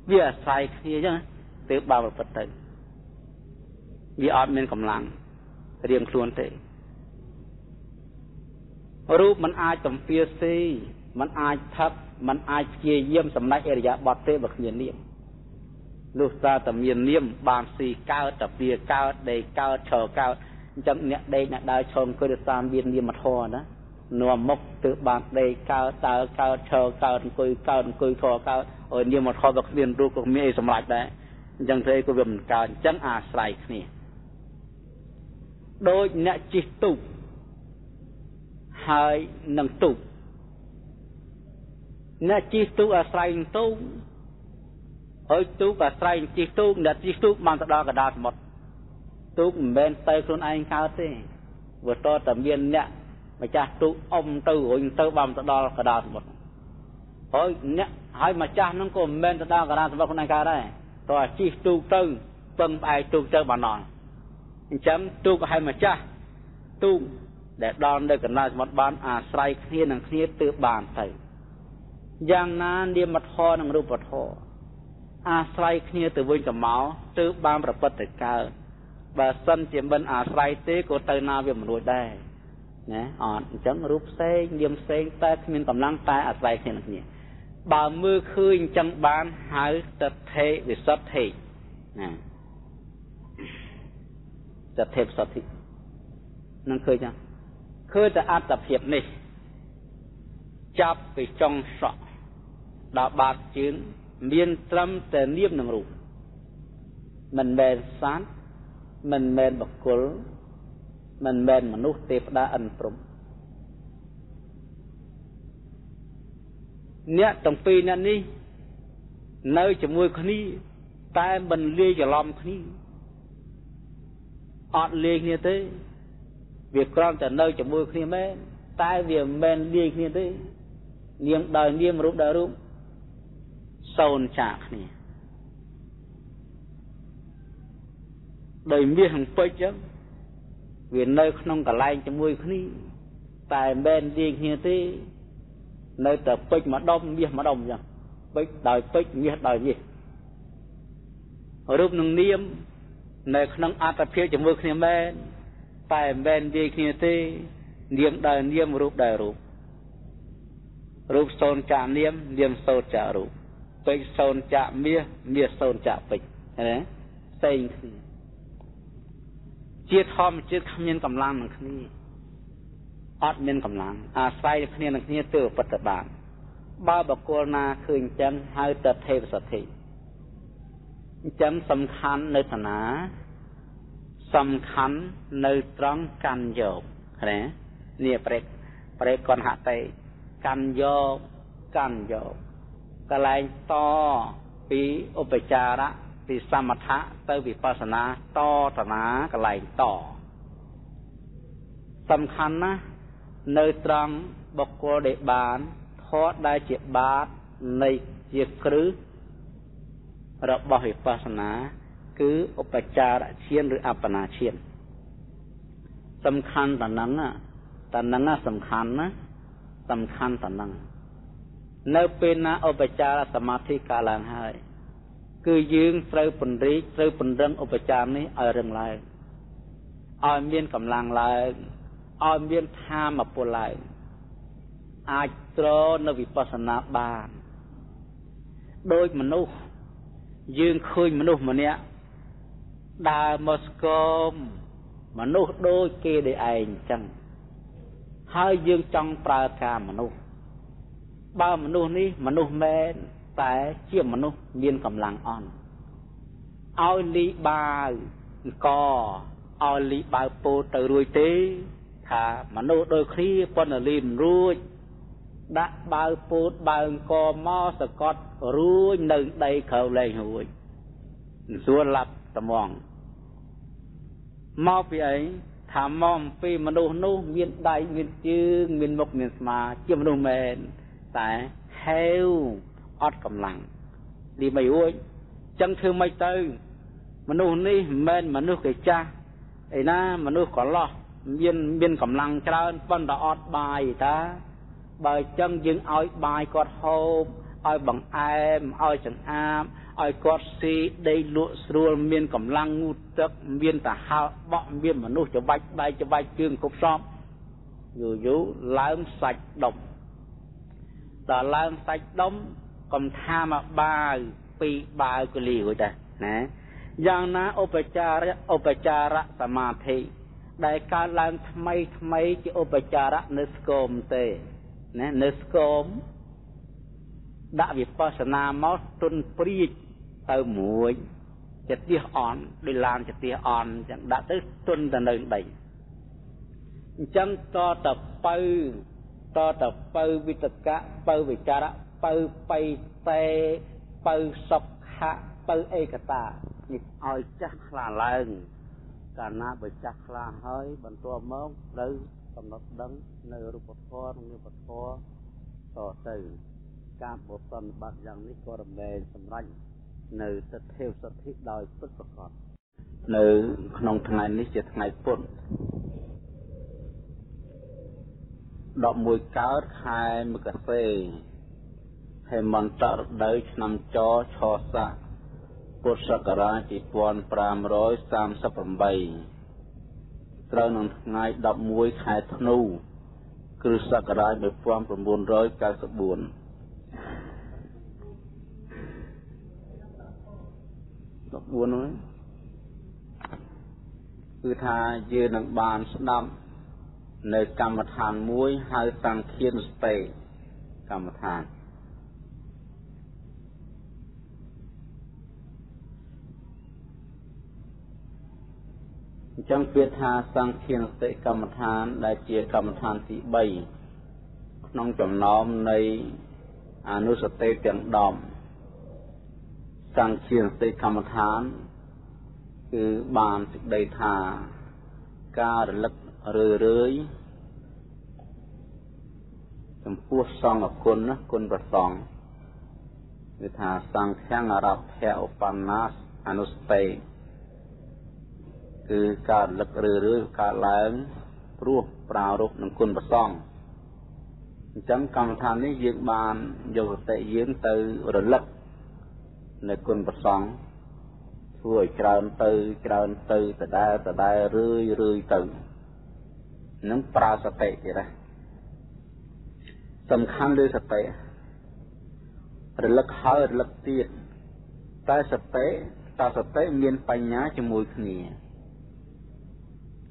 វាអាស្រ័យគ្នាអញ្ចឹងទើបបានប្រព្រឹត្តទៅវាអត់មានកម្លាំងរៀងខ្លួនទេរូបมันអាចតំពាស៊ីมันអាចថឹកมันអាចព្យាយាមសម្ដេចអរិយាបទទេបើគ្មាននាមលុះត្រាតែមាននាមបានស៊ីកើតតាពីកើតដេកកើតឈរកើតអញ្ចឹងអ្នកដេកអ្នកដើរឈរអង្គុយទៅតាមមាននាមធម៌ណា នាំមុខទើបបានដេកកើតដើរកើតឈរកើតអង្គុយកើតអង្គុយធរកើតអើយនាមធម៌បើគ្មានរូបក៏មានអីសម្រាប់ដែរអញ្ចឹងទេក៏វាមិនកើតអញ្ចឹងអាស្រ័យគ្នាដូចអ្នកជិះទូកហើយនឹងទូកអ្នកជិះទូកអាស្រ័យនឹងទូកហើយទូកអាស្រ័យជិះទូកអ្នកជិះទូកបានទៅដល់កណ្ដាលសមុទ្រទូកមិនមែនទៅខ្លួនឯងកើតទេវាតតែមានអ្នក ម្ចាស់ទូកអុំទៅរុញទៅបានទៅដល់កណ្ដាលសមុទ្រហើយអ្នកហើយម្ចាស់ហ្នឹងក៏មិនមែនទៅដល់កណ្ដាលសមុទ្រខ្លួនឯងកើតដែរតើជិះទូកទៅពឹងផ្អែកទូកទៅបានដល់អញ្ចឹងទូកឲ្យម្ចាស់ទូកដែលដល់នៅកណ្ដាលសមុទ្របានអាស្រ័យគ្នានឹងគ្នាទើបបានទៅយ៉ាងណានាមធម៌និងរូបធម៌អាស្រ័យគ្នាទៅវិញទៅមកទើបបានប្រព្រឹត្តទៅកើតបើសិនជាមិនអាស្រ័យទេក៏ទៅណាវាមិនរួចដែរ ណាអត់អញ្ចឹងរូបផ្សេងនាមផ្សេងតែគ្មានកម្លាំងតែអាស្រ័យគ្នានឹងគ្នាបើមើលឃើញអញ្ចឹងបានហៅតថេវិសុទ្ធិណាតថេវិសុទ្ធិនឹងឃើញចឹងឃើញតែអត្តភាពនេះចាប់ពីចុងសក់ដល់បាតជើងមានត្រឹមតែនាមនឹងរូបមិនមែនសត្វមិនមែនបុគ្គល មិនមែនមនុស្សទេវតាអិនព្រំអ្នកទាំងពីរអ្នកនេះនៅជាមួយគ្នាតែមិនលាយច្រឡំគ្នាអត់លាយគ្នាទេ វាគ្រាន់តែនៅជាមួយគ្នាមែនតែវាមិនមែនលាយគ្នាទេ នាមដោយនាមរូបដោយរូបសូនចាកគ្នាដោយមាសនិងពេជ្រចឹង វានៅក្នុងកន្លែងជាមួយគ្នាតែមិនមែនលាយគ្នាទេនៅតែពេជ្រម្ដុំមាសម្ដុំចឹងពេជ្រដោយពេជ្រមាសដោយមាសរូបនឹងនាមនៅក្នុងអត្តភាពជាមួយគ្នាមែនតែមិនមែនលាយគ្នាទេនាមដោយនាមរូបដោយរូបរូបសូនចានាមនាមសូនចារូបពេជ្រសូនចាមាសមាសសូនចាពេជ្រឃើញទេផ្សេងគ្នា ជាធម្មជាតិគ្មានកម្លាំងនឹងគ្នាអត់មានកម្លាំងអាស្រ័យគ្នានឹងគ្នាទើបបត្តបានបើបកគលណាឃើញចឹងហៅទៅទេវសទ្ធិអញ្ចឹងសំខាន់នៅឋានាសំខាន់នៅត្រង់កាន់យកឃើញនេះប្រេកប្រេកកនហតេកាន់យកកាន់យកកន្លែងតពីឧបចារៈ ពីសមថៈទៅវិបស្សនាតតនាកន្លែងតសំខាន់ណាស់នៅត្រង់បុគ្គលដែលបានធម៌ដែលជាបាតនៃជាគ្រឹះរបស់វិបស្សនា គឺឧបចារឈានឬអបណាឈានសំខាន់តនឹងតនឹងសំខាន់ណាសំខាន់តនឹងនៅពេលណាឧបចារសមាធិកើតឡើងហើយ គឺយើងត្រូវពង្រីកត្រូវពង្រឹងឧបចារនេះឲ្យរឹងឡើងឲ្យមានកម្លាំងឡើងឲ្យមានធម៌ពលឡើងអាចត្រនៅវិបស្សនាបានដោយមនុស្សយើងឃើញមនុស្សម្នាក់ដើរមកស្គមមនុស្សដូចគេដែលឯងអញ្ចឹងហើយយើងចង់ប្រើការមនុស្សបើមនុស្សនេះមនុស្សមែន តែជាមនុស្សមានកម្លាំងអន់ឲ្យលីបាវអង្គឲ្យលីបាវពោទៅរួចទេថាមនុស្សដូចគ្នាប៉ុន្តែលីមិនរួចដាក់បាវពោតបាវអង្គមកសកត់រួចនៅដីក្រៅលែងរួចសួរឡាប់ត្មងមកពីអីថាមកអំពីមនុស្សនោះមានដៃមានជើងមានមុខមានស្មាជាមនុស្សមែនតែហេវ អត់កម្លាំងនេះមិនរួចចឹងធ្វើមិនទៅ មនុស្សនេះមិនមែនមនុស្សគេចាស់ឯណាមនុស្សកន្លោះមានមានកម្លាំងច្រើនប៉ុន្តែអត់បាយតាបើចឹងយើងឲ្យបាយគាត់ហូបឲ្យបង្អែមឲ្យចង្អាមឲ្យគាត់ស៊ីដីលក់ស្រួលមានកម្លាំងងូតទឹកមានតាហល់បក់មានមនុស្សច្បាច់ដៃច្បាច់ជើងគ្រប់សពយូរយូរឡើងសាច់ដុំដល់ឡើងសាច់ដុំ កំថាមកបាវពីបាវកលីរួចដែរណាយ៉ាងណាឧបចារៈឧបចារៈសមាធិដែលកើតឡើងថ្មីថ្មីជាឧបចារៈនៅស្គមទេណានៅស្គមដាក់វិបស្សនាមកទុនព្រាចទៅមួយចិត្តទៀសអន់ដោយឡានចិត្តទៀសអន់ចឹងដាក់ទៅទុនទៅនៅដីអញ្ចឹងតតបើតតបើវិតកៈបើវិចារៈ បើបៃតេបើសុខៈបើឯកតានេះឲ្យចាស់ខ្លាឡើងកាលណាបើចាស់ខ្លាហើយបន្ទាប់មកត្រូវកំណត់ដឹងនៅរូបធម៌និងនាមធម៌តទៅការបបប្រតិបត្តិយ៉ាងនេះក៏រមែងសម្រាប់នៅសទ្ធិសទ្ធិដោយពិតប្រកបនៅក្នុងថ្ងៃនេះជាថ្ងៃពុទ្ធ11កើតខែមករា ហេមន្តរដូវឆ្នាំចឆស័កពុទ្ធសករាជ2538ត្រូវនឹងថ្ងៃ11ខែធ្នូគ្រិស្តសករាជ1994ហ្នឹងគឺថាយើងនឹងបានស្ដាប់នៅកម្មដ្ឋានមួយហៅសង្ឃានស្ទេកម្មដ្ឋាន អញ្ចឹងពាក្យថាសង្ឃានសតិកម្មដ្ឋាន ដែលជាកម្មដ្ឋានទី3ក្នុងចំណោមនៃអនុសតិទាំង10សង្ឃានសតិកម្មដ្ឋាន គឺបានសេចក្តីថាការរលឹករឿយរឿយចំពោះសង្ឃគុណណាគុណប្រសងគឺថាសង្ឃាំងអរភៈឧបណ្ណាសអនុសតិ គឺការលឹករឿរឿកើតឡើងព្រោះប្រារព្ធនឹងគុណប្រសងអញ្ចឹងកម្មដ្ឋាននេះយើងបានយកសតិយើងទៅរលឹកនៅគុណប្រសងធ្វើឲ្យច្រើនទៅច្រើនទៅដដែលដដែលរឿយរឿយទៅនឹងប្រើសតិទៀតណាសំខាន់លើសតិរលឹកហើយរលឹកទៀតតែសតិតើសតិមានបញ្ញាជាមួយគ្នា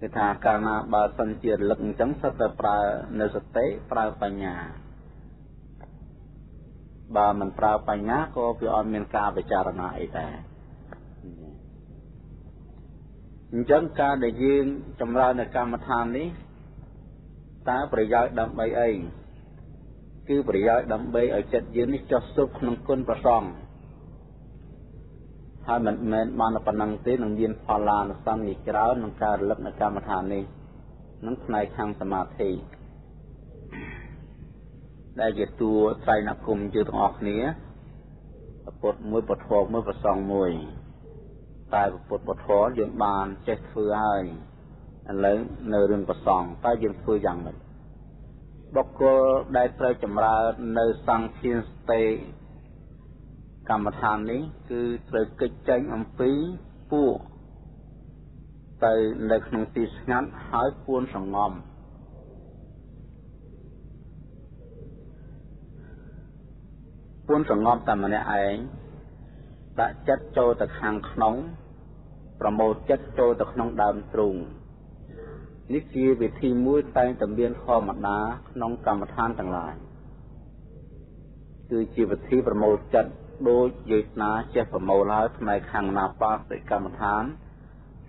គឺថាកាលណាបើសិនជារលឹកអញ្ចឹងសិតតែប្រើនៅសតិប្រើបញ្ញាបើមិនប្រើបញ្ញាក៏វាអត់មានការពិចារណាអីដែរអញ្ចឹងការដែលយើងចម្រើននៅកម្មដ្ឋាននេះតើប្រយោជន៍ដើម្បីអីគឺប្រយោជន៍ដើម្បីឲ្យចិត្តយើងនេះចុះសុខក្នុងគុណប្រសង ហើយមិនមែនបានប៉ុណ្ណឹងទេនឹងមានផលានុសង្ឃច្រើនក្នុងការរលឹកនៅកម្មដ្ឋាននេះនឹងផ្នែកខាងសមាធិដែលជាតួត្រៃណគមយើងទាំងអស់គ្នាពុទ្ធមួយពធមួយប្រសងមួយ តែពុទ្ធពធយើងបានចេះធ្វើហើយឥឡូវនៅរឿងប្រសងតើយើងធ្វើយ៉ាងម៉េចបុគ្គលដែលត្រូវចម្រើននៅសង្ឃានស្ទេ កម្មដ្ឋាននេះ គឺត្រូវកិច្ចចេញអំពីពួកទៅនៅក្នុងទីស្ងាត់ហើយពួនសងំពួនសងំតែម្នាក់ឯងដាក់ចិត្តចូលទៅខាងក្នុងប្រមូលចិត្តចូលទៅក្នុងដើមទ្រូងនេះជាវិធីមួយតែងតែមានធម្មតាក្នុងកម្មដ្ឋានទាំងឡាយគឺជាវិធីប្រមូលចិត្ត ដូចយើងណាចេះប្រមូលហើយផ្នែកខាងណាបាសិកម្មដ្ឋាន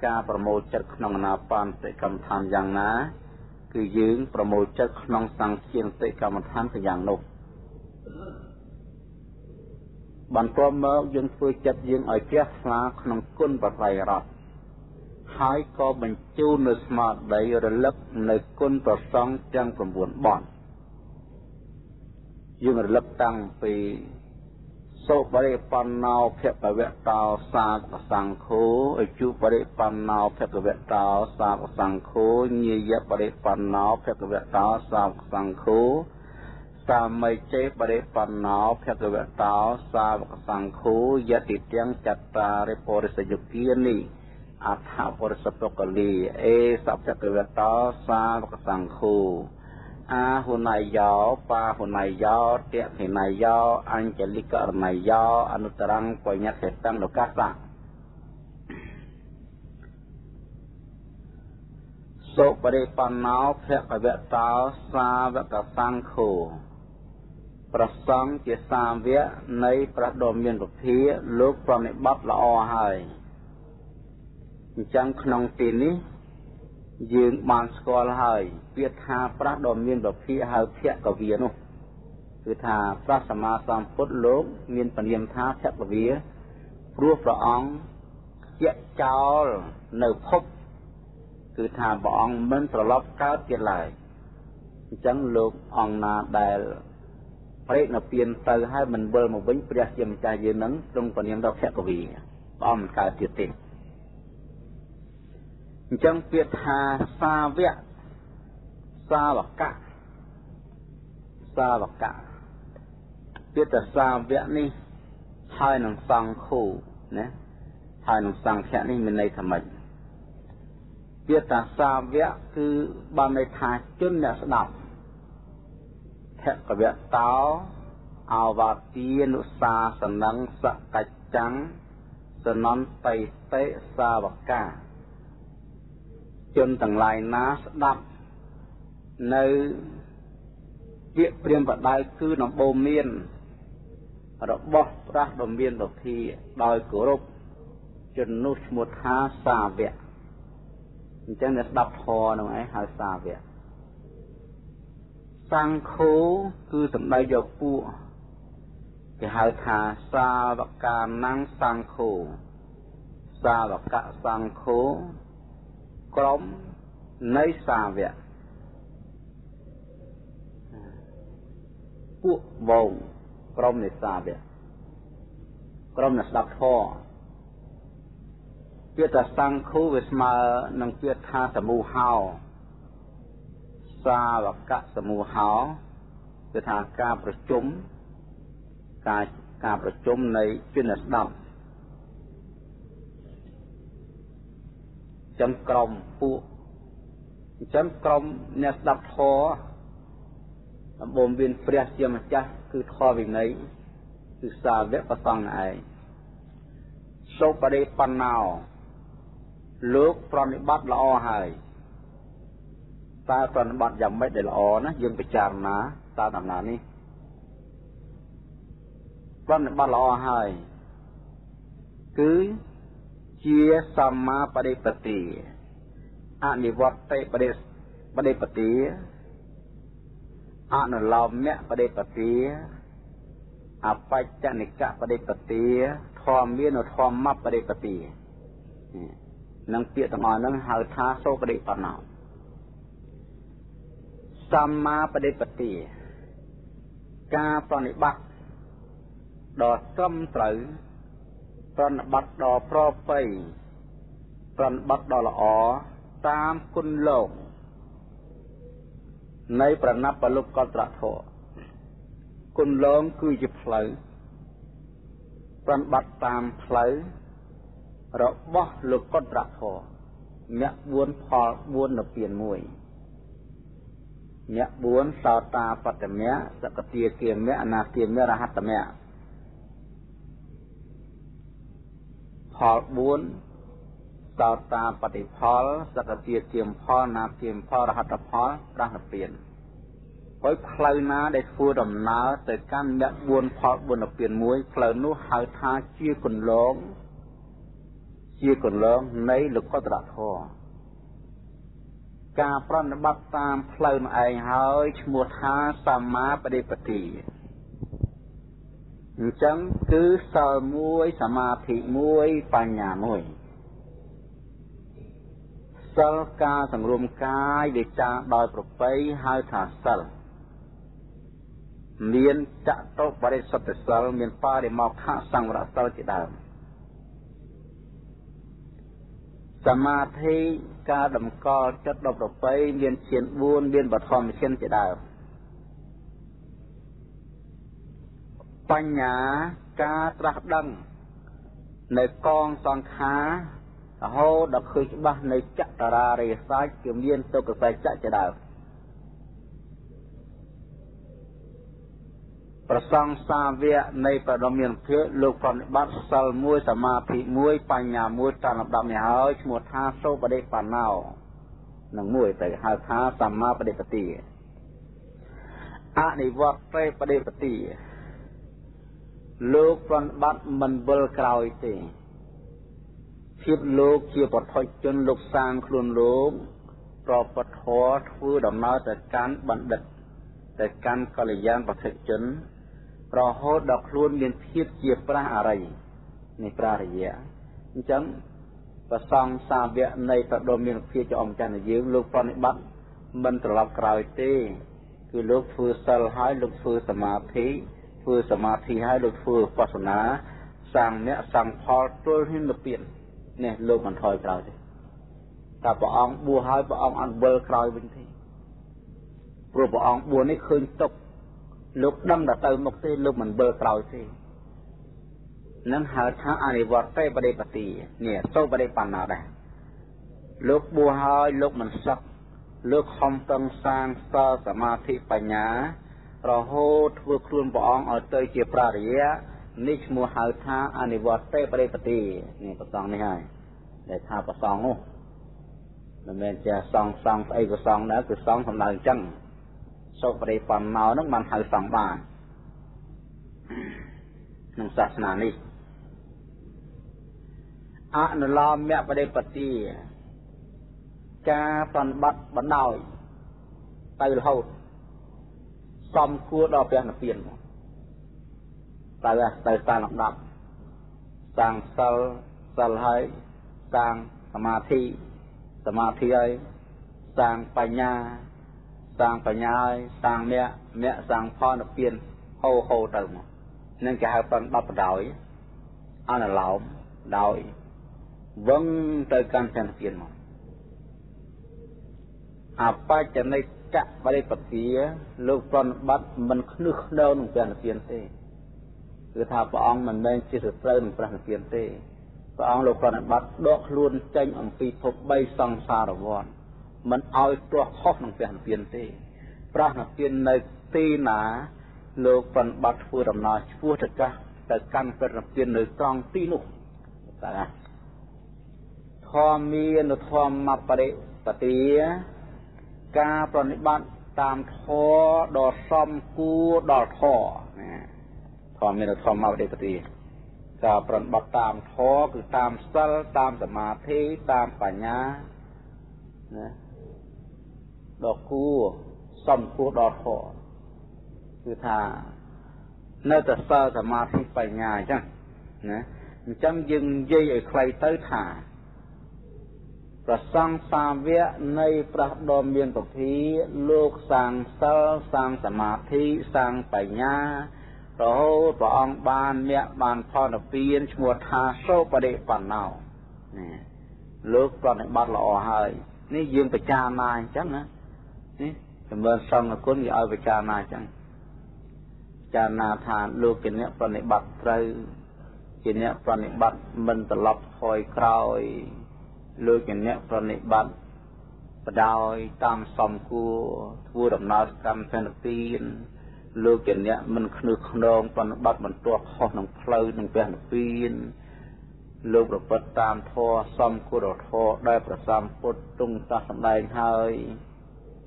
ការប្រមូលចិត្តក្នុងណាបានសិកម្មដ្ឋានយ៉ាងណា គឺយើងប្រមូលចិត្តក្នុងសង្ឃានសិកម្មដ្ឋានទៅយ៉ាងនោះបន្ទាប់មកយើងធ្វើចិត្តយើងឲ្យជ្រះថ្លាក្នុងគុណបរិយរដ្ឋហើយក៏បញ្ជូននៅស្មារតីរលឹកនៅគុណប្រសងទាំង9បនយើងរលឹកតាំងពី សុបរិបណ្ណោភគវតោសាកសង្ឃោអជុបរិបណ្ណោភគវតោសាកសង្ឃោញាយបរិបណ្ណោភគវតោសាកសង្ឃោសាមិចេបរិបណ្ណោភគវតោសាវកសង្ឃោយតិទាំងចតារិបរិសយុគានីអដ្ឋបរិសពកលីអេសភគវតោសាវកសង្ឃោ អាហុណៃយោបាហុណៃយោតេភិណៃយោអញ្ចលិករណៃយោអនុត្តរងបញ្ញាសេតੰលោកសៈសុបរិបណ្ណោភគវតោសាវកសង្ឃោប្រសង់ជាសាវកនៃព្រះដ៏មានពភាលោកប្រណិបត្តិល្អហើយអញ្ចឹងក្នុងទីនេះ យើងបានស្គាល់ហើយពាក្យថាព្រះដ៏មានពភាហៅភគវានោះគឺថាព្រះសម្មាសម្ពុទ្ធលោក មានពនាមថាភគវាព្រោះព្រះអង្គជាចោលនៅភពគឺថាព្រះអង្គមិនត្រឡប់កើតទៀតឡើយអញ្ចឹងលោកអង្គណាដែលប្រេកនៅពៀនទៅហើយមិនវិលមកវិញព្រះជាម្ចាស់យើងនឹងទ្រង់ពនាមដល់ភគវីព្រះអង្គមិនកើតទៀតទេ អញ្ចឹងពាក្យថាសាវកសាវកៈសាវកៈពាក្យថាសាវកនេះហើយនឹងសង្ឃូណាហើយនឹងសង្ឃៈនេះមានន័យថាម៉េចពាក្យថាសាវកគឺបានន័យថាជនអ្នកស្ដាប់ភគវតោអវាទានុសាសនងសកច្ចੰសនន្តៃតេសាវកា ជនទាំងឡាយណាស្ដាប់នៅពាក្យព្រាមបដៅគឺដំបូងមាន របស់ព្រះដ៏មានលទ្ធិដោយគោរពជននោះឈ្មោះថាសាវកអញ្ចឹងអ្នកស្ដាប់ធម៌នឹងឯងហៅសាវកសង្ឃោគឺសំដៅយកពួកគេហៅថាសាវកានាំងសង្ឃោសាវកៈសង្ឃោ ក្រុមនៃសាវកពួកវងក្រុមនៃសាវកក្រុមអ្នកស្ដាប់ធម៌ពាក្យថាសង្ឃោវាស្មើនឹងពាក្យថាសមូហោសាវកសមូហោគឺថាការប្រជុំការការប្រជុំនៃជនស្ដាប់ ចឹងក្រុមពួកអញ្ចឹងក្រុមអ្នកស្ដាប់ធម៌ដំបូងមានព្រះជាម្ចាស់គឺធម៌វិន័យគឺសាវកប្រសង្ឃឯងសុបរិបណ្ណោលោកប្រណិប័តល្អហើយតើប្រណិប័តយ៉ាងម៉េចដែលល្អណាយើងពិចារណាតើដំណើរនេះប្រណិប័តល្អហើយគឺ ជាសម្មាបដិបទាអនិវត្តតិបដិបដិបទាអនុលោមៈបដិបទាអបច្ចនិកបដិបទាធម្មមានធម្មបដិបទានឹងពាក្យទាំងអស់ហ្នឹងហៅថាសោបដិបណ្ណោសម្មាបដិបទាការប្រណិប័តដ៏ត្រឹមត្រូវ ប្រណិប័តដ៏ប្រពៃប្រណិប័តដ៏ល្អតាមគុណលោកនៃប្រណបលុបកត្រធរគុណលងគឺជាផ្លូវប្រណិប័តតាមផ្លូវរបស់លោកកត្រធរមគ្គ4ផល4នៅពៀន1មគ្គ4សោតាបតមៈសកទាគាមៈអនាគាមៈរហត្តមៈ ផល4សោតាបតិផលសកទាគាមផលណាគាមផលរហត្តផលប្រះនិព្វានហើយផ្លូវណាដែលធ្វើដំណើរទៅកាន់មគ្គ4ផល4និព្វាន1ផ្លូវនោះហៅថាជាគន្លង ជាគន្លងនៃលោកតរធម៌ការប្រណិប័តតាមផ្លូវម្ឯងហើយឈ្មោះថាសម្មាបដិបទា អញ្ចឹងគឺសិល1សមាធិ1បញ្ញា1សិលការសង្រួមកាយវាចាដោយប្រពៃហៅថាសិលមានចតុបរិសុទ្ធសិលមានបរិមោខសង្វរសិលជាដើមសមាធិការតម្កល់ចិត្តដល់ប្រពៃមានឈាន4មានបឋមឈានជាដើម បញ្ញាការត្រាស់ដឹង នៅកងសង្ខាររហូតដល់ឃើញច្បាស់នៅចតរារិយសាច់គឺមានទុក្ខសច្ចៈជាដើមប្រសង្សាវៈនៃប្រដមានភាពលោកប្រនិបត្តិសិលមួយសមាធិមួយបញ្ញាមួយតាមលំដាប់នេះហើយឈ្មោះថាសូបដិបាណោនឹងមួយទៅហៅថាសម្មាបដិបទាអនិវត្តទេបដិបទា លោកប្រនិបត្តិមិនវិលក្រោយទេភាពលោកជាបឋិជនលោកសាងខ្លួនលោកប្រពធធ្វើដំណើរទៅកាន់បណ្ឌិតទៅកាន់កល្យានបឋិជនរហូតដល់ខ្លួនមានភាពជាប្រាសអរិយនៃប្រារយៈអញ្ចឹងប្រសងសាវកនៃប្រដុំមានភាពជាអង្គចន្ទយើងលោកប្រនិបត្តិមិនត្រឡប់ក្រោយទេ គឺលោកធ្វើសិលហើយលោកធ្វើសមាធិ ធ្វើសមាធិហើយលោកធ្វើបស្សនាសាងអ្នកសាងផលទល់ហ៊ានទៅពៀននេះលោកមិនថយក្រោយទេតែព្រះអង្គបួសហើយព្រះអង្គអត់វិលក្រោយវិញទេព្រោះព្រះអង្គបួសនេះឃើញទុកលោកដឹងតែទៅមុខទេលោកមិនវិលក្រោយទេនឹងហៅថាអនិវត្តទេបដិបទានេះសូបដិបណ្ណាដែរលោកបួសហើយលោកមិនសឹកលោកខំតឹងសាងសលសមាធិបញ្ញា រហូតធ្វើខ្លួនព្រះអង្គឲ្យទៅជាប្រារយៈនេះឈ្មោះហៅថាអនិវត្តទេបដិបទានេះប្រសងនេះហើយដែលថាប្រសងនោះមិនមែនជាសងសងស្អីក៏សងដែរគឺសងសំដៅអញ្ចឹងសុបរិបណ្ណោនឹងបានហៅសង្ឃបានក្នុងសាសនានេះអនុលោមមបដិបទាការប្រណិប័តបណ្ដោយទៅរហូត សំគួរដល់ព្រះនិព្វានទៅទៅតាមលំដាប់សាងសិលសិលហើយសាងសមាធិសមាធិហើយសាងបញ្ញាសាងបញ្ញាហើយសាងមគ្គមគ្គសាងផលនិព្វានហូហូទៅមកនឹងគេហៅប៉ុន10បដោយអនុឡោមដោយវឹងទៅកាន់ចន្ទទានមកអបច្ចនិកៈ បរិបទាលោកប្រណបត្តិមិនខ្នឹះខ្នើនឹងព្រះនិព្វានទេគឺថាព្រះអង្គមិនមែនជាសត្រូវនឹងព្រះនិព្វានទេព្រះអង្គលោកប្រណបត្តិដកខ្លួនចេញអំពីភព3សង្សារវដ្តមិនឲ្យទាស់ខុសនឹងព្រះនិព្វានទេប្រះនិព្វាននៅទីណាលោកប្រណបត្តិធ្វើដំណើរឆ្ពោះទៅកាសទៅកាន់ព្រះនិព្វាននៅត្រង់ទីនោះតើធម្មានធម្មបរិបទា ការប្រណិប័តតាមធម៌ដ៏សមគួរដល់ធម៌ណាធម៌មានធម្មបរិបទាការប្រណិប័តតាមធម៌គឺតាមសិលតាមសមាធិតាមបញ្ញាណាដ៏គួរសំគួរដល់ធម៌គឺថានៅតែសិលសមាធិបញ្ញាអញ្ចឹងណាអញ្ចឹងយើងនិយាយឲ្យខ្លីទៅថា ប្រសង្សាវៈនៃប្រះដ៏មានពភាលោកសាងសិលសាងសមាធិសាងបញ្ញារហូតព្រះអង្គបានមគ្គបានផលនិព្វានឈ្មោះថាសូបរិបណ្ណោណាលោកប្រតិបត្តិល្អហើយ នេះយើងពិចារណាអញ្ចឹងណានេះចម្រើនសង្ឃគុណគេឲ្យពិចារណាអញ្ចឹងចារណាថាលោកជាអ្នកប្រតិបត្តិត្រូវជាអ្នកប្រតិបត្តិមិនត្រឡប់ថយក្រោយ លោកជាអ្នកប្រតិបត្តិបដោយតាមសំគួរធ្វើដំណើរកម្មសន្តិទានលោកជាអ្នកមិនខ្នឹខ្នងប្រតិបត្តិបន្ទាស់ខុសនឹងផ្លូវនឹងព្រះនិព្វានលោកប្រព្រឹត្តតាមធម៌សំគុរធម៌ដែលប្រសំពុទ្ធទ្រង់តាស់សម្ដែងហើយ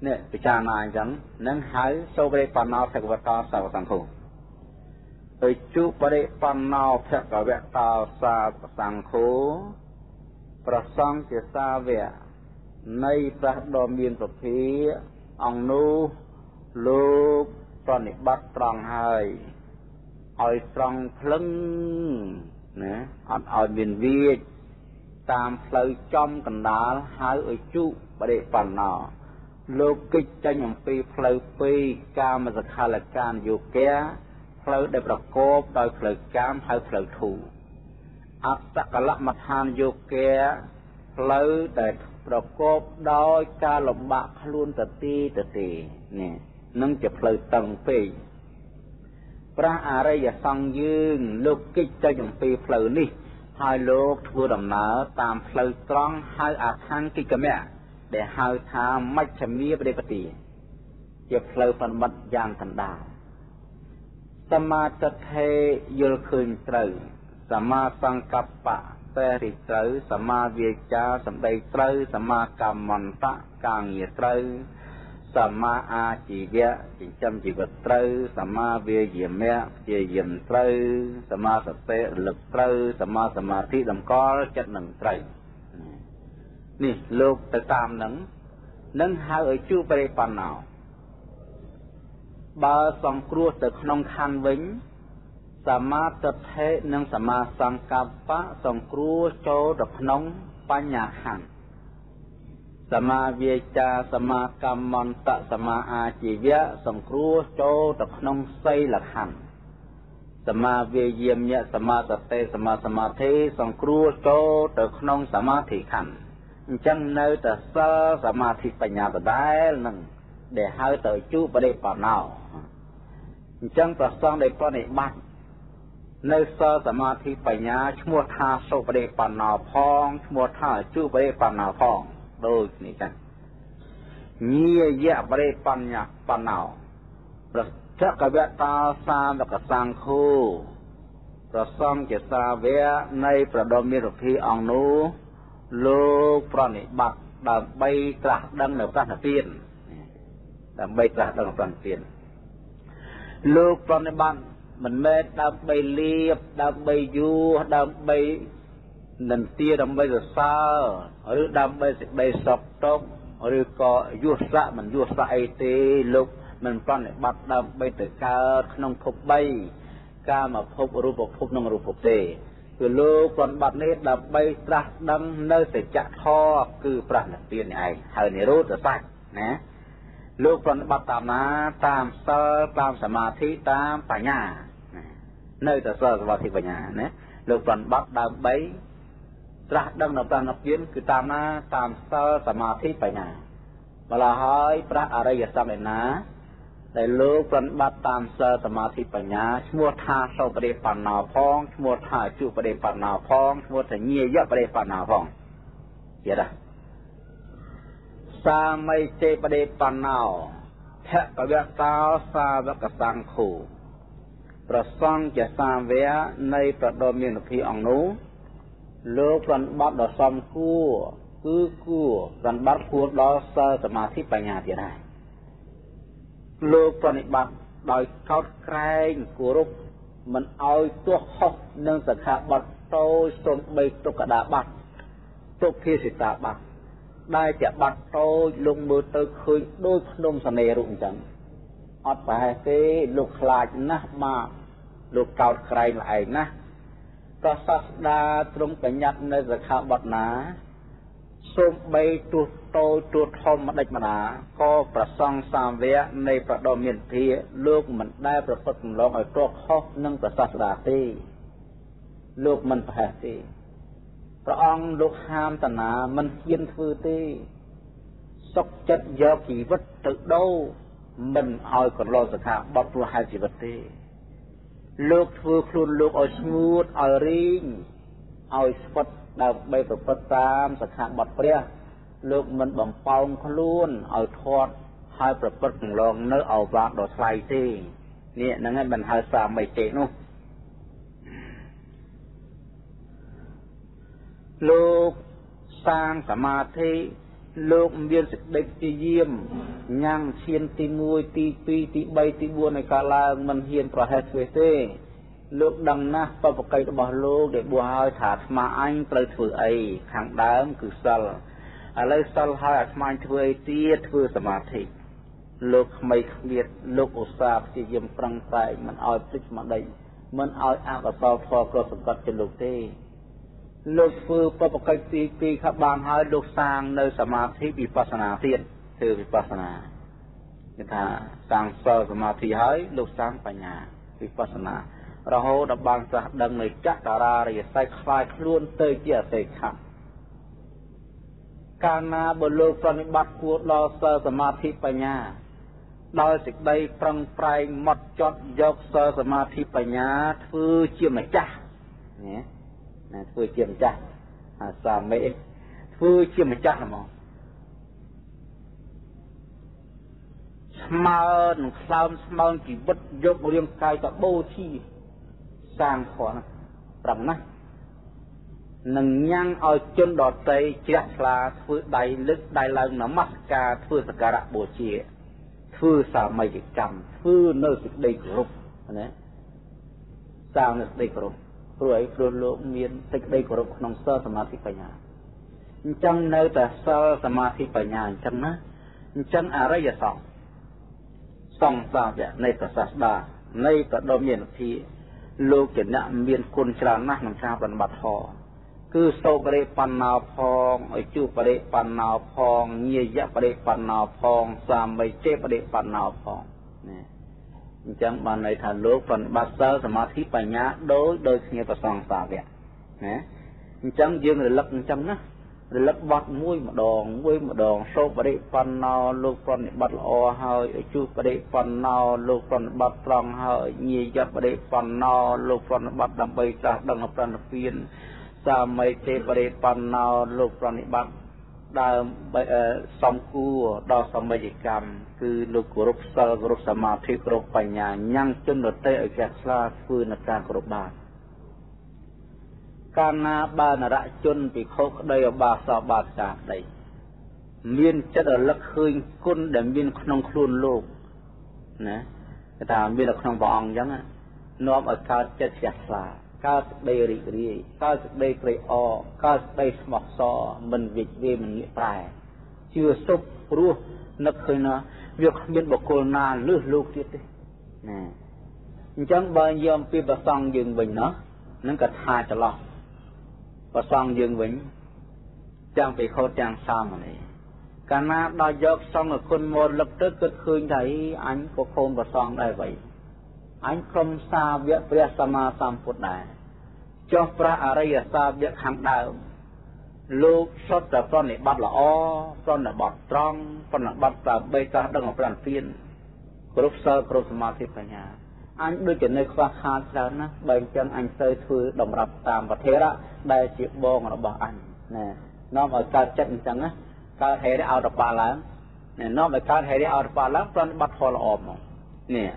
នេះពិចារណាអញ្ចឹងនឹងហៅសូបរិបណ្ណោភគវតោសវសង្ឃោទៅជុបរិបណ្ណោភគវតោសាសង្ឃោ ប្រសង់ជាសាវៈនៃព្រះដ៏មានពភាអង្គនោះលោកប្រនិបត្តិត្រង់ហើយឲ្យត្រង់ភ្លឹងណាអត់ឲ្យមានវាចតាមផ្លូវចំកណ្ដាលហៅឲ្យជុបរិបណ្ណោលោកកិច្ចចេញអំពីផ្លូវពីរកាមសខលកានយោគៈផ្លូវដែលប្រកបដោយផ្លូវកាមហៅផ្លូវធូ អត្តកលមដ្ឋានយោគៈផ្លូវដែលប្រកបដោយការលំបាកខ្លួនទៅទីទៅទីនេះនឹងជាផ្លូវតឹងពេកព្រះអរិយសង្ឃយើងលោកកិច្ចចេញអំពីផ្លូវនេះហើយលោកធ្វើដំណើរតាមផ្លូវត្រង់ហៅអាខាងកិកមៈដែលហៅថាមជ្ឈមាបដិបទាជាផ្លូវប្រមិតយ៉ាងកណ្ដាលសមាទិដ្ឋិយល់ឃើញត្រូវ សមាសង្កប្បៈសេរីត្រូវសមាវាចាសម្ដីត្រូវសមាកម្មន្តៈការងារត្រូវសមាអាជីវៈចិញ្ចឹមជីវិតត្រូវសមាវាយាមៈព្យាយាមត្រូវសមាសតិរលឹកត្រូវសមាសមាធិតម្កល់ចិត្តនឹងត្រូវនេះលោកទៅតាមនឹងនឹងហៅឲ្យជួបបរិបណ្ណោបើសង្គ្រោះទៅក្នុងខណ្ឌវិញ សមាទិដ្ឋិនិងសមាសង្កប្បៈសង្គ្រោះចូលទៅក្នុងបញ្ញាខណ្ឌសមាវាចាសមាកម្មន្តសមាអាជីវៈសង្គ្រោះចូលទៅក្នុងសីលខណ្ឌសមាវាយាមៈសមាសតិសមាសមាធិសង្គ្រោះចូលទៅក្នុងសមាធិខណ្ឌអញ្ចឹងនៅតែសិលសមាធិបញ្ញាដដែលនឹងដែលហៅទៅជួបរិបណោអញ្ចឹងប្រសងដែលប្រនិបត្តិ នៅសិលសមាធិបញ្ញាឈ្មោះថាសុបរិបណោផងឈ្មោះថាជួបរិបណោផងដូចនេះចឹងញាយៈបរិបញ្ញបណ្ណោប្រចកវតោសាមកសង្ឃោប្រសងជាសាវៈនៃប្រដុំមានរភីអង្គនោះលោកប្រណិប័តដើម្បីត្រាស់ដឹងនៅប្រណិទានដើម្បីត្រាស់ដឹងប្រណិទានលោកប្រណិប័ត មិនមែនដើម្បីលៀបដើម្បីយួរដើម្បីនិន្ទាដើម្បីសរសើរឬដើម្បីសេចក្តីសុខទុក្ខឬក៏យុស័កមិនយុស័កអីទេលោកមិនប្រណិប័តដើម្បីទៅកើតក្នុងភព3កាមភពរូបភពនិងរូបភពទេគឺលោកប្រណិប័តនេះដើម្បីត្រាស់ដឹងនៅសច្ចធម៌គឺប្រណិទាននេះឯងហើយនិរោធសច្ចណា លោកប្រណិប័តតាមណាតាមសិលតាមសមាធិតាមបញ្ញានៅតែសិលសមាធិបញ្ញាណាលោកប្រណិប័តដើម្បីត្រាស់ដឹងនៅព្រះនិព្វានគឺតាមណាតាមសិលសមាធិបញ្ញាម្ល៉េះហើយព្រះអរិយសមេណាដែលលោកប្រណិប័តតាមសិលសមាធិបញ្ញាឈ្មោះថាសោបរិបណ្ណោផងឈ្មោះថាជុបរិបណ្ណោផងឈ្មោះថាញាយបរិបណ្ណោផងទៀតណា សាមីទេបដេបណ្ណោភកវតោសាវកសង្ឃូប្រសង់ជាសាវៈនៃប្រដមមានភិអង្គនោះលោកប្រណបត្តិដ៏សំគួរគឺគួរប្រណបត្តិគួរដល់សិលសមាធិបញ្ញាទៀតហើយលោកប្រណិបត្តិដោយកោតក្រែងគោរពមិនឲ្យទោះខុសនឹងសខាបតតូចសំបីទុក្កដាបត្តិទុព្ភាសិតាបត្តិ ដែលជាបတ်តូចលោកមើលទៅឃើញដូចភ្នំសនេរុអញ្ចឹងអត់ប្រហែលទេលោកខ្លាចណាស់មកលោកកោតក្រែងល្អឯងណាស់ក៏សាស្តាទ្រង់បញ្ញត្តិនៅសខាបတ်ណាសូម្បីទោះតូចទោះធំម្ដេចម្ដាក៏ប្រសង់សាវកនៃប្រដមមានធាលោកមិនដែលប្រព្រឹត្តកំឡងឲ្យទាស់ខុសនឹងប្រសាស្ដាទេលោកមិនប្រហែសទេ ព្រះអង្គលោកហាមតាណាមិនហ៊ានធ្វើទេសុកចិត្តយកជីវិតទៅដូរមិនឲ្យកន្លងសខាបត់ព្រោះហេតុជីវិតទេ លោកធ្វើខ្លួនលោកឲ្យស្ងួតឲ្យរីងឲ្យស្វិតដើម្បីប្រព្រឹត្តតាមសខាបត់ព្រះ លោកមិនបំពងខ្លួនឲ្យធាត់ហើយប្រព្រឹត្តកន្លងនៅអវាទដ៏ថ្លៃទេនេះហ្នឹងហើយមិនហៅសាមីទេនោះ លោកសាងសមាធិលោកមានសេចក្តីព្យាយាមញ៉ាំងឈានទី1ទី2ទី3ទី4នៃការឡើងមិនហ៊ានប្រហែសធ្វើទេលោកដឹងណាស់បបកិច្ចរបស់លោកដែលបួសហើយថាអាត្មាអញត្រូវធ្វើអីខាងដើមគឺសិលឥឡូវសិលហើយអាត្មាធ្វើអីទៀតធ្វើសមាធិលោកក្មៃគ្មៀតលោកឧស្សាហ៍ព្យាយាមប្រឹងប្រែងមិនឲ្យភ្លេចស្មារតីមិនឲ្យអកុសលធម៌ក្រសង្កត់ទៅលោកទេ លោកធ្វើបបកិច្ចទី2ខាបានហើយលោកសាងនៅសមាធិវិបស្សនាទៀតធ្វើវិបស្សនាគេថាសាងសិលសមាធិហើយលោកសាងបញ្ញាវិបស្សនា រហូតដល់បានត្រាស់ដឹងនៃចក្រារិយស័យខ្លាយខ្លួនទៅជាអតិខៈកាលណាបើលោកប្រតិបត្តិគួរដល់សិលសមាធិបញ្ញាដោយសេចក្តីប្រឹងប្រែងម៉ត់ចត់យកសិលសមាធិបញ្ញាធ្វើជាម្ចាស់ណាណា ធ្វើជាម្ចាស់អាសាមេធ្វើជាម្ចាស់ហ្មងស្មើនឹងខ្លោមស្មើជីវិតយករាងកាយទៅបូជាសាងខនប្រឹងណាស់នឹងញ៉ាំងឲ្យជនដតីជ្រះថ្លាធ្វើដៃលឹកដៃឡើងនមស្ការធ្វើសក្ការៈបូជាធ្វើសាមីកម្មធ្វើនៅសេចក្តីគោរពណាសាងនៅសេចក្តីគោរព ព្រោះអីព្រោះលោកមានសេចក្តីគោរពក្នុងសិលសមាធិបញ្ញាអញ្ចឹងនៅតែសិលសមាធិបញ្ញាអញ្ចឹងណាអញ្ចឹងអរិយសង្ឃសង្ឃសាវកនៃប្រសាស្ដានៃប្រដុំមានភាលោកជាអ្នកមានគុណច្រើនណាស់ក្នុងការប្រតិបត្តិធម៌គឺសោបរិបណ្ណោផងអជុបរិបណ្ណោផងញាយបរិបណ្ណោផងសាមីចេបរិបណ្ណោផងណា អញ្ចឹងបានន័យថាលោកប្រតិបត្តិសិលសមាធិបញ្ញាដូចដូចគ្នាប្រសងសាវកណាអញ្ចឹងយើងរលឹកអញ្ចឹងណារលឹកបត់មួយម្ដងមួយម្ដងសោបរិបណ្ណោលោកប្រតិបត្តិល្អហើយអជុបរិបណ្ណោលោកប្រតិបត្តិត្រង់ហើយញាយបរិបណ្ណោលោកប្រតិបត្តិដើម្បីចាស់ដឹងប្រណិពានសាមីទេបរិបណ្ណោលោកប្រតិបត្តិ ដើមសំគួរដល់សមិយកម្មគឺលោកគោរពសិលគោរពសមាធិគោរពបញ្ញាញ៉ាំងជនរតេឲ្យចាស់ឆ្លាធ្វើនៅការគោរពបានកាលណាបើនរជនពិខុក្តីអបាសោបាសាក្តីមានចិត្តរលឹកឃើញគុណដែលមានក្នុងខ្លួនលោកណាគេថាមាននៅក្នុងព្រះអង្គអញ្ចឹងនាំឲ្យកើតចិត្តជ្រះថ្លា កើតសេចក្តីរីករាយកើតសេចក្តីត្រេកអរកើតសេចក្តីស្មោះសរមិនវិជ្ជាមិនងាកប្រែជឿសុខព្រោះនឹកឃើញណាវាគ្មានបុគ្គលណាលឺលោកទៀតទេណាអញ្ចឹងបើយកអំពីប្រសងយើងវិញណានឹងក៏ថាច្រឡោះប្រសងយើងវិញទាំងពីខោតទាំងសាមនេះកាលណាដល់យកសង្ឃគុណមកលឹកទៅគិតឃើញថាអញក៏ខូនប្រសងដែរវិញអញក្រុមសាវកព្រះសម្មាសម្ពុទ្ធដែរ ចុះព្រះអរិយសាវកខាងដើមលោកសុទ្ធតែប្រណិប័តល្អប្រណិប័តត្រង់ប្រណិប័តដើម្បីតោះដឹងអំប្រាំទៀនគ្រប់សិលគ្រប់សមាធិបញ្ញាអញដូចជានៅខ្វះខាតច្រើនណាស់បើអញ្ចឹងអញទៅធ្វើតម្រាប់តាមប្រធេរៈដែលជាបងរបស់អញណានាំឲ្យកើតចិត្តអញ្ចឹងណាកើតហេរិអោតបាឡើងណែនាំឲ្យកើតហេរិអោតបាឡើងប្រណិប័តផលល្អមកនេះ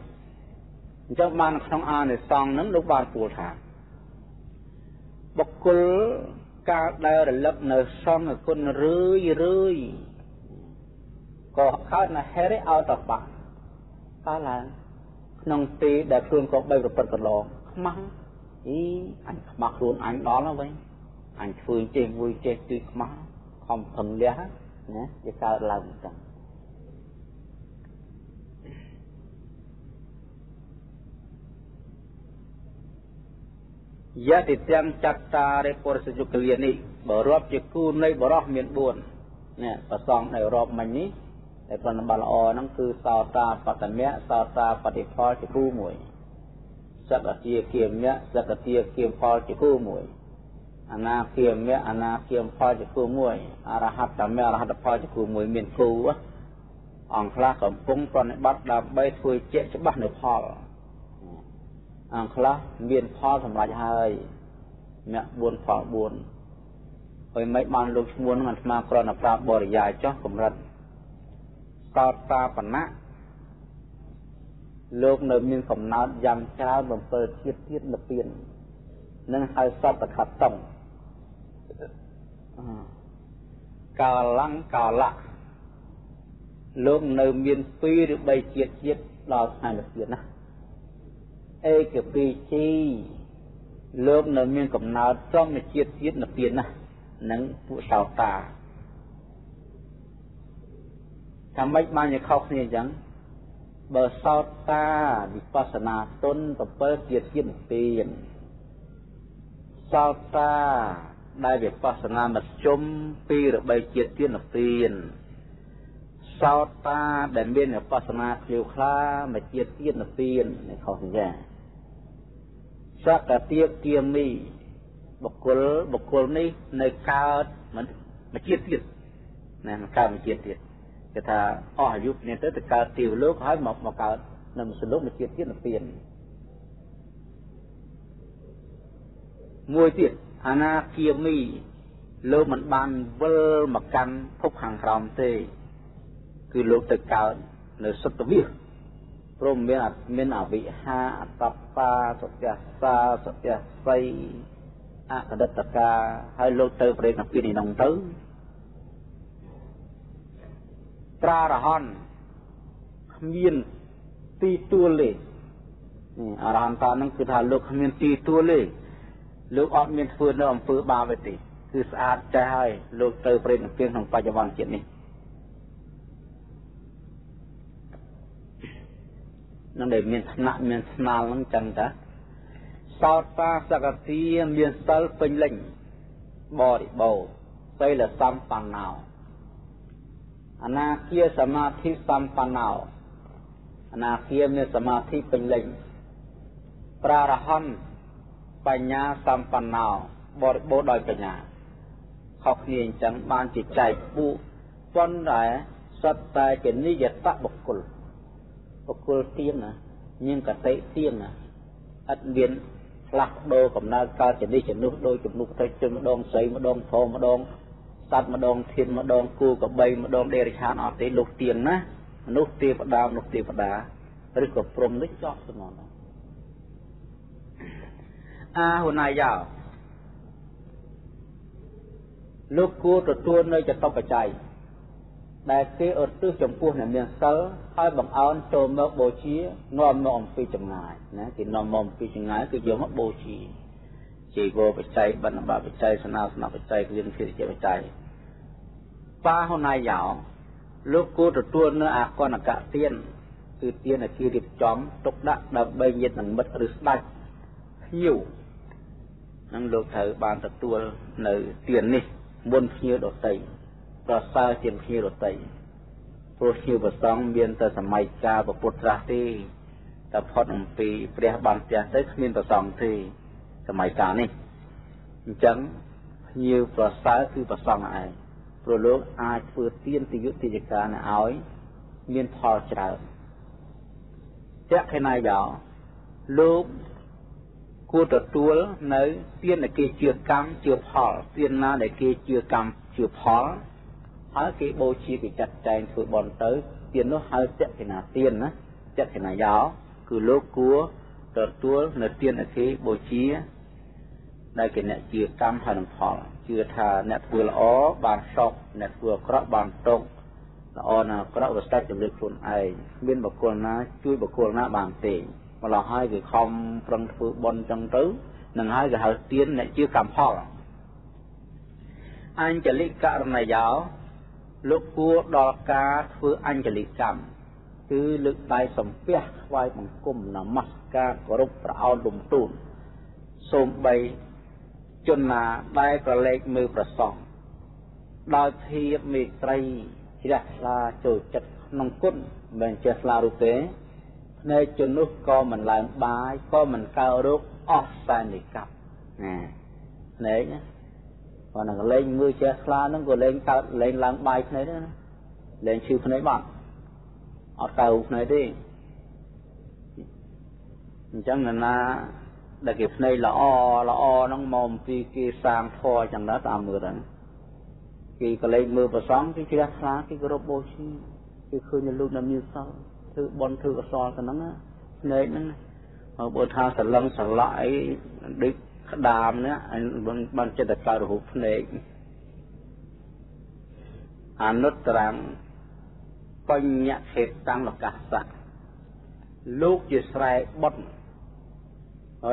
អញ្ចឹងបានក្នុងអានិសង្ឃនឹងលោកបានពោលថា បុគ្គលកាលដែលរលឹកនៅសង្ឃគុណរឿយរឿយក៏កើតនៅហេរិអោតបាកើតឡើងក្នុងទីដែលខ្លួនក៏បីប្រព្រឹត្តកន្លងខ្មាស់អីអញខ្មាស់ខ្លួនអញដល់ហើយវិញអញធ្វើចេះមួយចេះទីខ្មាស់ខំផឹងលះណាវាកើតឡើងអញ្ចឹង យតិទាំងចត្តារិពុរិសយុគលានេះបើរាប់ជាគូនៃបរោះមាន4នេះប្រសងនៅរាប់មិញនេះតែប្រណបល្អហ្នឹងគឺសោតាបតមៈសោតាបតិផលជាគូមួយសកតិគិមៈសកតិគិមផលជាគូមួយអនាគិមៈអនាគិមផលជាគូមួយអរហត្តមៈអរហត្តផលជាគូមួយមានគូអង្គខ្លះកំពុងប្រណិបត្តិដើម្បីធ្វើជាច្បាស់នៅផល អង្គខ្លះមានផលសម្រាប់ហើយអ្នក4ផល4ហើយមិនបានលោកឈ្មោះនឹងអាត្មាគ្រាន់តែប្រាប់បរិយាយចោះកម្រិតកោតតាបណៈលោកនៅមានកំណត់យ៉ាងច្រើន7ជាតិទៀតនិព្វាននឹងហៅសត្វតខតងកាលੰកាលៈលោកនៅមាន2ឬ3ជាតិជាតិដល់ថ្ងៃនិព្វានណា ឯកពីជីលោកនៅមានកំណើតចំជាតិជាតិនិព្វានណានឹងពួកសោតាថាម៉េចបានជាខុសគ្នាអញ្ចឹងបើសោតាវិបស្សនាទុន7ជាតិជាតិនិព្វានសោតាដែលវិបស្សនាមធ្យម2ឬ3ជាតិជាតិនិព្វានសោតាដែលមានវិបស្សនាឃ្លាវខ្លាមួយជាតិទៀតនិព្វាននេះខុសគ្នា សកតិគៀមីបុគ្គលបុគ្គលនេះនៅកើតមិនមួយជាតិទៀតណាមកកើតមួយជាតិទៀតគេថាអស់អាយុនេះទៅទៅកើតទីវលោកហើយមកមកកើតនៅសន្លប់មួយជាតិទៀតនិព្វានមួយទៀតអនាគៀមីលោកមិនបានវិលមកកាន់ភពខាងក្រោមទេ គឺលោកទៅកើតនៅសុទ្ធវិស ព្រមមានមានអវិហាអតបបាសត្យសាសត្យស័យអកដិតកាហើយលោកទៅប្រេតនិព្វានក្នុងទៅប្រារហន្តគ្មានទីទួលទេនេះអរហន្តហ្នឹងគឺថាលោកគ្មានទីទួលទេលោកអត់មានធ្វើនៅអំពើបាបទេគឺស្អាតចេះហើយលោកទៅប្រេតនិព្វានក្នុងបច្ចុប្បន្នជាតិនេះ នឹងដែលមានថ្នាក់មានស្នាលហ្នឹងចឹងតាសោតាសកតិមានសិលពេញលេញបរិបោសីលសម្បណ្ណោអនាគាសមាធិសម្បណ្ណោអនាគាមានសមាធិពេញលេញប្រារហន្តបញ្ញាសម្បណ្ណោបរិបោដោយបញ្ញាខុសគ្នាអញ្ចឹងបានជាចែកពួកប៉ុន្តែសត្វតែជានិយតបុគ្គល បុគ្គលទៀងណាញៀងកតិទៀងណាឥតមានផ្លាស់ប្ដូរកំណើតកើតចនិះចនុះដោយជំនុះទៅជើងម្ដងស្រីម្ដងធំម្ដងសត្វម្ដងធានម្ដងគូកបីម្ដងដេរិឆានអត់ទេលោកទៀងណាមនុស្សទេវតាមនុស្សទេវតាឬក៏ព្រំនេះចោះស្មងអាហ៊ុណាយ៉ាលោកគួរទទួលនៅចតបច្ច័យ ដែលគេឧទ្ទិសចំពោះអ្នកមានសិលហើយបង្អោនចូលមកបូជានាំមកអំពីចម្ងាយណាគេនាំមកអំពីចម្ងាយគឺយកមកបូជាជីវបច្ច័យបណ្ឌបច្ច័យសនាសនបច្ច័យគ្រឿងភិរិយបច្ច័យបាហណៃយោលោកគួរទទួលនៅអកណកៈទានគឺទានដែលគេរៀបចំទុកដាក់ដើម្បីញាតិនឹងមិត្តឬស្ដេចភ្ញៀវនឹងលោកត្រូវបានទទួលនៅទាននេះមុនភ្ញៀវដទៃ ប្រសើរជាងភ្ញៀវរតីព្រោះភ្ញៀវប្រសងមានតែសម័យកាលពុទ្ធត្រាស់ទេតែផុតអំពីព្រះបានផ្ទះទៅគ្មានប្រសងទេសម័យកាលនេះអញ្ចឹងភ្ញៀវប្រសើរគឺប្រសងឯងព្រោះលោកអាចធ្វើទានទីយុទ្ធិការឲ្យ មានផលច្រើនតក្ខិណាយោលោកគួរទទួលនៅទានដែលគេជឿកម្មជឿផលទានណាដែលគេជឿកម្មជឿផល ហើយគេបូជាគេចាត់ចែងធ្វើបន់ទៅទាននោះហៅចក្ខិណាទានណាចក្ខិណាយោគឺលោកគួរទទួលនៅទានអគេបូជាដែលគេអ្នកជាកម្មហើយនឹងផលជឿថាអ្នកធ្វើល្អបានសុខអ្នកធ្វើអាក្រក់បានទុក្ខល្អណាអាក្រក់វាស្ដេចជំនឿខ្លួនឯងមានបុគ្គលណាជួយបុគ្គលណាបានទេម្ល៉េះហើយគេខំប្រឹងធ្វើបន់ចឹងទៅនឹងហើយគេហៅទានអ្នកជាកម្មផលអញ្ចលិករណយោ លោកគួរដល់ការធ្វើអញ្ជលិកម្មគឺលើកដៃសំពះថ្វាយបង្គំនមស្ការគោរពប្រអោនលំទូនសូម្បីជនណាដែលប្រឡេកមើលប្រសងដោយភាពមេត្រីជ្រះថ្លាចូលចិត្តក្នុងគុណមិនចេះស្លារូបទេភ្នែកជននោះក៏មិនឡើងបាយក៏មិនកើរោគអស់សែននិកັບណាភ្នែកណា គាត់នឹងលេងមើលចេះខ្លាហ្នឹងក៏លេងកើតលេងឡើងបាយភ្នែកហ្នឹងណាលេងឈឺភ្នែកបាត់អត់កើភ្នែកទេអញ្ចឹងណាដែលគេភ្នែកល្អល្អហ្នឹងមកអំពីគេសាងធម៌ចឹងដែរតាមមើលហ្នឹងគេក៏លេងមើលប្រសងគេជ្រះថ្លាគេគោរពបូជាគេឃើញលោកនៅមានសល់ធ្វើបន់ធ្វើអសល់ទៅហ្នឹងភ្នែកហ្នឹងមកបើថាសឡឹងសឡក់អីដូច ក្តាមនេះបានចិត្តតែកើតរហូតភ្នែកអនុត្តរំបញ្ញខេតតាំងលកាសៈលោកជាស្រែបុត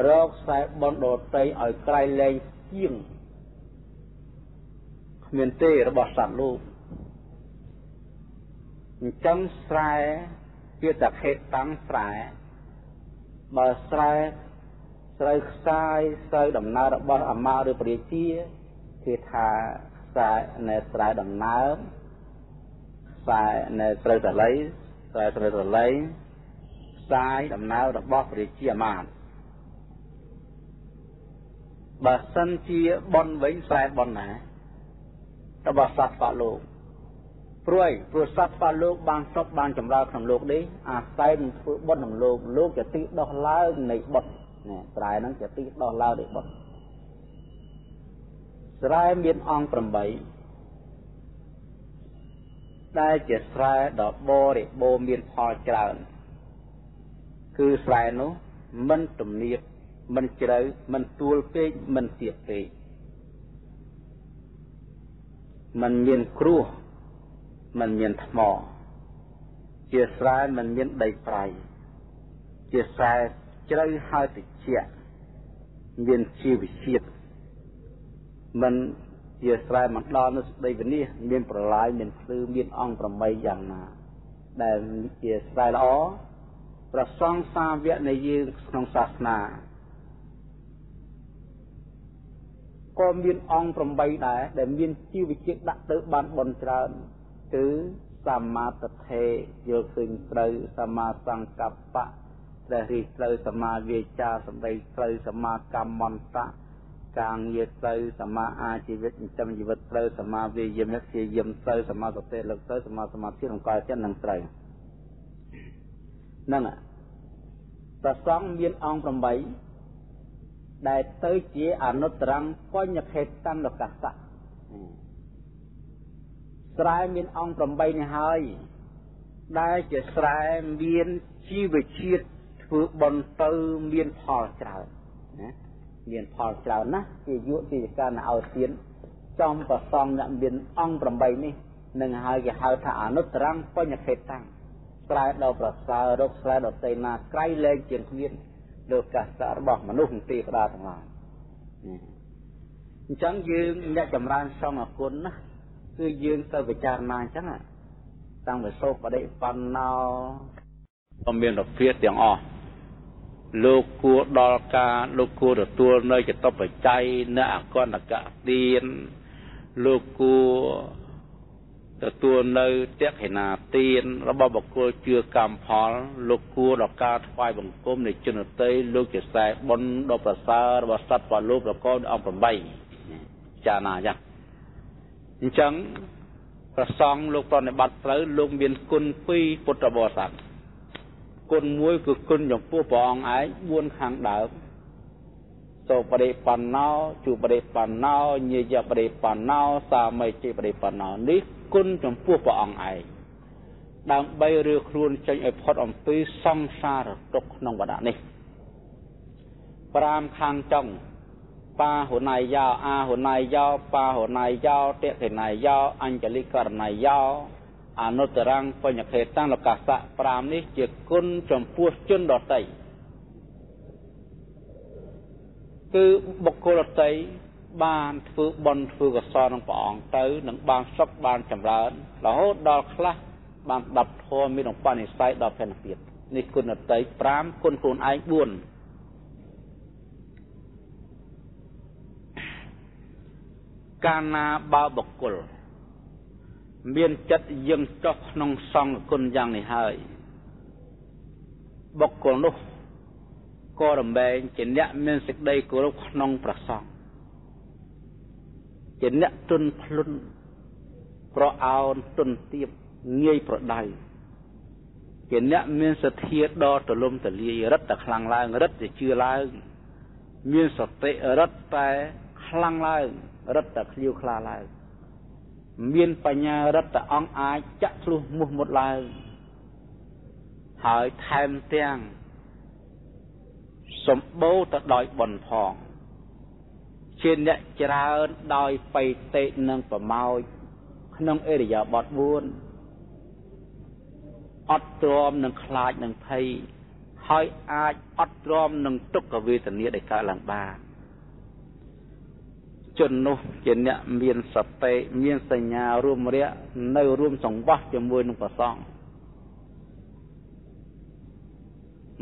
រកខ្សែបុណ្យដតីឲ្យក្រៃលែងជាងគ្មានទេរបស់សត្វលោកអញ្ចឹងស្រែជាតខេតតាំងស្រែបើស្រែ ស្រូវខ្សាយស្រូវដំណើររបស់អាម៉ាឬព្រះជាគេថាខ្សែនៅស្រែដំណើរខ្សែនៅស្រូវតលៃខ្សែស្រូវតលៃខ្សែដំណើររបស់ព្រះជាអាម៉ាបើសិនជាបនវិញខ្សែបនណារបស់សត្វបលោកព្រួយព្រោះសត្វបលោកបានសុខបានចម្រើនក្នុងលោកនេះអាស្រ័យនឹងធ្វើបុណ្យក្នុងលោកលោកជាទីដោះឡើងនៃបុណ្យ នេះស្រែហ្នឹងជាទីដោះឡើងនៃបុណ្យស្រែមានអង្គ8ដែលជាស្រែដ៏បរិបូរមានផលច្រើន គឺស្រែនោះមិនទំនៀបមិនជ្រៅមិនទួលពេកមិនទាបពេកมันមានគ្រោះมันមានថ្មជាស្រែมันមានដីប្រៃជាស្រែជ្រៅហើយត្រ ជាក់មានជីវជាតិมันជាស្រែមិនដល់នៅស្ដីវិនិច្ឆ័យមានប្រឡាយមានភ្លឺមានអង្គ8យ៉ាងណា ដែលជាស្រែល្អប្រសងសាវកនៃយើងក្នុងសាសនាក៏មានអង្គ8ដែរដែលមានជីវជាតិដាក់ទៅបានបនច្រើនគឺសម្មាទិដ្ឋិយល់ឃើញត្រូវសម្មាសង្កប្បៈ ព្រះរិះត្រូវសម្មាវាចាសម្ដីត្រូវសម្មាកម្មន្តៈការងារត្រូវសម្មាអាជីវិតចិញ្ចឹមជីវិតត្រូវសម្មាវាយាមព្យាយាមត្រូវសម្មាសតិលើកត្រូវសម្មាសមាធិក្នុងកាយចិត្តនឹងត្រូវហ្នឹងប្រសងមានអង្គ8ដែលទៅជាអនុត្តរំបញ្ញខេតកម្មលកសៈស្រែមានអង្គ8នេះហើយដែលជាស្រែមានជីវជាតិ ធ្វើបន់ទៅមានផលច្រើនណាមានផលច្រើនណាស់ជាយុតិកាណឲ្យទានចំប្រសងអ្នកមានអង្គ8នេះនឹងហើយគេហៅថាអនុត្តរំបញ្ញខេតតាំងស្រែដល់ប្រសើររកស្រែដល់តេណាក្រៃលែងជាងគ្មានលើកាសៈរបស់មនុស្សទេវតាទាំងឡាយអញ្ចឹងយើងអ្នកចម្រើនសមគុណណាគឺយើងទៅពិចារណាអញ្ចឹងតាំងពីសោបដិបណ្ណោក៏មានរភាទាំងអស់ លោកគួរដល់ការលោកគួរទទួលនៅចតុបច្ច័យនៅអកណ្ដកទានលោកគួរទទួលនៅតេខេណាទានរបស់បុគ្គលជឿកម្មផល លោកគួរដល់ការថ្វាយបង្គំនៃជនតីលោកជាខ្សែបុណ្យដ៏ប្រសើររបស់សត្វបលោកប្រកបដោយអង្គ8ចាណាយ៉ាងអញ្ចឹងប្រសងលោកប្រណិប័តត្រូវលោកមានគុណ2ពុទ្ធបរិស័ទ គុណមួយគឺគុណចំពោះព្រះអង្គឯង4ខាងដើមសូបរិបណ្ណោជុបរិបណ្ណោញាយបរិបណ្ណោសាមីជិបរិបណ្ណោនេះគុណចំពោះព្រះអង្គឯងដើម្បីរើខ្លួនចេញឲ្យផុតអំពីសង្សារទុក្ខក្នុងវដ្តនេះ5ខាងចុងបាហុណៃយោអាហុណៃយោបាហុណៃយោតិធិណៃយោអញ្ជលិករណៃយោ អនុត្តរង្គបញ្ញខេតាំងលកាសៈ5នេះជាគុណចំពោះជនដតីគឺបុគ្គលតីបានធ្វើបន់ធ្វើកសលនឹងព្រះអង្គទៅនឹងបានសុខបានចម្រើនរហូតដល់ខ្លះបានស្ដាប់ធម៌មានឧបនិស្ស័យដល់ផែនភាពនេះគុណតី5គុណខ្លួនឯង4កាលណាបើបុគ្គល មានចិត្តយឹងចុះក្នុងសង្ឃគុណយ៉ាងនេះហើយបុគ្គលនោះក៏រំលែងជាអ្នកមានសេចក្តីគោរពក្នុងព្រះសង្ឃជាអ្នកទុនភ្លុនប្រអោនទុនទៀបងាយប្រដៅជាអ្នកមានសទ្ធាដ៏ទលំទលាយរឹតតែខ្លាំងឡើងរឹតតែជឿឡើង មានសតិរឹតតែខ្លាំងឡើងរឹតតែឃ្លាវខ្លាឡើង មានបញ្ញារឹតតែអង្គអាចចាក់ឆ្លុះមុះមុតឡើងហើយថែមទាំងសម្បូរទៅដោយបុណ្យផងជាអ្នកច្រើនដោយបៃតេនិងប្រមោចក្នុងអេរិយាបថ4អត់ទ្រាំនឹងខ្លាចនឹងភ័យហើយអាចអត់ទ្រាំនឹងទុក្ខវេទនាដែលកើតឡើងបាន ជននោះជាអ្នកមានសតិមានសញ្ញារួមរយៈនៅរួមសង្វាស់ជាមួយនឹងព្រះសង្ឃ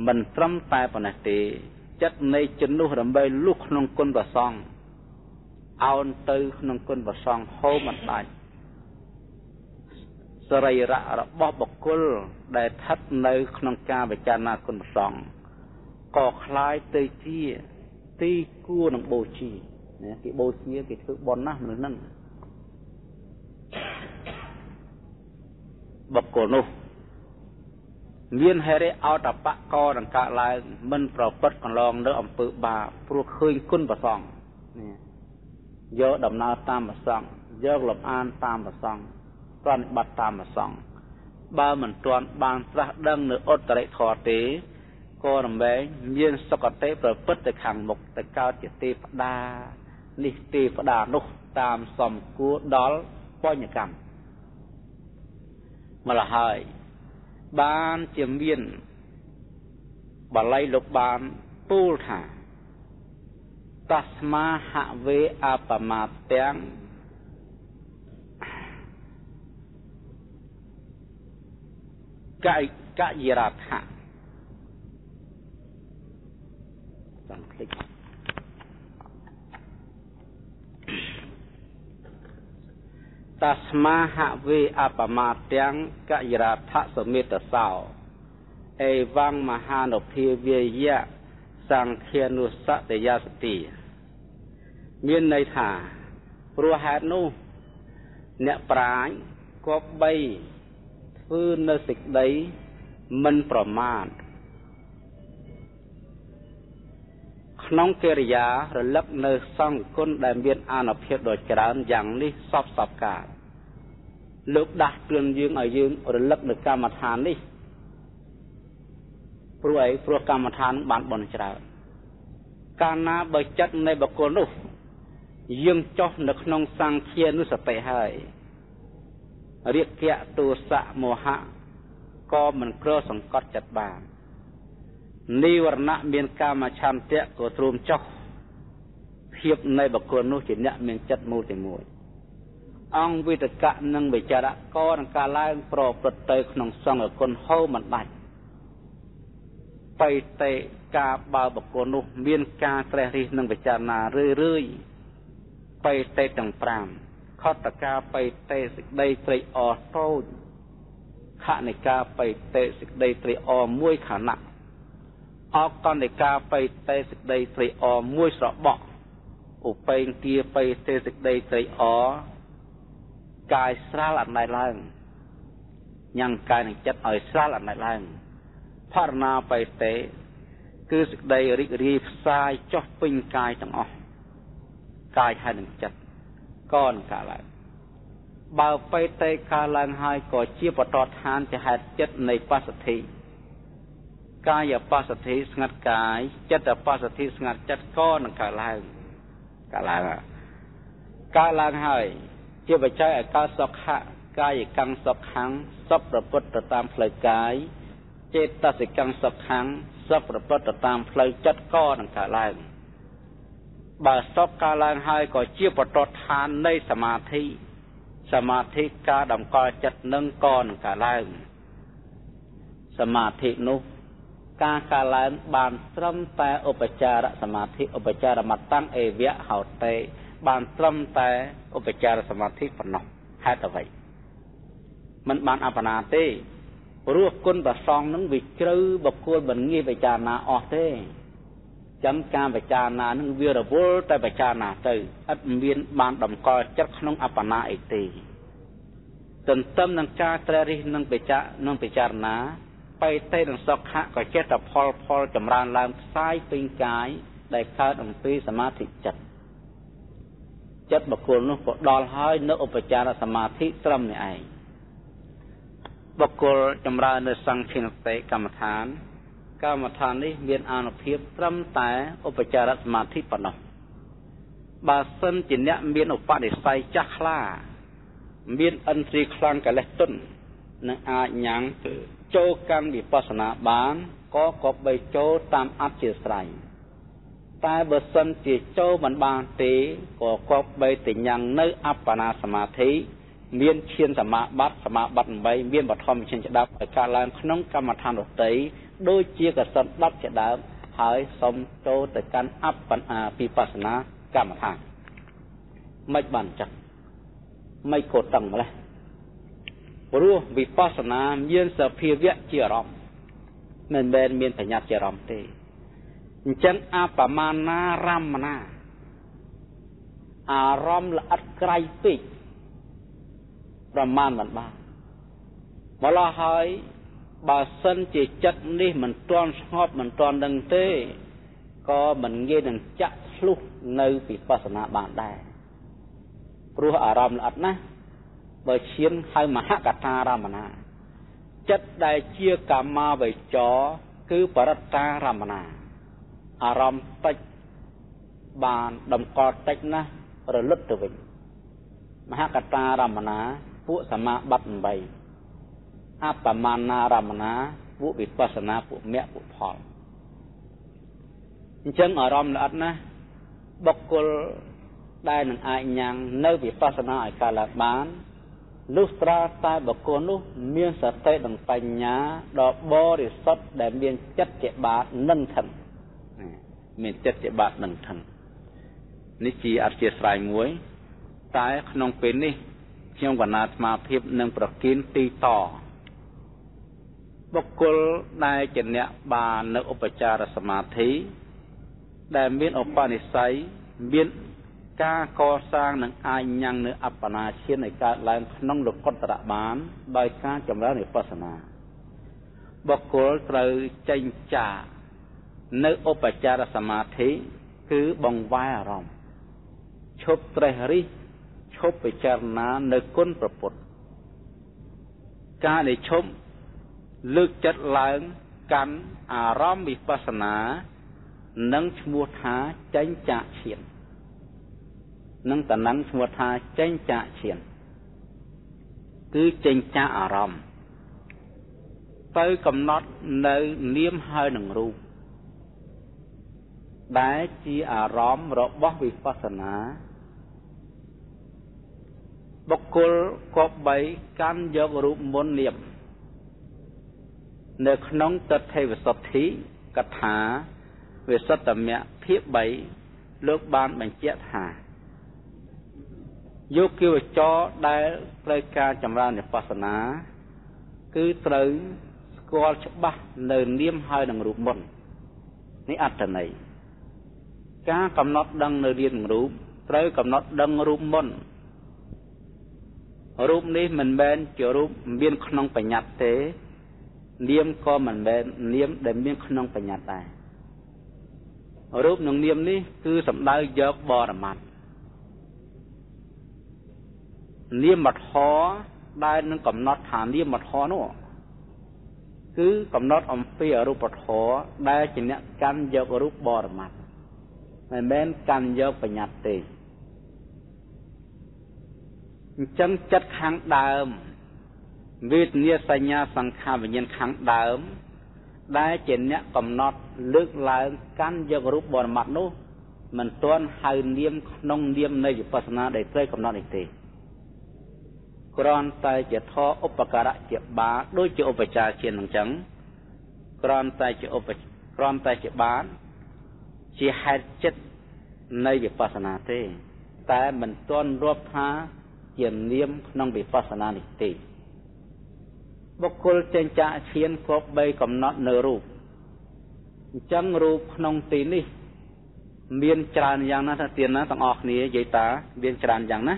មិនត្រឹមតែប៉ុណ្ណេះទេចិត្តនៃជននោះរំបីលុះក្នុងគុណព្រះសង្ឃអោនទៅក្នុងគុណព្រះសង្ឃហូរមិនដាច់សរីរៈរបស់បុគ្គលដែលស្ថិតនៅក្នុងការវិចារណាគុណព្រះសង្ឃក៏คล้ายទៅជាទីគួរនឹងបូជា ណាគេបូជាគេធ្វើបន់ណាស់មនុស្សហ្នឹងបុគ្គលនោះមានហេរិអតបៈកនឹងកើតឡើងមិន ប្រព្រឹត្តកន្លងនៅអំពើបាបព្រោះឃើញគុណប្រសងនេះយកដំណើរតាមប្រសងយកលំអានតាមប្រសងប្រតិបត្តិតាមប្រសងបើមិនទាន់បានត្រាស់ដឹងនៅឧត្តរិធម៌ទេក៏រំលែងមានសុគតិប្រព្រឹត្តទៅខាងមុខទៅកើតជាទេវតា នេះទេវតានោះតាមសំគួរដល់បញ្ញកម្មមកលហើយបានជាមានបល័យលោកបានពូលថាតស្មាហវេអបមាទាំងកៃកយរដ្ឋៈសំភ្លេច តស្មាហវេអបមាទាំងកយរាថសមេតសោអេវងមហានុភាវាយៈសង្ឃានុសតយសតិមានន័យថាព្រោះហេតុនោះអ្នកប្រាជ្ញគប្បីធ្វើនៅសេចក្តីមិនប្រមាទក្នុងកិរិយារលឹកនៅសង្ឃគុណដែលមានអានុភាពដ៏ច្រើនយ៉ាងនេះសពសពកាល លោកដាស់តឿនយើងឲ្យយើងរលឹកនៅកម្មដ្ឋាននេះព្រោះអីព្រោះកម្មដ្ឋានបានបន់ច្រើនកាលណាបើចិត្តនៃបុគ្គលនោះយើងចុះនៅក្នុងសង្ឃានុសតិហើយរាគៈទោសៈមោហៈក៏មិនក្រសង្កត់ចិត្តបាននិវរណៈមានកាមឆន្ទៈក៏ទ្រាំចុះភាពនៃបុគ្គលនោះជាអ្នកមានចិត្តមូលតែមួយ អង្គវិតកៈនិងវិចារៈក៏នឹងការឡើងប្រព្រឹត្តទៅក្នុងសង្ឃគុណហូរមិនដាច់បៃតេការបើបុគ្គលនោះ មានការត្រេះរិះនិងពិចារណារឿយរឿយបៃតេទាំង5ខតកាបៃតេសេចក្តីត្រេកអរតូចខនិកាបៃតេសេចក្តីត្រេកអរមួយខណៈអកណ្ឌិកាបៃតេសេចក្តីត្រេកអរមួយស្របក់ឧបេងទាបៃតេសេចក្តីត្រេកអរ កាយស្រាលអណ្ដែតឡើងញ៉ាំងកាយនិងចិត្តឲ្យស្រាលអណ្ដែតឡើងផរណាបៃតេគឺសេចក្តីរីករាយផ្សាយចុះពេញកាយទាំងអស់កាយហើយនឹងចិត្តក៏នឹងកើតឡើងបើបៃតេកើតឡើងហើយក៏ជាបតតឋានជាហេតុចិត្តនៃបស្សទ្ធិកាយបស្សទ្ធិស្ងាត់កាយចិត្តបស្សទ្ធិស្ងាត់ចិត្តក៏នឹងកើតឡើងកើតឡើងកើតឡើងហើយ ជាបច្ច័យឲ្យកើតសុខៈកាយកម្មសុខੰសពប្រពុតទៅតាមផ្លូវកាយចេតសិកੰសុខੰសពប្រពុតទៅតាមផ្លូវចិត្តក៏នឹងកើតឡើងបើសុខកើតឡើងហើយក៏ជាបតតឋាននៃសមាធិសមាធិការតម្កល់ចិត្តនឹងក៏នឹងកើតឡើងសមាធិនោះការកើតឡើងបានត្រឹមតែឧបចារសមាធិឧបចារមតੰអេវៈហោតេ បានត្រឹមតែឧបចារសមាធិប៉ុណ្ណោះហេតុអ្វីมันបានអបណាទេព្រោះគុណប្រសងនឹងវាជ្រៅបកគលមិនងាយពិចារណាអស់ទេចាំការពិចារណានឹងវារវល់តែពិចារណាទៅឥតមានបានតម្កល់ចិត្តក្នុងអបណាអីទេទន្ទឹមនឹងការត្រេះរិះនឹងពិចារនឹងពិចារណាបៃតេនឹងសុខៈក៏ចេះតែផលផលចម្រើនឡើងផ្សាយពេញកាយដែលកើតអំពីសមាធិចិត្ត ចិត្តបុគ្គលនោះក៏ដល់ហើយនៅឧបចារសមាធិត្រឹមនេះឯងបុគ្គលចម្រើននៅសង្ឃានតិកម្មដ្ឋាន កម្មដ្ឋាននេះមានអានុភាពត្រឹមតែឧបចារសមាធិប៉ុណ្ណោះបើសិនជាអ្នកមានឧបនិស្ស័យចាស់ខ្លា មានអិនទ្រីខ្លាំងកលេសទុននឹងអាចញ៉ាំងចូលកម្មវិបស្សនាបានក៏គប្បីចូលតាមអធិស្រ័យ តែបើសិនជាចូលមិនបានទេក៏គប្បីតែញ៉ាំងនៅអបណាសមាធិមានឈានសមាបត្តិសមាបត្តិ8មានបឋមឈានចដាប់ឲ្យកើតឡើងក្នុងកម្មដ្ឋានរតីដូចជាកសិន10ជាដើមហើយសុំចូលទៅកាន់អបណាពិបស្សនាកម្មដ្ឋានមិនបានចឹងមិនក៏តឹងម្លេះព្រោះវិបស្សនាមានសភាវៈជាអារម្មណ៍មិនមែនមានបញ្ញាជាអារម្មណ៍ទេ អញ្ចឹងអបមានារមណាអារម្មណ៍ល្អិតក្រៃពេកប្រមាណមិនបានម្ល៉េះហើយបើសិនជាចិត្តនេះមិនទាន់ស្ងប់មិនទាន់ដឹងទេក៏មិនងាយនឹងចាក់ឆ្លុះនៅវិបស្សនាបានដែរព្រោះអារម្មណ៍ល្អិតណាស់បើឈានហៅមហកតារមណាចិត្តដែលជាកម្មាវិចរគឺបរត្តារមណា អារម្មណ៍តិចបានតម្កល់តិចណាស់រលត់ទៅវិញមហកតារមណាពួកសមាបត្តិ8អបមានារមណាពួកវិបស្សនាពួកមគ្គពួកផលអញ្ចឹងអារម្មណ៍ល្អិតណាស់បុគ្គលដែលនឹងអាចញ៉ាំងនៅវិបស្សនាឲ្យកើតឡើងបានលុះត្រាតែបុគ្គលនោះ មានសតិនិងបញ្ញាដ៏បរិសុទ្ធដែលមានចិត្តជាបាតនឹងធិន មានចិត្តជាបាតនឹងធិននេះជាអធិស្ឋានមួយ តែក្នុងពេលនេះខ្ញុំកណាអាត្មាភាពនឹងប្រគិនទីតបុគ្គលដែលជាអ្នកបាននៅឧបចារសមាធិដែលមានឧបនិស្ស័យមានការកសាងនឹងអាចញ៉ាំងនៅអបណាឈានឲ្យកើតឡើងក្នុងលោកុត្តរបាន ដោយការចម្រើនវិបស្សនាបុគ្គលត្រូវចេញចា នៅឧបចារសមាធិគឺបង្វែរអារម្មណ៍ឈប់ត្រេះរិះឈប់ពិចារណានៅគុណប្រពុតការដែលឈប់លើកចិត្តឡើងកាន់អារម្មណ៍វិបស្សនានឹងឈ្មោះថាចេញចាកឈាននឹងតំណឹងឈ្មោះថាចេញចាកឈានគឺចេញចាកអារម្មណ៍ទៅកំណត់នៅនាមហើយនឹងរូប ដែលជាអារម្មណ៍របស់វិបស្សនាបុគ្គលគប្បីកាន់យករូបមុននាមនៅក្នុងទិដ្ឋិវិសុទ្ធិកថាវិសុទ្ធមៈភាគ3លោកបានបញ្ជាក់ថាយោគិវចរដែលត្រូវការចម្រើនវិបស្សនា គឺត្រូវស្គាល់ច្បាស់នៅនាមហើយនឹងរូបមុននេះអត្តន័យ ការកំណត់ដឹងនៅនាមនឹងរូបត្រូវកំណត់ដឹងរូបមុនរូបនេះមិនមែនជារូបមានក្នុងបញ្ញត្តិទេនាមក៏មិនមែននាមដែលមានក្នុងបញ្ញត្តិដែររូបនឹងនាមនេះគឺសំដៅយកបរមត្តនាមធរដែលនឹងកំណត់ថានាមធរនោះគឺកំណត់អំពីអរូបធរដែលជាអ្នកកាន់យករូបបរមត្ត មិនមែនកាន់យកបញ្ញត្តិទេអញ្ចឹងចិត្តខាងដើមវេទនាសញ្ញាសង្ខារវិញ្ញាណខាងដើម ដែលជាអ្នកកំណត់លើកឡើងកាន់យករូបបរមត្តនោះមិនទាន់ហៅនាមក្នុងនាមនៃវិបស្សនាដែលត្រូវកំណត់នេះទេគ្រាន់តែជាធរឧបការៈជាបាដូចជាឧបចារជានឹងចឹងគ្រាន់តែជាឧបគ្រាន់តែជាបាន ជាហេតុចិត្តនៃវិបស្សនាទេ តែមិនទាន់រាប់ថាជានាមក្នុងវិបស្សនានេះទេបុគ្គលចេញចាកឈានគប់បីកំណត់នៅរូបអញ្ចឹងរូបក្នុងទីនេះ មានច្រើនយ៉ាងណាស់ថាទៀតណាទាំងអស់គ្នានិយាយតាមានច្រើនយ៉ាងណា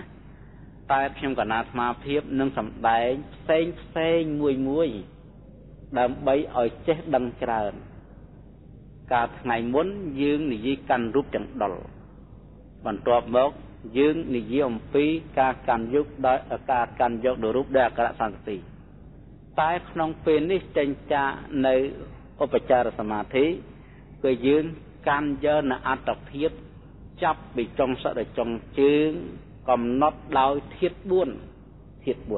តែខ្ញុំកណាអាត្មាភាពនឹងសម្ដែងផ្សេងផ្សេងមួយមួយដើម្បីឲ្យចេះដឹងច្រើន កាលថ្ងៃមុនយើងនិយាយកាន់រូបទាំងដុលបន្ទាប់មកយើងនិយាយអំពីការកាន់យកដោយការកាន់យកដោយរូបដោយអក្សរសន្តិតែក្នុងពេលនេះចេញចានៅឧបចារសមាធិគឺយើងកាន់យកនៅអត្តភាពចាប់ពីចុងសក់ដល់ចុងជើងកំណត់ដោយធាត4ធាត4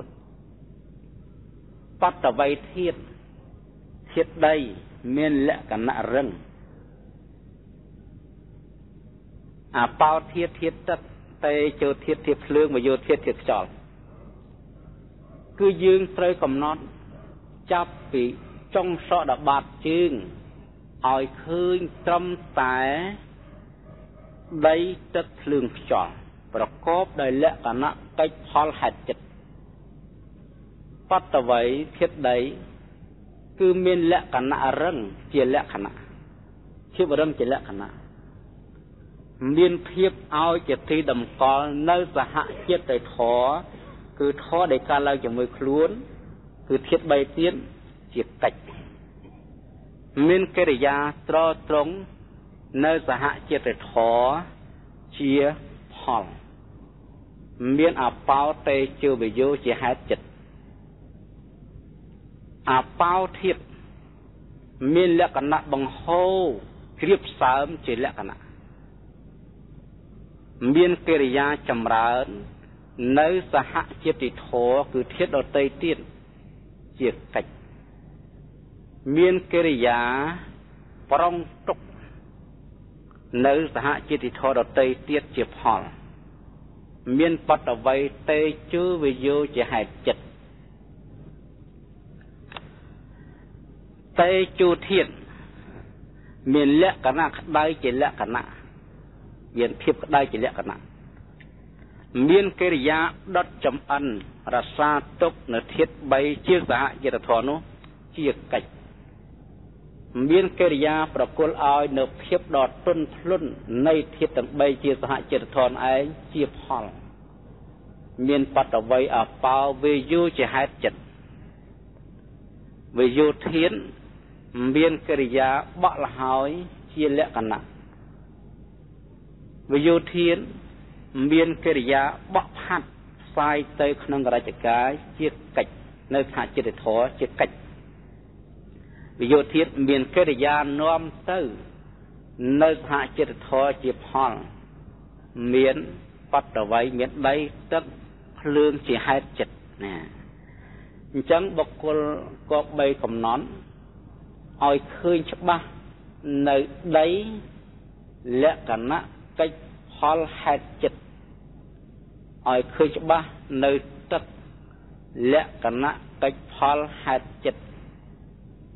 បតវ័យធាតធាតដីមានលក្ខណៈរឹង អាបោធាតធាតទឹកតេចូលធាតធាតភ្លើងមកយោធាតធាតខ្យល់គឺយើងត្រូវកំណត់ចាប់ពីចុងសក់ដល់បាតជើងឲ្យឃើញត្រឹមតែដីទឹកភ្លើងខ្យល់ប្រកបដោយលក្ខណៈកិច្ចផលហេតុចិត្តបតវ័យធាតដី គឺមានលក្ខណៈរឹងជាលក្ខណៈភាពរឹងជាលក្ខណៈ មានភាពឲ្យជាទីតម្កល់នៅសហចិត្តធរគឺធរដែលកើតឡើងជាមួយខ្លួន គឺធាត3ទៀតជាកិច្ចមានកិរិយាត្រត្រង់នៅសហចិត្តធរជាផលមានអបោតេជើវិយោជាហេតុចិត្តអបោធៀបមានលក្ខណៈបង្ហូរជ្រាបសើមជាលក្ខណៈ មានកិរិយាចម្រើន នៅសហចិត្តធរគឺធាតដតីទៀតជាកិច្ចមានកិរិយាប្រងទុក នៅសហចិត្តធរដតីទៀតជាផល មានបតវ័យតេជឺវិយោជាហេតុចិត្តតេជូធាតមានលក្ខណៈក្តៅជាលក្ខណៈ មានភាពក្តៅជាលក្ខណៈមានកិរិយាដុតចំអិនរសាទុកនៅធាត3ជាសហយតធននោះជាកិច្ចមានកិរិយាប្រគល់ឲ្យនៅភាពដ៏ទន់ភ្លន់នៃធាតទាំង3ជាសហចិត្តធនឯងជាផលមានបតវ័យអបោវេយុជាហេតុចិត្តវេយុធានមានកិរិយាបក់លហើយជាលក្ខណៈ វេយុធានមានកិរិយាបក់ផាត់ផ្សាយទៅក្នុងរជ្ជកាយជាកិច្ចនៅថាចិត្តធរជាកិច្ចវិយោធាតមានកិរិយានាំទៅនៅសហចិត្តធរជាផលមានបតវ័យមានដីទឹកភ្លើងជាហេតុចិត្តណាអញ្ចឹងបុគ្គលក៏បីកំណត់ឲ្យឃើញច្បាស់នៅដីលក្ខណៈ កិច្ចផលហេតុចិត្តឲ្យឃើញច្បាស់នៅទឹកលក្ខណៈកិច្ចផលហេតុចិត្ត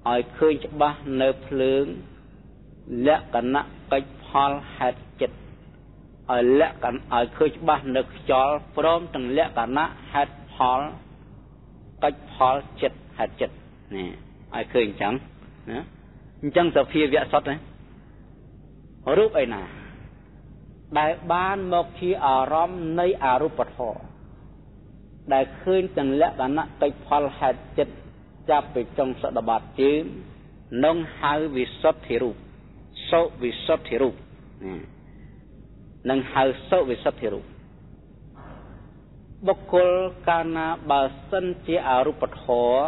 ឲ្យឃើញច្បាស់នៅភ្លើងលក្ខណៈកិច្ចផលហេតុចិត្តឲ្យលក្ខណៈឲ្យឃើញច្បាស់នៅខ្យល់ព្រមទាំងលក្ខណៈហេតុផលកិច្ចផលចិត្តហេតុចិត្តនេះឲ្យឃើញអញ្ចឹងណាអញ្ចឹងសភាវៈសុទ្ធណារូបឯណា ដែលបានមកជាអារម្មណ៍នៃអរូបធម៌ដែលឃើញទាំងលក្ខណៈកិច្ចផលហេតុចិត្តចាប់ពីចុងសដបាត់ជើងនឹងហៅវិសុទ្ធិរូបសុវិសុទ្ធិរូបនឹងហៅសុវិសុទ្ធិរូបបុគ្គលកាលណាបើសិនជាអរូបធម៌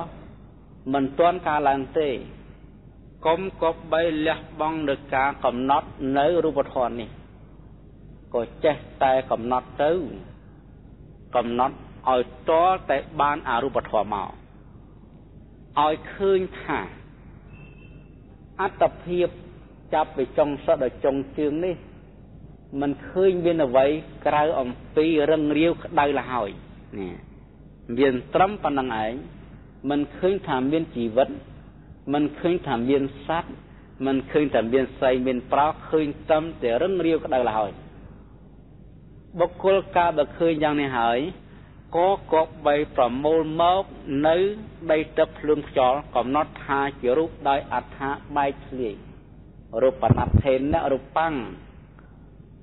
មិនទាន់ការឡើងទេកុំគប់បីលះបង់នឹងការកំណត់នៅរូបធម៌នេះ ក៏ចេះតែកំណត់ទៅកំណត់ឲ្យតលតែបានអរូបធម៌មកឲ្យឃើញថាអត្តភាពចាប់ពីចុងសតដល់ចុងជើងនេះมันឃើញមានអ្វីក្រៅអំពីរឹងរាវក្តៅលហើយនេះមានត្រឹមប៉ុណ្្នឹងឯងมันឃើញថាមានជីវិតมันឃើញថាមានសត្វมันឃើញថាមានសៃមានប្រោឃើញត្រឹមតែរឹងរាវក្តៅលហើយ បុគ្គលកាលបើឃើញយ៉ាងនេះហើយក៏គប្បីប្រមូលមកនៅដីទឹកភ្លើងខ្យល់កំណត់ថាជារូបដោយអត្ថាបែកធ្លាយរូបណដ្ឋេនរូបាំង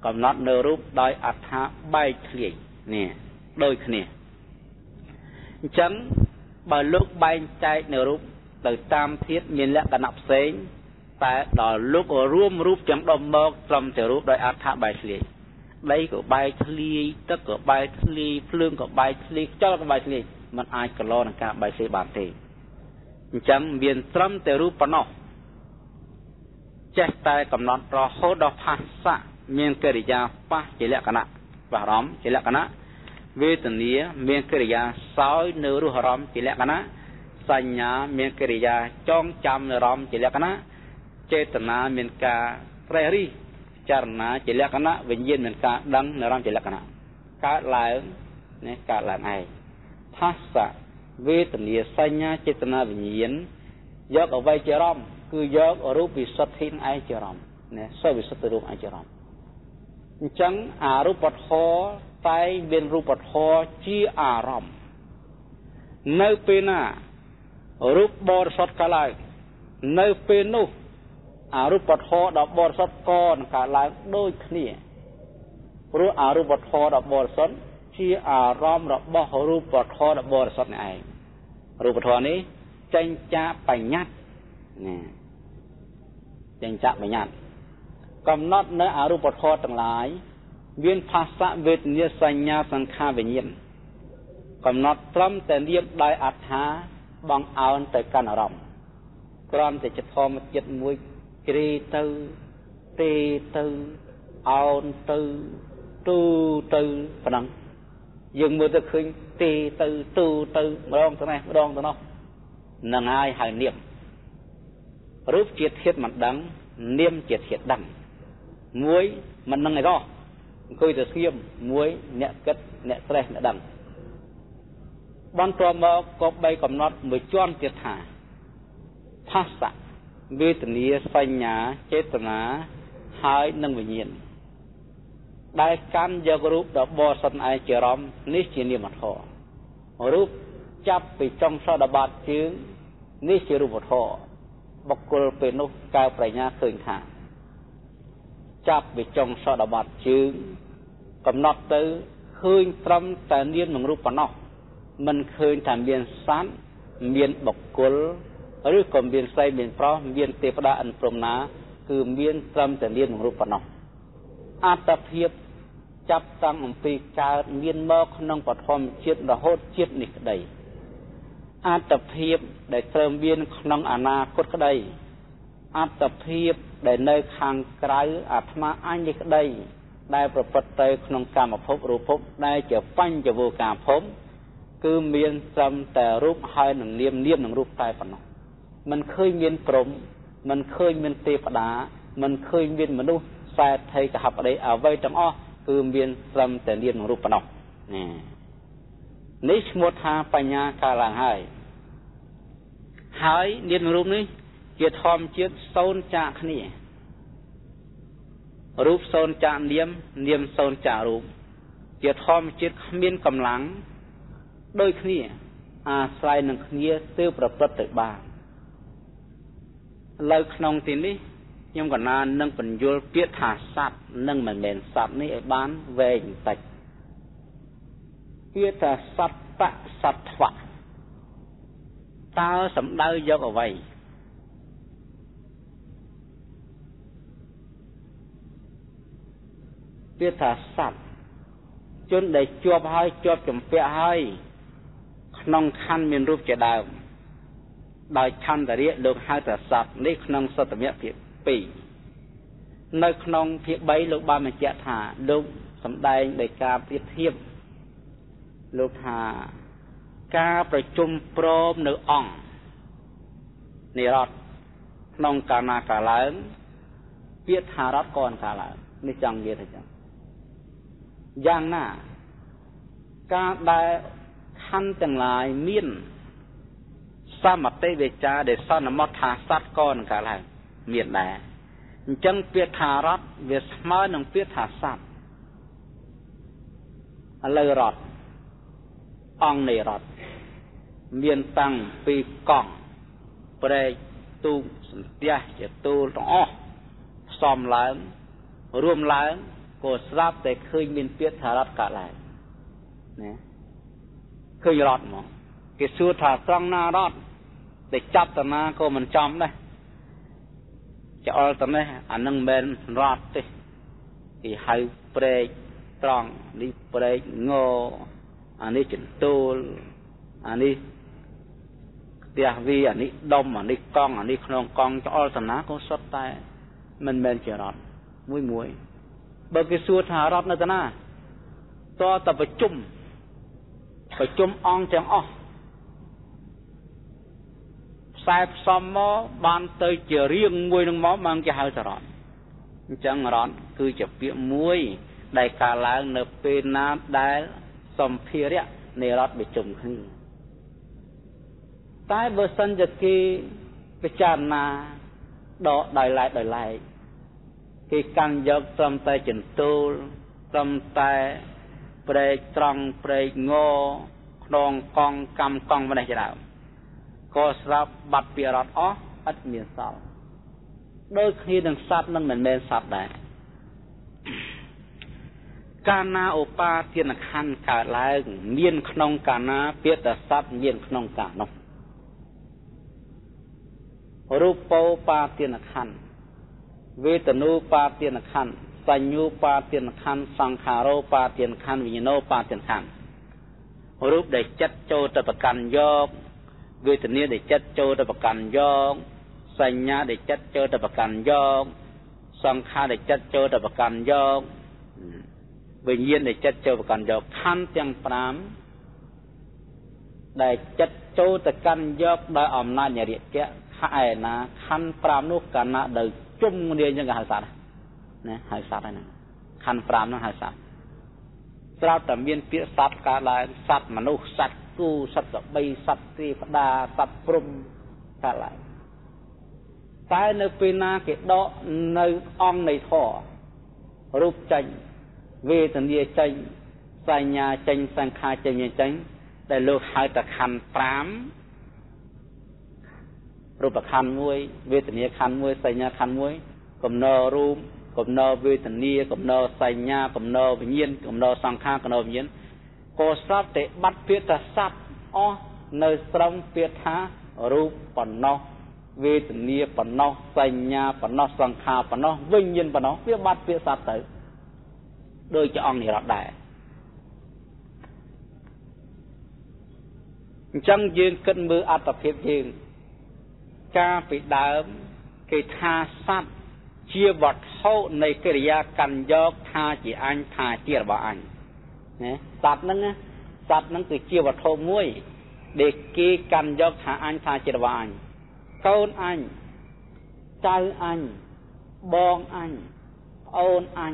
កំណត់នៅរូបដោយអត្ថាបែកធ្លាយនេះដូចគ្នាអញ្ចឹងបើលោកបែងចែកនៅរូបទៅតាមធាតុមានលក្ខណៈផ្សេងតែដល់លោករួមរូបទាំងដុំមកត្រឹមតែរូបដោយអត្ថាបែកធ្លាយ ដីក៏បែកធ្លាយទឹកក៏បែកធ្លាយភ្លើងក៏បែកធ្លាយខ្យល់ក៏បែកធ្លាយมันអាចកលនឹងការបែកធ្លាយបានទេអញ្ចឹងមានត្រឹមតែរូបប៉ុណ្ណោះចេះតែកំណត់រហូតដល់ផាសៈមានកិរិយាប៉ះជាលក្ខណៈបារម្ភជាលក្ខណៈវេទនាមានកិរិយាសោយនៅរសអារម្មណ៍ជាលក្ខណៈសញ្ញា មានកិរិយាចងចាំនៅអារម្មណ៍ជាលក្ខណៈចេតនាមានការត្រេះរិះ ចរណាជាលក្ខណៈវិញ្ញាណមានការដឹងនៅអារម្មណ៍ជាលក្ខណៈកើតឡើងនេះកើតឡើងឯងផាសៈវេទនាសញ្ញាចេតនាវិញ្ញាណយកអ្វីជាអារម្មណ៍គឺយករូបវិសុទ្ធិឯងជាអារម្មណ៍ណាសវិសុទ្ធិរូបឯងជាអារម្មណ៍អញ្ចឹងអារូបធម៌តែងមានរូបធម៌ជាអារម្មណ៍នៅពេលណារូបបរិសុទ្ធកើតឡើងនៅពេលនោះ អរូបធម៌ដ៏បរិសុទ្ធក៏នឹងកើតឡើងដូចគ្នាព្រោះអរូបធម៌ដ៏បរិសុទ្ធជាអារម្មណ៍របស់រូបធម៌ដ៏បរិសុទ្ធនេះឯងរូបធម៌នេះចេញចាបញ្ញត្តិណាចេញចាបញ្ញត្តិកំណត់នៅអរូបធម៌ទាំងឡាយមានផាសៈវេទនាសញ្ញាសង្ខារវិញ្ញាណកំណត់ត្រឹមតែនាមដោយអត្ថាបងអោនទៅកាន់អារម្មណ៍ក្រំតែចធម្មចិត្តមួយ ជ្រេទៅទេទៅអោនទៅទូទៅប៉ុណ្ណឹងយើងមើលទៅឃើញទេទៅទូទៅម្ដងទៅនេះម្ដងទៅនោះនឹងហើយហៅនាមរូបជាធាតមិនដឹងនាមជាធាតដឹងមួយមិននឹងឯកអង្គុយទៅស្ងៀមមួយអ្នកគិតអ្នកស្រេះអ្នកដឹងបន្តមកក៏បីកំណត់មួយជាន់ទៀតថាផាសៈ វេទនាសញ្ញាចេតនាហើយនឹងវិញ្ញាណដែលកាន់យករូបដ៏បរិសុទ្ធឯជារំនេះជានាមធម៌រូបចាប់ពីចុងសដបាតជើងនេះជារូបធម៌បុគ្គលពេលនោះកើប្រាជ្ញាឃើញថាចាប់ពីចុងសដបាតជើងកំណត់ទៅឃើញត្រឹមតែនាមនឹងរូបប៉ុណ្ណោះមិនឃើញថាមានសត្វមានបុគ្គល ឬក៏មានស្រីមានប្រុសមានទេវតាអិនព្រំណា គឺមានត្រឹមតែនាមនឹងរូបប៉ុណ្ណោះអត្តភាពចាប់តាំងអំពីកើតមានមកក្នុងបឋមជាតិរហូតជាតិនេះក្តីអត្តភាពដែលត្រូវមានក្នុងអនាគតក្តីអត្តភាពដែលនៅខាងក្រៅអាត្មាអញនេះក្តីដែលប្រព្រឹត្តទៅក្នុងកម្មភពរូបភពដែលជាបញ្ចវោការភពគឺមានត្រឹមតែរូបហើយនឹងនាមនាមនឹងរូបតែប៉ុណ្ណោះ មិនឃើញមានព្រំមិនឃើញមានទេវតាមិនឃើញមានមនុស្សសែថេកហបដីអ្វីទាំងអស់គឺមានត្រឹមតែនាមរូបប៉ុណ្ណោះណានេះឈ្មោះថាបញ្ញាកាឡើងហើយហើយនាមរូបនេះជាធម្មជាតិសូនចាកគ្នារូបសូនចាកនាមនាមសូនចាករូបជាធម្មជាតិគ្មានកម្លាំងដូចគ្នា អាស្រ័យនឹងគ្នាទើបប្រព្រឹត្តទៅបាន លើក្នុងទីនេះខ្ញុំកណានឹងបញ្យល់ពាក្យថាសត្វនិងមិនមែនសត្វនេះឲ្យបានវែងបន្តិចពាក្យថាសត្វបសត្វៈតើសំដៅយកអ្វីពាក្យថាសត្វជនដែលជាប់ហើយជាប់ចម្ពាក់ហើយក្នុងខណ្ឌមានរូបជាដើម ដោយឆន្ទរៈលោកហៅថាសត្វនេះក្នុងសតមៈភាគ2នៅក្នុងភាគ3លោកបានបញ្ជាក់ថាលោកសំដែងដោយការប្រៀបធៀបលោកថាការប្រជុំព្រមនៅអង្គនិរតក្នុងកាលណាកាលឡើងពាក្យថារតក៏កាលឡើងនេះចង់និយាយថាចឹងយ៉ាងណា ការដែលខណ្ឌទាំងឡាយមាន សមតិវិចាដែលសន្មតថាសត្វក៏នឹងកើតឡើងមានដែរអញ្ចឹងពាក្យថារតវាស្មើនឹងពាក្យថាសត្វឥឡូវរត់អង្គនៃរត់មានតាំងពីកង់ព្រែកទូកសន្ទះជាទូលទាំងអស់ផ្សំឡើងរួមឡើងក៏ស្រាប់តែឃើញមានពាក្យថារត់កើតឡើងណាឃើញរត់មកគេសួរថាត្រង់ណារត់ តែចាប់តាណាក៏មិនចំដែរចោលតនេះអានឹងមិនរត់ទេគេហៅព្រែកត្រង់នេះព្រែកងអានេះចន្ទូលអានេះផ្ទះវីអានេះដុំអានេះកង់អានេះក្នុងកង់ចោលតាណាក៏សុទ្ធតែមិនមែនជារត់មួយមួយបើគេសួរថារត់នៅតាណាតើតប្រជុំប្រជុំអង្គទាំងអស់ ខ្សែផ្សំមកបានទៅជារៀងមួយនឹងមកបានគេហៅថារត់អញ្ចឹងរត់គឺជាពាក្យមួយ ដែលកើតឡើងនៅពេលណាដែលសម្ភារៈនៃរត់ប្រជុំគ្នាតែបើសិនជាគេពិចារណាដកដោយឡែកដោយឡែកគេកាន់យកត្រឹមតែចន្ទូលត្រឹមតែព្រែកត្រង់ព្រែកងខ្នងកង់កម្មកង់ម្នេះជាដើម ក៏ស្រាប់បាត់ពីរត់អស់ឥតមានសល់ដូចគ្នានឹងសត្វនឹងមិនមែនសត្វដែរកាលណាឧបាទានខណ្ឌកើតឡើង មាន ក្នុងកាលណាពាក្យតែសត្វមាន ក្នុងកាលនោះរូបោបាទានខណ្ឌវេទនូបាទានខណ្ឌសញ្ញូបាទានខណ្ឌសង្ខារោបាទានខណ្ឌវិញ្ញាណោបាទានខណ្ឌរូបដែលចិត្តចូលទៅប្រកាន់យក វេទនាដែលចិត្តចូលទៅប្រកាន់យកសញ្ញាដែលចិត្តចូលទៅប្រកាន់យកសង្ខារដែលចិត្តចូលទៅប្រកាន់យកវិញ្ញាណដែលចិត្តចូលប្រកាន់យកខណ្ឌទាំង5ដែលចិត្តចូលទៅកាន់យកដោយអំណាចនៃរិយៈខឯណាខណ្ឌ5នោះកាលណាដែលជុំគ្នាអញ្ចឹងគេហៅសត្វណាហៅសត្វហ្នឹងខណ្ឌ5នោះហៅសត្វស្រាប់តែមានពាក្យសត្វកើតឡើងសត្វមនុស្សសត្វ គូសត្វសបីសត្វទេវតាសត្វព្រំកើតឡើងតែនៅពេលណាគេដកនៅអង្គនៃធម៌រូបចេញវេទនាចេញសញ្ញាចេញសង្ខារចេញចេញដែលលោកហៅថាខណ្ឌ5រូបខណ្ឌមួយវេទនាខណ្ឌមួយសញ្ញាខណ្ឌមួយកំណររូបកំណរវេទនាកំណរសញ្ញាកំណរវិញ្ញាណកំណរសង្ខារកំណរវិញ្ញាណ ក៏ស្រាប់តែបាត់ពាក្យថាសត្វអស់នៅស្រឹមពាក្យថារូបប៉ុណ្ណោះវេទនាប៉ុណ្ណោះសញ្ញាប៉ុណ្ណោះសង្ខារប៉ុណ្ណោះវិញ្ញាណប៉ុណ្ណោះវាបាត់ពាក្យសត្វទៅដោយជាអង្គនិរតដែរអញ្ចឹងយើងគិតមើលអត្តភាពយើងកាលពីដើមគេថាសត្វជាវត្ថុនៃកិរិយាកាន់យកថាជាអញថាជារបស់អញណា សត្វហ្នឹងសត្វហ្នឹងគឺជាវត្ថុមួយដែលគេកាន់យកថាអញថាជារបស់អញកូនអញចៅអញបងអញប្អូនអញ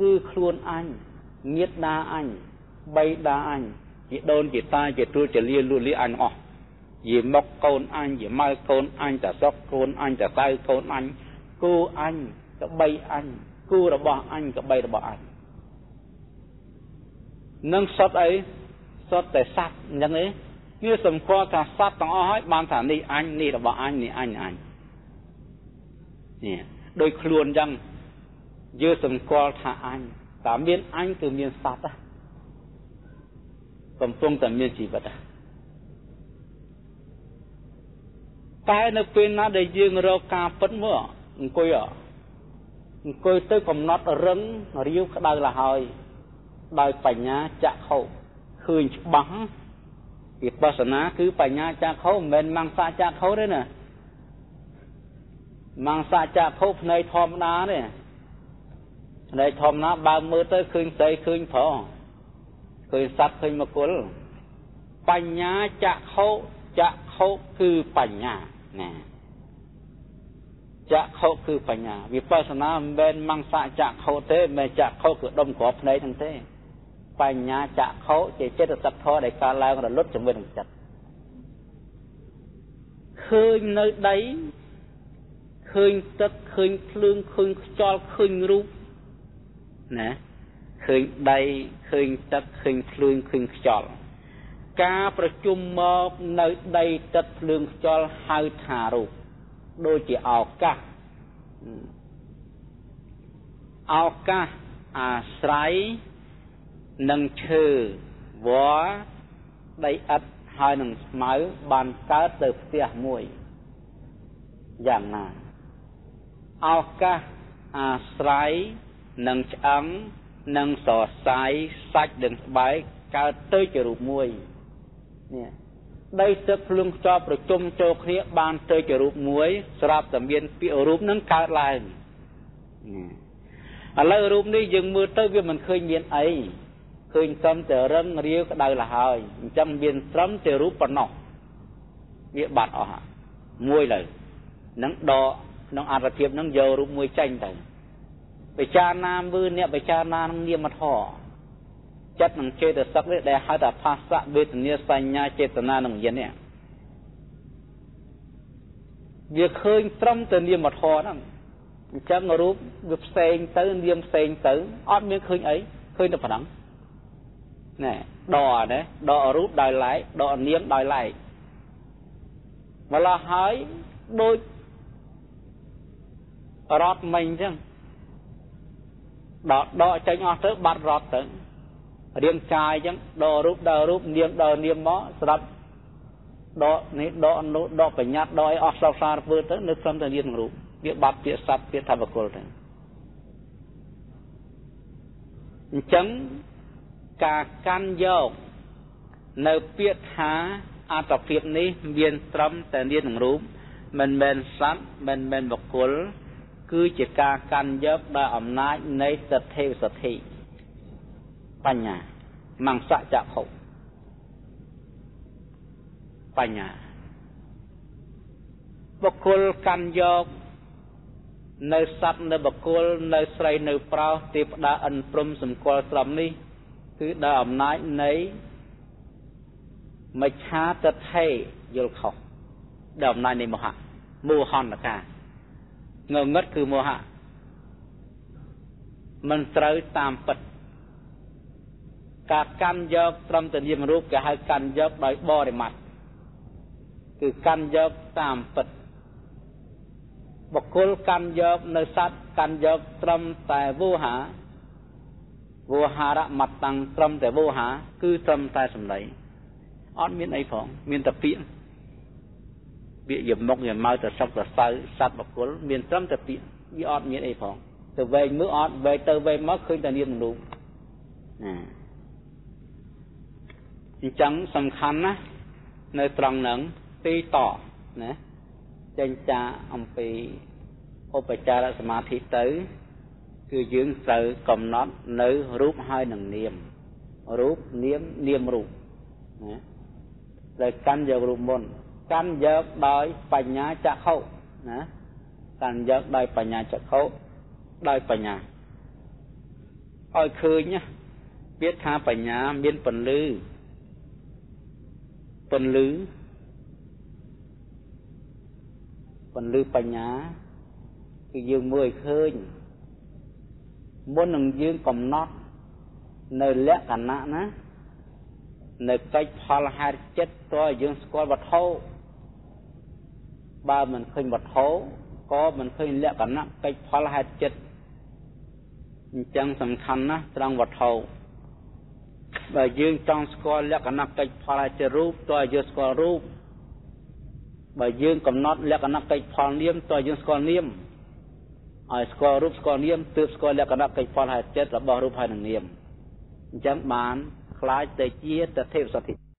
គឺខ្លួនអញញាតិដាអញបៃតាអញជាដូនជាតាជាទូលជាលាលួលលាអញអស់យីមកកូនអញយីម៉ៅកូនអញតាស្រុកកូនអញតាសៅកូនអញគូអញក្បីអញគូរបស់អញក្បីរបស់អញ នឹងសតអីសតតែសត្វអញ្ចឹងឯងវាសម្គាល់ថាសត្វទាំងអស់ហើយបានថានេះអញនេះរបស់អញនេះអញអញនេះដោយខ្លួនអញ្ចឹងយើងសម្គាល់ថាអញតែមានអញគឺមានសត្វកំពុងតែមានជីវិតតែនៅពេលណាដែលយើងរកការពិតមកអង្គុយអង្គុយទៅកំណត់រឹងរាវក្តៅលហើយ ដោយបញ្ញាចក្ខុឃើញច្បាស់វិបស្សនាគឺបញ្ញាចក្ខុមិនមែនមង្សចក្ខុទេណាមង្សចក្ខុភ្នែកធម្មតាទេភ្នែកធម្មតាបើមើលទៅឃើញស្រីឃើញប្រុសឃើញសត្វឃើញមគុលបញ្ញាចក្ខុចក្ខុគឺបញ្ញាណាចក្ខុគឺបញ្ញាវិបស្សនាមិនមែនមង្សចក្ខុទេមិនចក្ខុគឺដុំក្របភ្នែកហ្នឹងទេ បញ្ញាចក្ខុជាចិត្តសត្វធម៌ដែលកើតឡើងរលត់ជាមួយនឹងចិត្តឃើញនៅដីឃើញទឹកឃើញភ្លើងឃើញខ្យល់ឃើញរូបណាឃឃើញដីឃើញទឹកឃើញភ្លើងឃើញខ្យល់ការប្រជុំមកនៅដីទឹកភ្លើងខ្យល់ហៅថារូបដូចជាឱកាសឱកាសអាស្រ័យ នឹងឈើវល្លិដីឥដ្ឋហើយនឹងស្មៅបានកើតទៅផ្ទះមួយយ៉ាងណាឱកាសអាស្រ័យនឹងឆ្អឹងនិងសរសៃសាច់និងស្បែកកើតទៅជារូបមួយនេះដីទឹកភ្លឹងខ្យល់ប្រជុំចូលគ្នាបានទៅជារូបមួយ ស្រាប់តែមានពាក្យរូបនឹងកើតឡើងឥឡូវរូបនេះយើងមើលទៅវាមិនឃើញមានអី ឃើញត្រឹមតែរឹងរាវក្តៅលហើយអញ្ចឹងមានត្រឹមតែរូបប៉ុណ្ណោះវាបាត់អស់មួយលើនឹងដកក្នុងអត្ថភាពនឹងយករូបមួយចេញទៅពិចារណាមើលអ្នកពិចារណានឹងនាមធម៌ចិត្តនឹងចេតសិកនេះដែលហៅថាផាសៈវេទនាសញ្ញាចេតនានឹងយាននេះវាឃើញត្រឹមតែនាមធម៌ហ្នឹងអញ្ចឹងរូបវាផ្សេងទៅនាមផ្សេងទៅអត់មានឃើញអីឃើញតែប៉ុណ្ណឹង ណែដកណាដករូបដោយឡែកដកនាមដោយឡែកម្ល៉េះហើយដូចរត់មិញអញ្ចឹងដកដកចេញអស់ទៅបាត់រត់ទៅរាងកាយអញ្ចឹងដករូបដល់រូបនាមដល់នាមមកស្រាប់ដកនេះដកនោះដកបញ្ញត្តិដកឲ្យអស់សោកសារធ្វើទៅនៅក្នុងតែនាមរូបវាបាត់ពាក្យសត្វពាក្យធម្មគុលទៅអញ្ចឹង ការកាន់យកនៅពាក្យថាអត្តភាពនេះមានត្រឹមតែនាមនឹងរូបមិនមែនសត្វមិនមែនបុគ្គលគឺជាការកាន់យកដោយអំណាចនៃសទ្ធិសទ្ធិបញ្ញាមង្សចក្ខុបញ្ញាបុគ្គលកាន់យកនៅសត្វនៅបកុលនៅស្រីនៅប្រោសទេវតាអិនព្រំសម្គាល់ត្រឹមនេះ គឺដោយអំណាចនៃមច្ឆាទិដ្ឋិយល់ខុសដោយអំណាចនៃមហៈមោហន្តកាងងឹតគឺមោហៈមិនត្រូវតាមពិតការកាន់យកត្រឹមតែនាមរូបគេហៅកាន់យកដោយបរិមត្តគឺកាន់យកតាមពិតបុគ្គលកាន់យកនៅសត្វកាន់យកត្រឹមតែវោហា វោហារមតាំងត្រឹមតែវោហា គឺត្រឹមតែសម្ដីអត់មានអីផងមានតែពាក្យពាក្យយមុកយម៉ៅទៅសុកទៅសៅសត្វបុគ្គលមានត្រឹមតែពាក្យវាអត់មានអីផងទៅវែងមើលអត់វែងទៅវែងមកឃើញតែនាមមនុស្សណាអញ្ចឹងសំខាន់ណាស់នៅត្រង់ហ្នឹងទីតណាចេញចាអំពីឧបចារសមាធិទៅ គឺយើងត្រូវកំណត់នៅរូបហើយនឹងនាមរូបនាមនាមរូបណាដែលកាន់យករូបមុនកាន់យកដោយបញ្ញាចក្ខុណាកាន់យកដោយបញ្ញាចក្ខុដោយបញ្ញាឲ្យឃើញណាពាក្យថាបញ្ញាមានពន្លឺពន្លឺពន្លឺបញ្ញាគឺយើងមើលឲ្យឃើញ មុននឹងយើងកំណត់នៅលក្ខណៈណានៅកិច្ចផលហេតុចិត្តតើយើងស្គាល់វត្ថុបើមិនឃើញវត្ថុក៏មិនឃើញលក្ខណៈកិច្ចផលហេតុចិត្តអញ្ចឹងសំខាន់ណាស់ត្រង់វត្ថុបើយើងចង់ស្គាល់លក្ខណៈកិច្ចផលហេតុចិត្តរូបតើយើងស្គាល់រូបបើយើងកំណត់លក្ខណៈកិច្ចផលនាមតើយើងស្គាល់នាម ឲ្យស្គាល់រូបស្គាល់នាមទើបស្គាល់លក្ខណៈកិច្ចផលហេតុចិត្តរបស់រូបហើយនឹងនាមអញ្ចឹងបានខ្លាចទៅជាតថេសទ្ធិ